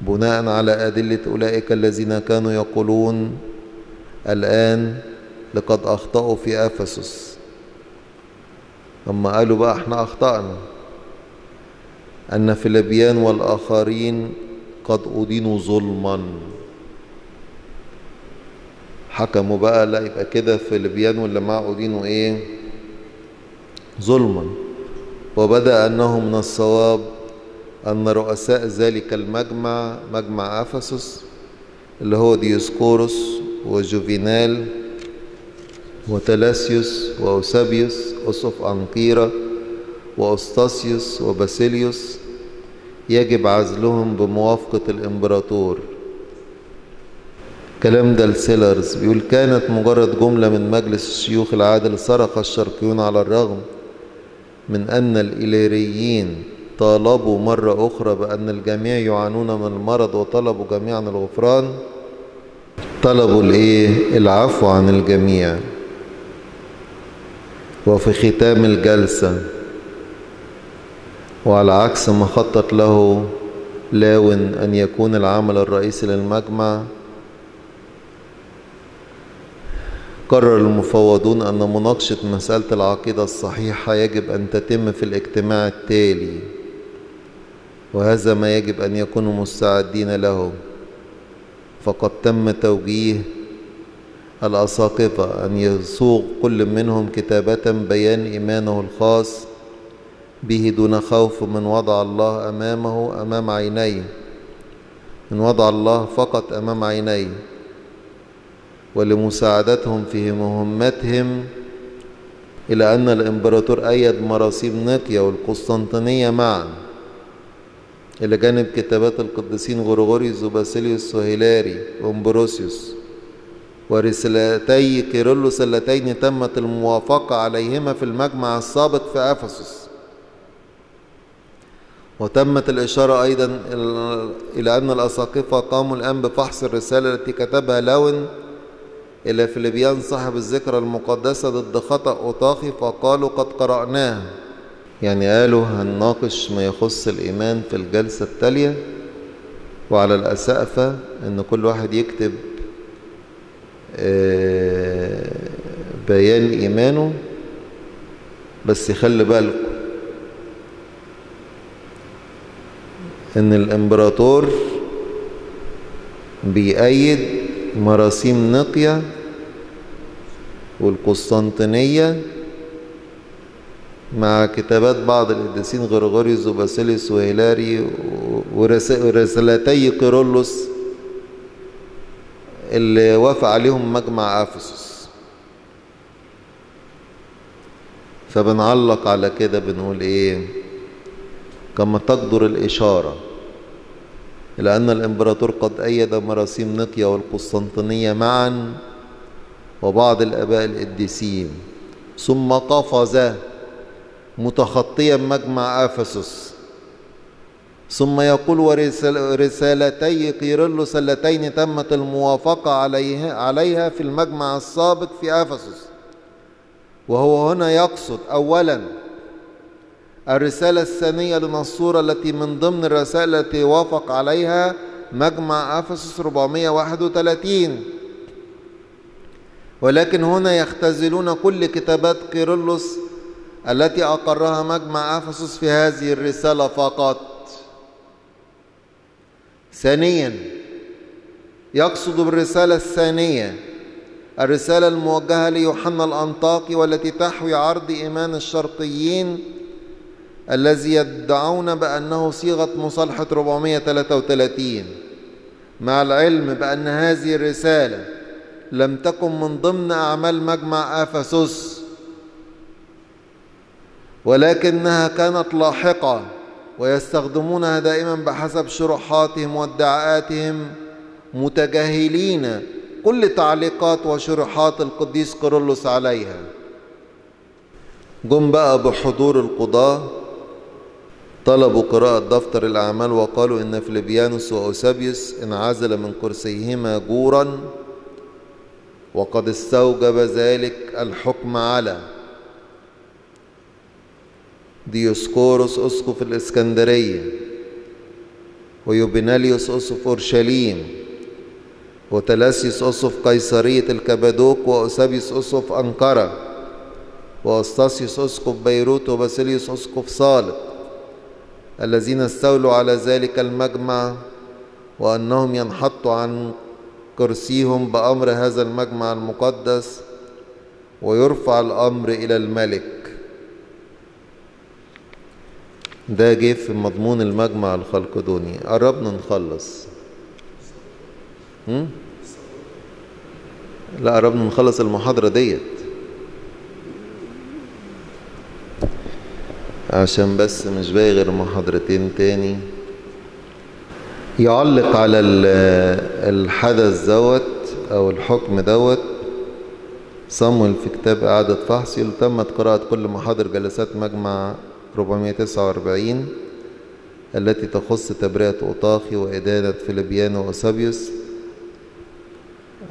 بناء على أدلة أولئك الذين كانوا يقولون الآن لقد أخطأوا في أفسس. أما قالوا بقى إحنا أخطأنا. أن فيلبيان والآخرين قد أدينوا ظلما. حكموا بقى لا يبقى كده فيلبيان واللي معه أدينوا إيه؟ ظلما وبدا أنه من الصواب أن رؤساء ذلك المجمع مجمع أفسس اللي هو ديوسكوروس وجوفينال وتلاسيوس وأوسابيوس أسقف أنقيرة وأوستاثيوس وباسيليوس يجب عزلهم بموافقة الإمبراطور. كلام ده السيلرز بيقول كانت مجرد جملة من مجلس الشيوخ العادل صرخ الشرقيون على الرغم من أن الإليريين طالبوا مرة أخرى بأن الجميع يعانون من المرض وطلبوا جميعا الغفران. طلبوا الإيه؟ العفو عن الجميع. وفي ختام الجلسة وعلى عكس ما خطط له لاون أن يكون العمل الرئيسي للمجمع قرر المفوضون أن مناقشة مسألة العقيدة الصحيحة يجب أن تتم في الاجتماع التالي وهذا ما يجب أن يكونوا مستعدين له. فقد تم توجيه الأساقفة أن يصوغ كل منهم كتابة بيان إيمانه الخاص به دون خوف من وضع الله أمامه أمام عينيه من وضع الله فقط أمام عيني ولمساعدتهم في مهمتهم إلى أن الإمبراطور أيد مراسيم نيقيا والقسطنطينية معا. إلى جانب كتابات القديسين غرغوريوس وباسيليوس وهيلاري وأمبروسيوس. ورسالتي كيرلس اللتين تمت الموافقة عليهما في المجمع السابق في أفسس. وتمت الإشارة أيضا إلى أن الأساقفة قاموا الآن بفحص الرسالة التي كتبها لاون إلى فلابيان صاحب الذكرى المقدسة ضد خطأ أوطاخي فقالوا قد قرأناها يعني قالوا هنناقش ما يخص الإيمان في الجلسة التالية وعلى الأساقفة أن كل واحد يكتب بيان إيمانه بس يخلي بالكم إن الإمبراطور بيأيد مراسيم نقيا والقسطنطينية مع كتابات بعض القديسين غرغوريوس وباسيليوس وهيلاري ورسالتي قيرلس اللي وافق عليهم مجمع أفسس. فبنعلق على كده بنقول إيه؟ كما تقدر الإشارة. إلى أن الإمبراطور قد أيد مراسيم نقيا والقسطنطينية معا وبعض الآباء القديسين ثم قفز متخطيا مجمع أفسس. ثم يقول ورسالتي قيرلس اللتين تمت الموافقة عليها, عليها في المجمع السابق في أفسس وهو هنا يقصد أولاً الرسالة الثانية لنصورة التي من ضمن الرسائل التي وافق عليها مجمع أفسس 431 ولكن هنا يختزلون كل كتابات كيرلس التي أقرها مجمع أفسس في هذه الرسالة فقط. ثانيا يقصد بالرسالة الثانية الرسالة الموجهة ليوحنا الأنطاكي والتي تحوي عرض إيمان الشرقيين الذي يدعون بأنه صيغة مصالحة 433 مع العلم بأن هذه الرسالة لم تكن من ضمن أعمال مجمع أفسس ولكنها كانت لاحقة ويستخدمونها دائما بحسب شروحاتهم وادعاءاتهم متجاهلين كل تعليقات وشروحات القديس كيرلس عليها. جم بقى بحضور القضاة طلبوا قراءة دفتر الأعمال وقالوا إن فلابيانوس وأوسابيوس انعزل من كرسيهما جورا وقد استوجب ذلك الحكم على ديوسكوروس أسقف الإسكندرية ويوبيناليوس أسقف أورشليم وتلاسيوس أسقف قيصرية الكبادوك وأوسابيوس أسقف أنقرة وأستاسيوس أسقف بيروت وباسيليوس أسقف صالح الذين استولوا على ذلك المجمع وأنهم ينحطوا عن كرسيهم بأمر هذا المجمع المقدس ويرفع الأمر إلى الملك. ده جه في مضمون المجمع الخلقدوني. قربنا نخلص؟ لا قربنا نخلص المحاضرة ديت. عشان بس مش باقي غير محاضرتين تاني. يعلق على الحدث دوت أو الحكم دوت. صمويل في كتاب إعادة فحص تمت قراءة كل محاضر جلسات مجمع 449 التي تخص تبرئة أوطاخي وإدانة فيليبيان وأوسابيوس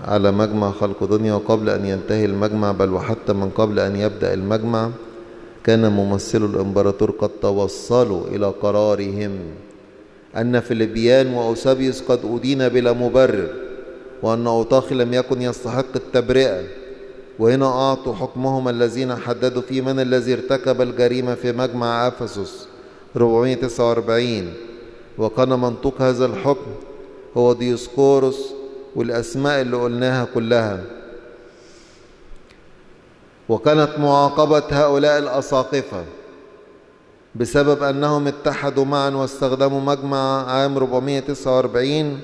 على مجمع خلق دنيا وقبل أن ينتهي المجمع بل وحتى من قبل أن يبدأ المجمع. كان ممثل الإمبراطور قد توصلوا إلى قرارهم. أن فيليبيان وأوسابيوس قد أدين بلا مبرر وأن أوطاخي لم يكن يستحق التبرئة. وهنا أعطوا حكمهم الذين حددوا في من الذي ارتكب الجريمة في مجمع أفسس 449 وكان منطوق هذا الحكم هو ديوسكوروس والأسماء اللي قلناها كلها. وكانت معاقبة هؤلاء الأساقفة بسبب أنهم اتحدوا معا واستخدموا مجمع عام 449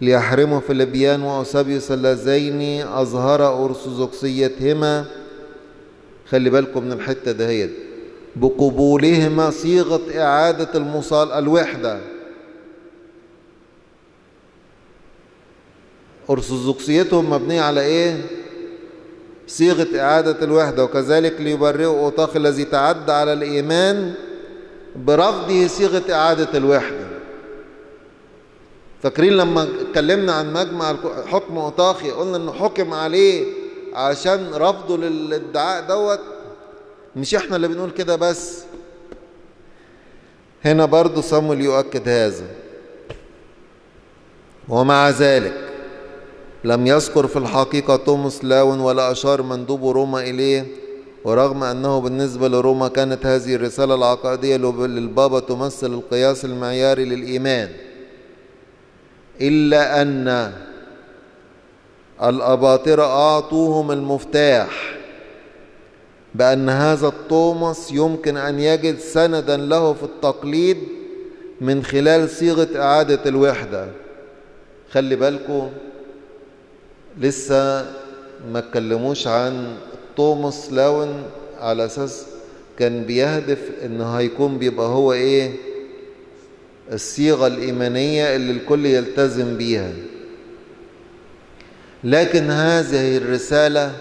ليحرموا فيليبيان وأوسابيوس اللذين أظهر أرثوذكسيتهما. خلي بالكم من الحتة دهيت بقبولهما صيغة إعادة المصال الوحدة. أرثوذكسيتهم مبنية على إيه؟ صيغة إعادة الوحدة وكذلك ليبرئوا أوطاخ الذي تعدى على الإيمان برفضه صيغة إعادة الوحدة. فاكرين لما اتكلمنا عن مجمع حكم أوطاخي قلنا إنه حكم عليه عشان رفضه للادعاء دوت؟ مش إحنا اللي بنقول كده بس. هنا برضو صمويل يؤكد هذا. ومع ذلك لم يذكر في الحقيقة توماس لاون ولا أشار مندوب روما إليه ورغم أنه بالنسبة لروما كانت هذه الرسالة العقائدية للبابا تمثل القياس المعياري للإيمان. إلا أن الأباطرة أعطوهم المفتاح بأن هذا الطومس يمكن أن يجد سندا له في التقليد من خلال صيغة إعادة الوحدة. خلي بالكم لسه ما اتكلموش عن توماس لاون على أساس كان بيهدف إن هيكون بيبقى هو إيه؟ الصيغة الإيمانية اللي الكل يلتزم بيها. لكن هذه الرسالة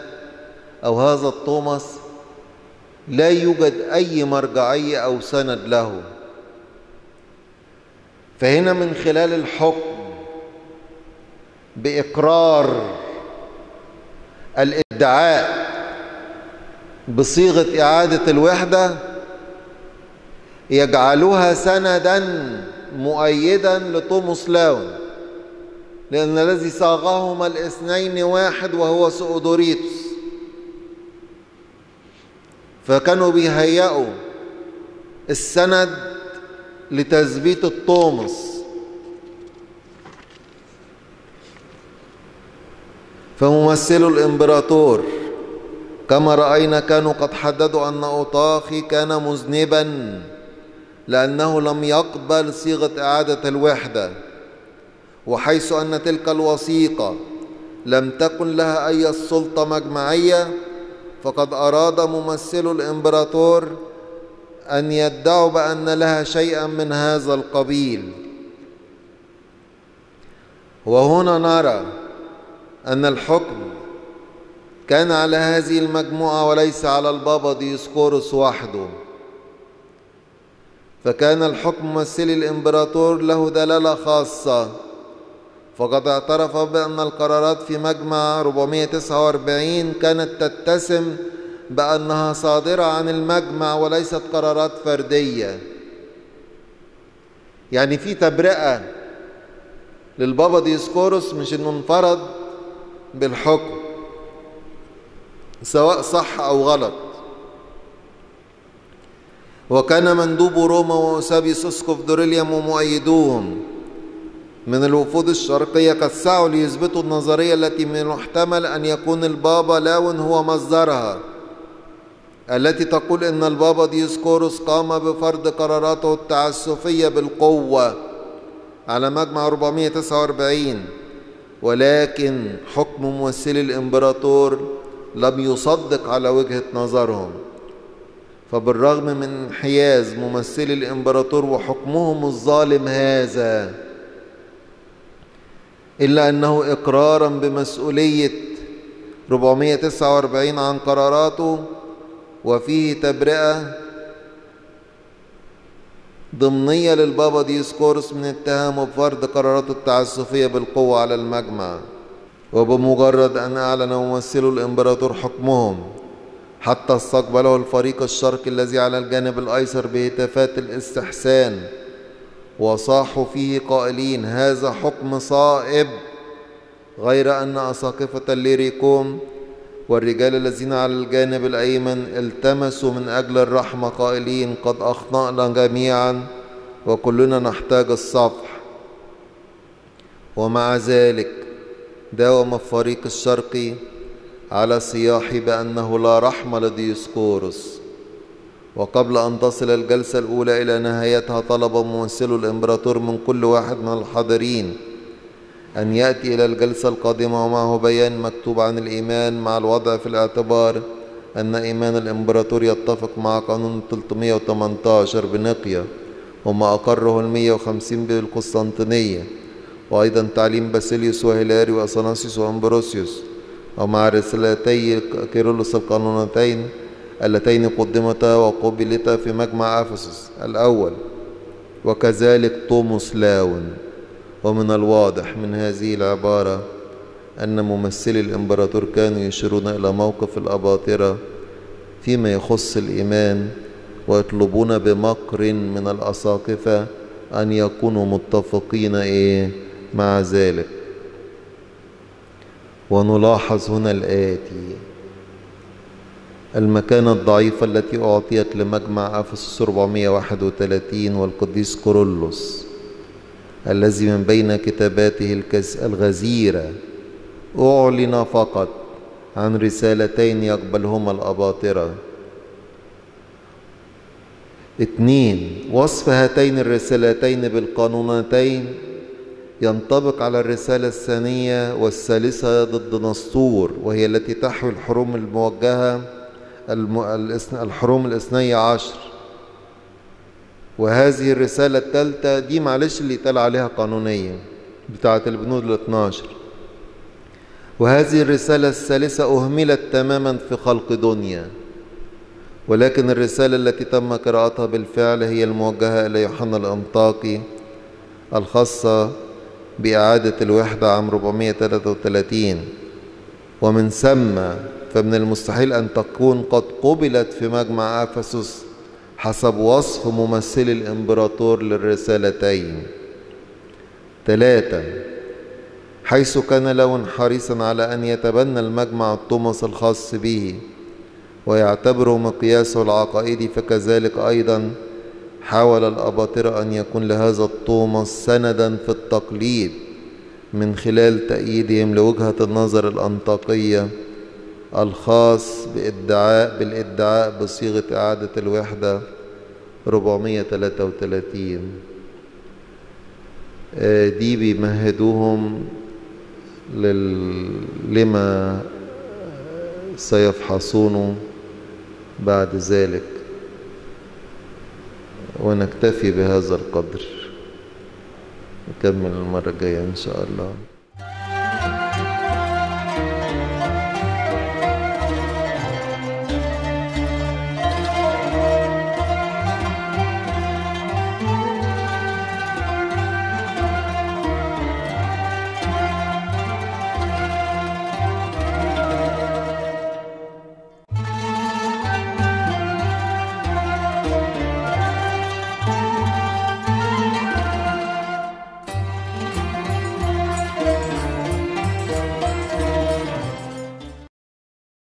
أو هذا الطومس لا يوجد أي مرجعية أو سند له. فهنا من خلال الحكم بإقرار الإدعاء بصيغة إعادة الوحدة يجعلها سندا مؤيدا لتوماس لاون لأن الذي صاغهما الاثنين واحد وهو سؤدوريتوس. فكانوا بيهيئوا السند لتثبيت الطومس فممثل الإمبراطور. كما رأينا كانوا قد حددوا أن أوطاخي كان مذنبا لأنه لم يقبل صيغة إعادة الوحدة وحيث أن تلك الوثيقة لم تكن لها أي سلطة مجمعية فقد أراد ممثل الإمبراطور أن يدعوا بأن لها شيئا من هذا القبيل. وهنا نرى أن الحكم كان على هذه المجموعة وليس على البابا ديسكورس وحده. فكان الحكم ممثلي الإمبراطور له دلالة خاصة. فقد اعترف بأن القرارات في مجمع 449 كانت تتسم بأنها صادرة عن المجمع وليست قرارات فردية. يعني في تبرئة للبابا ديسكورس مش إنه انفرد بالحكم سواء صح أو غلط. وكان مندوب روما وأوسابيوس أسقف دوريليوم ومؤيدوهم من الوفود الشرقية قد سعوا ليثبتوا النظرية التي من المحتمل أن يكون البابا لاون هو مصدرها التي تقول إن البابا ديسكوروس قام بفرض قراراته التعسفية بالقوة على مجمع 449 ولكن حكم ممثلي الإمبراطور لم يصدق على وجهة نظرهم. فبالرغم من انحياز ممثلي الإمبراطور وحكمهم الظالم هذا إلا أنه إقرارا بمسؤولية 449 عن قراراته وفيه تبرئة ضمنية للبابا ديسكورس من اتهامه بفرض قراراته التعسفية بالقوة على المجمع وبمجرد أن أعلن ممثلو الإمبراطور حكمهم حتى استقبله الفريق الشرقي الذي على الجانب الأيسر بهتافات الاستحسان وصاحوا فيه قائلين هذا حكم صائب غير أن أساقفة الليريكوم والرجال الذين على الجانب الأيمن التمسوا من أجل الرحمة قائلين قد أخطأنا جميعا وكلنا نحتاج الصفح. ومع ذلك داوم الفريق الشرقي على صياح بأنه لا رحمة لديسكورس وقبل أن تصل الجلسة الأولى إلى نهايتها طلب ممثل الإمبراطور من كل واحد من الحاضرين أن يأتي إلى الجلسة القادمة ومعه بيان مكتوب عن الإيمان مع الوضع في الاعتبار أن إيمان الإمبراطور يتفق مع قانون 318 بنقية وما أقره المية وخمسين بالقسطنطينية وأيضا تعليم باسيليوس وهيلاري وأثناسيوس وأمبروسيوس ومع رسالتي كيرلس القانونيتين اللتين قدمتا وقبلتا في مجمع أفسس الأول وكذلك توموس لاون. ومن الواضح من هذه العبارة أن ممثلي الإمبراطور كانوا يشيرون إلى موقف الأباطرة فيما يخص الإيمان ويطلبون بمكر من الأساقفة أن يكونوا متفقين إيه مع ذلك. ونلاحظ هنا الآتي المكانة الضعيفة التي أعطيت لمجمع أفسس 431 والقديس كورولوس الذي من بين كتاباته الغزيرة. أعلن فقط عن رسالتين يقبلهما الأباطرة. اثنين وصف هاتين الرسالتين بالقانونتين ينطبق على الرسالة الثانية والثالثة ضد نسطور وهي التي تحوي الحروم الموجهة الحروم الاثني عشر. وهذه الرسالة الثالثة دي معلش اللي يتقال عليها قانونية بتاعة البنود الاثناشر وهذه الرسالة الثالثة أهملت تماما في خلق دنيا. ولكن الرسالة التي تم قراءتها بالفعل هي الموجهة إلى يوحنا الأنطاكي الخاصة بإعادة الوحدة عام 433 ومن ثم فمن المستحيل أن تكون قد قبلت في مجمع أفسس حسب وصف ممثل الإمبراطور للرسالتين. ثلاثة حيث كان لون حريصا على أن يتبنى المجمع الطمس الخاص به ويعتبره مقياسه العقائدي فكذلك أيضا حاول الأباطرة أن يكون لهذا الطومس سندا في التقليد من خلال تأييدهم لوجهة النظر الأنطاقية الخاص بإدعاء بالإدعاء بصيغة إعادة الوحدة 433 دي بيمهدوهم لما سيفحصونه بعد ذلك. ونكتفي بهذا القدر. نكمل المرة الجاية إن شاء الله.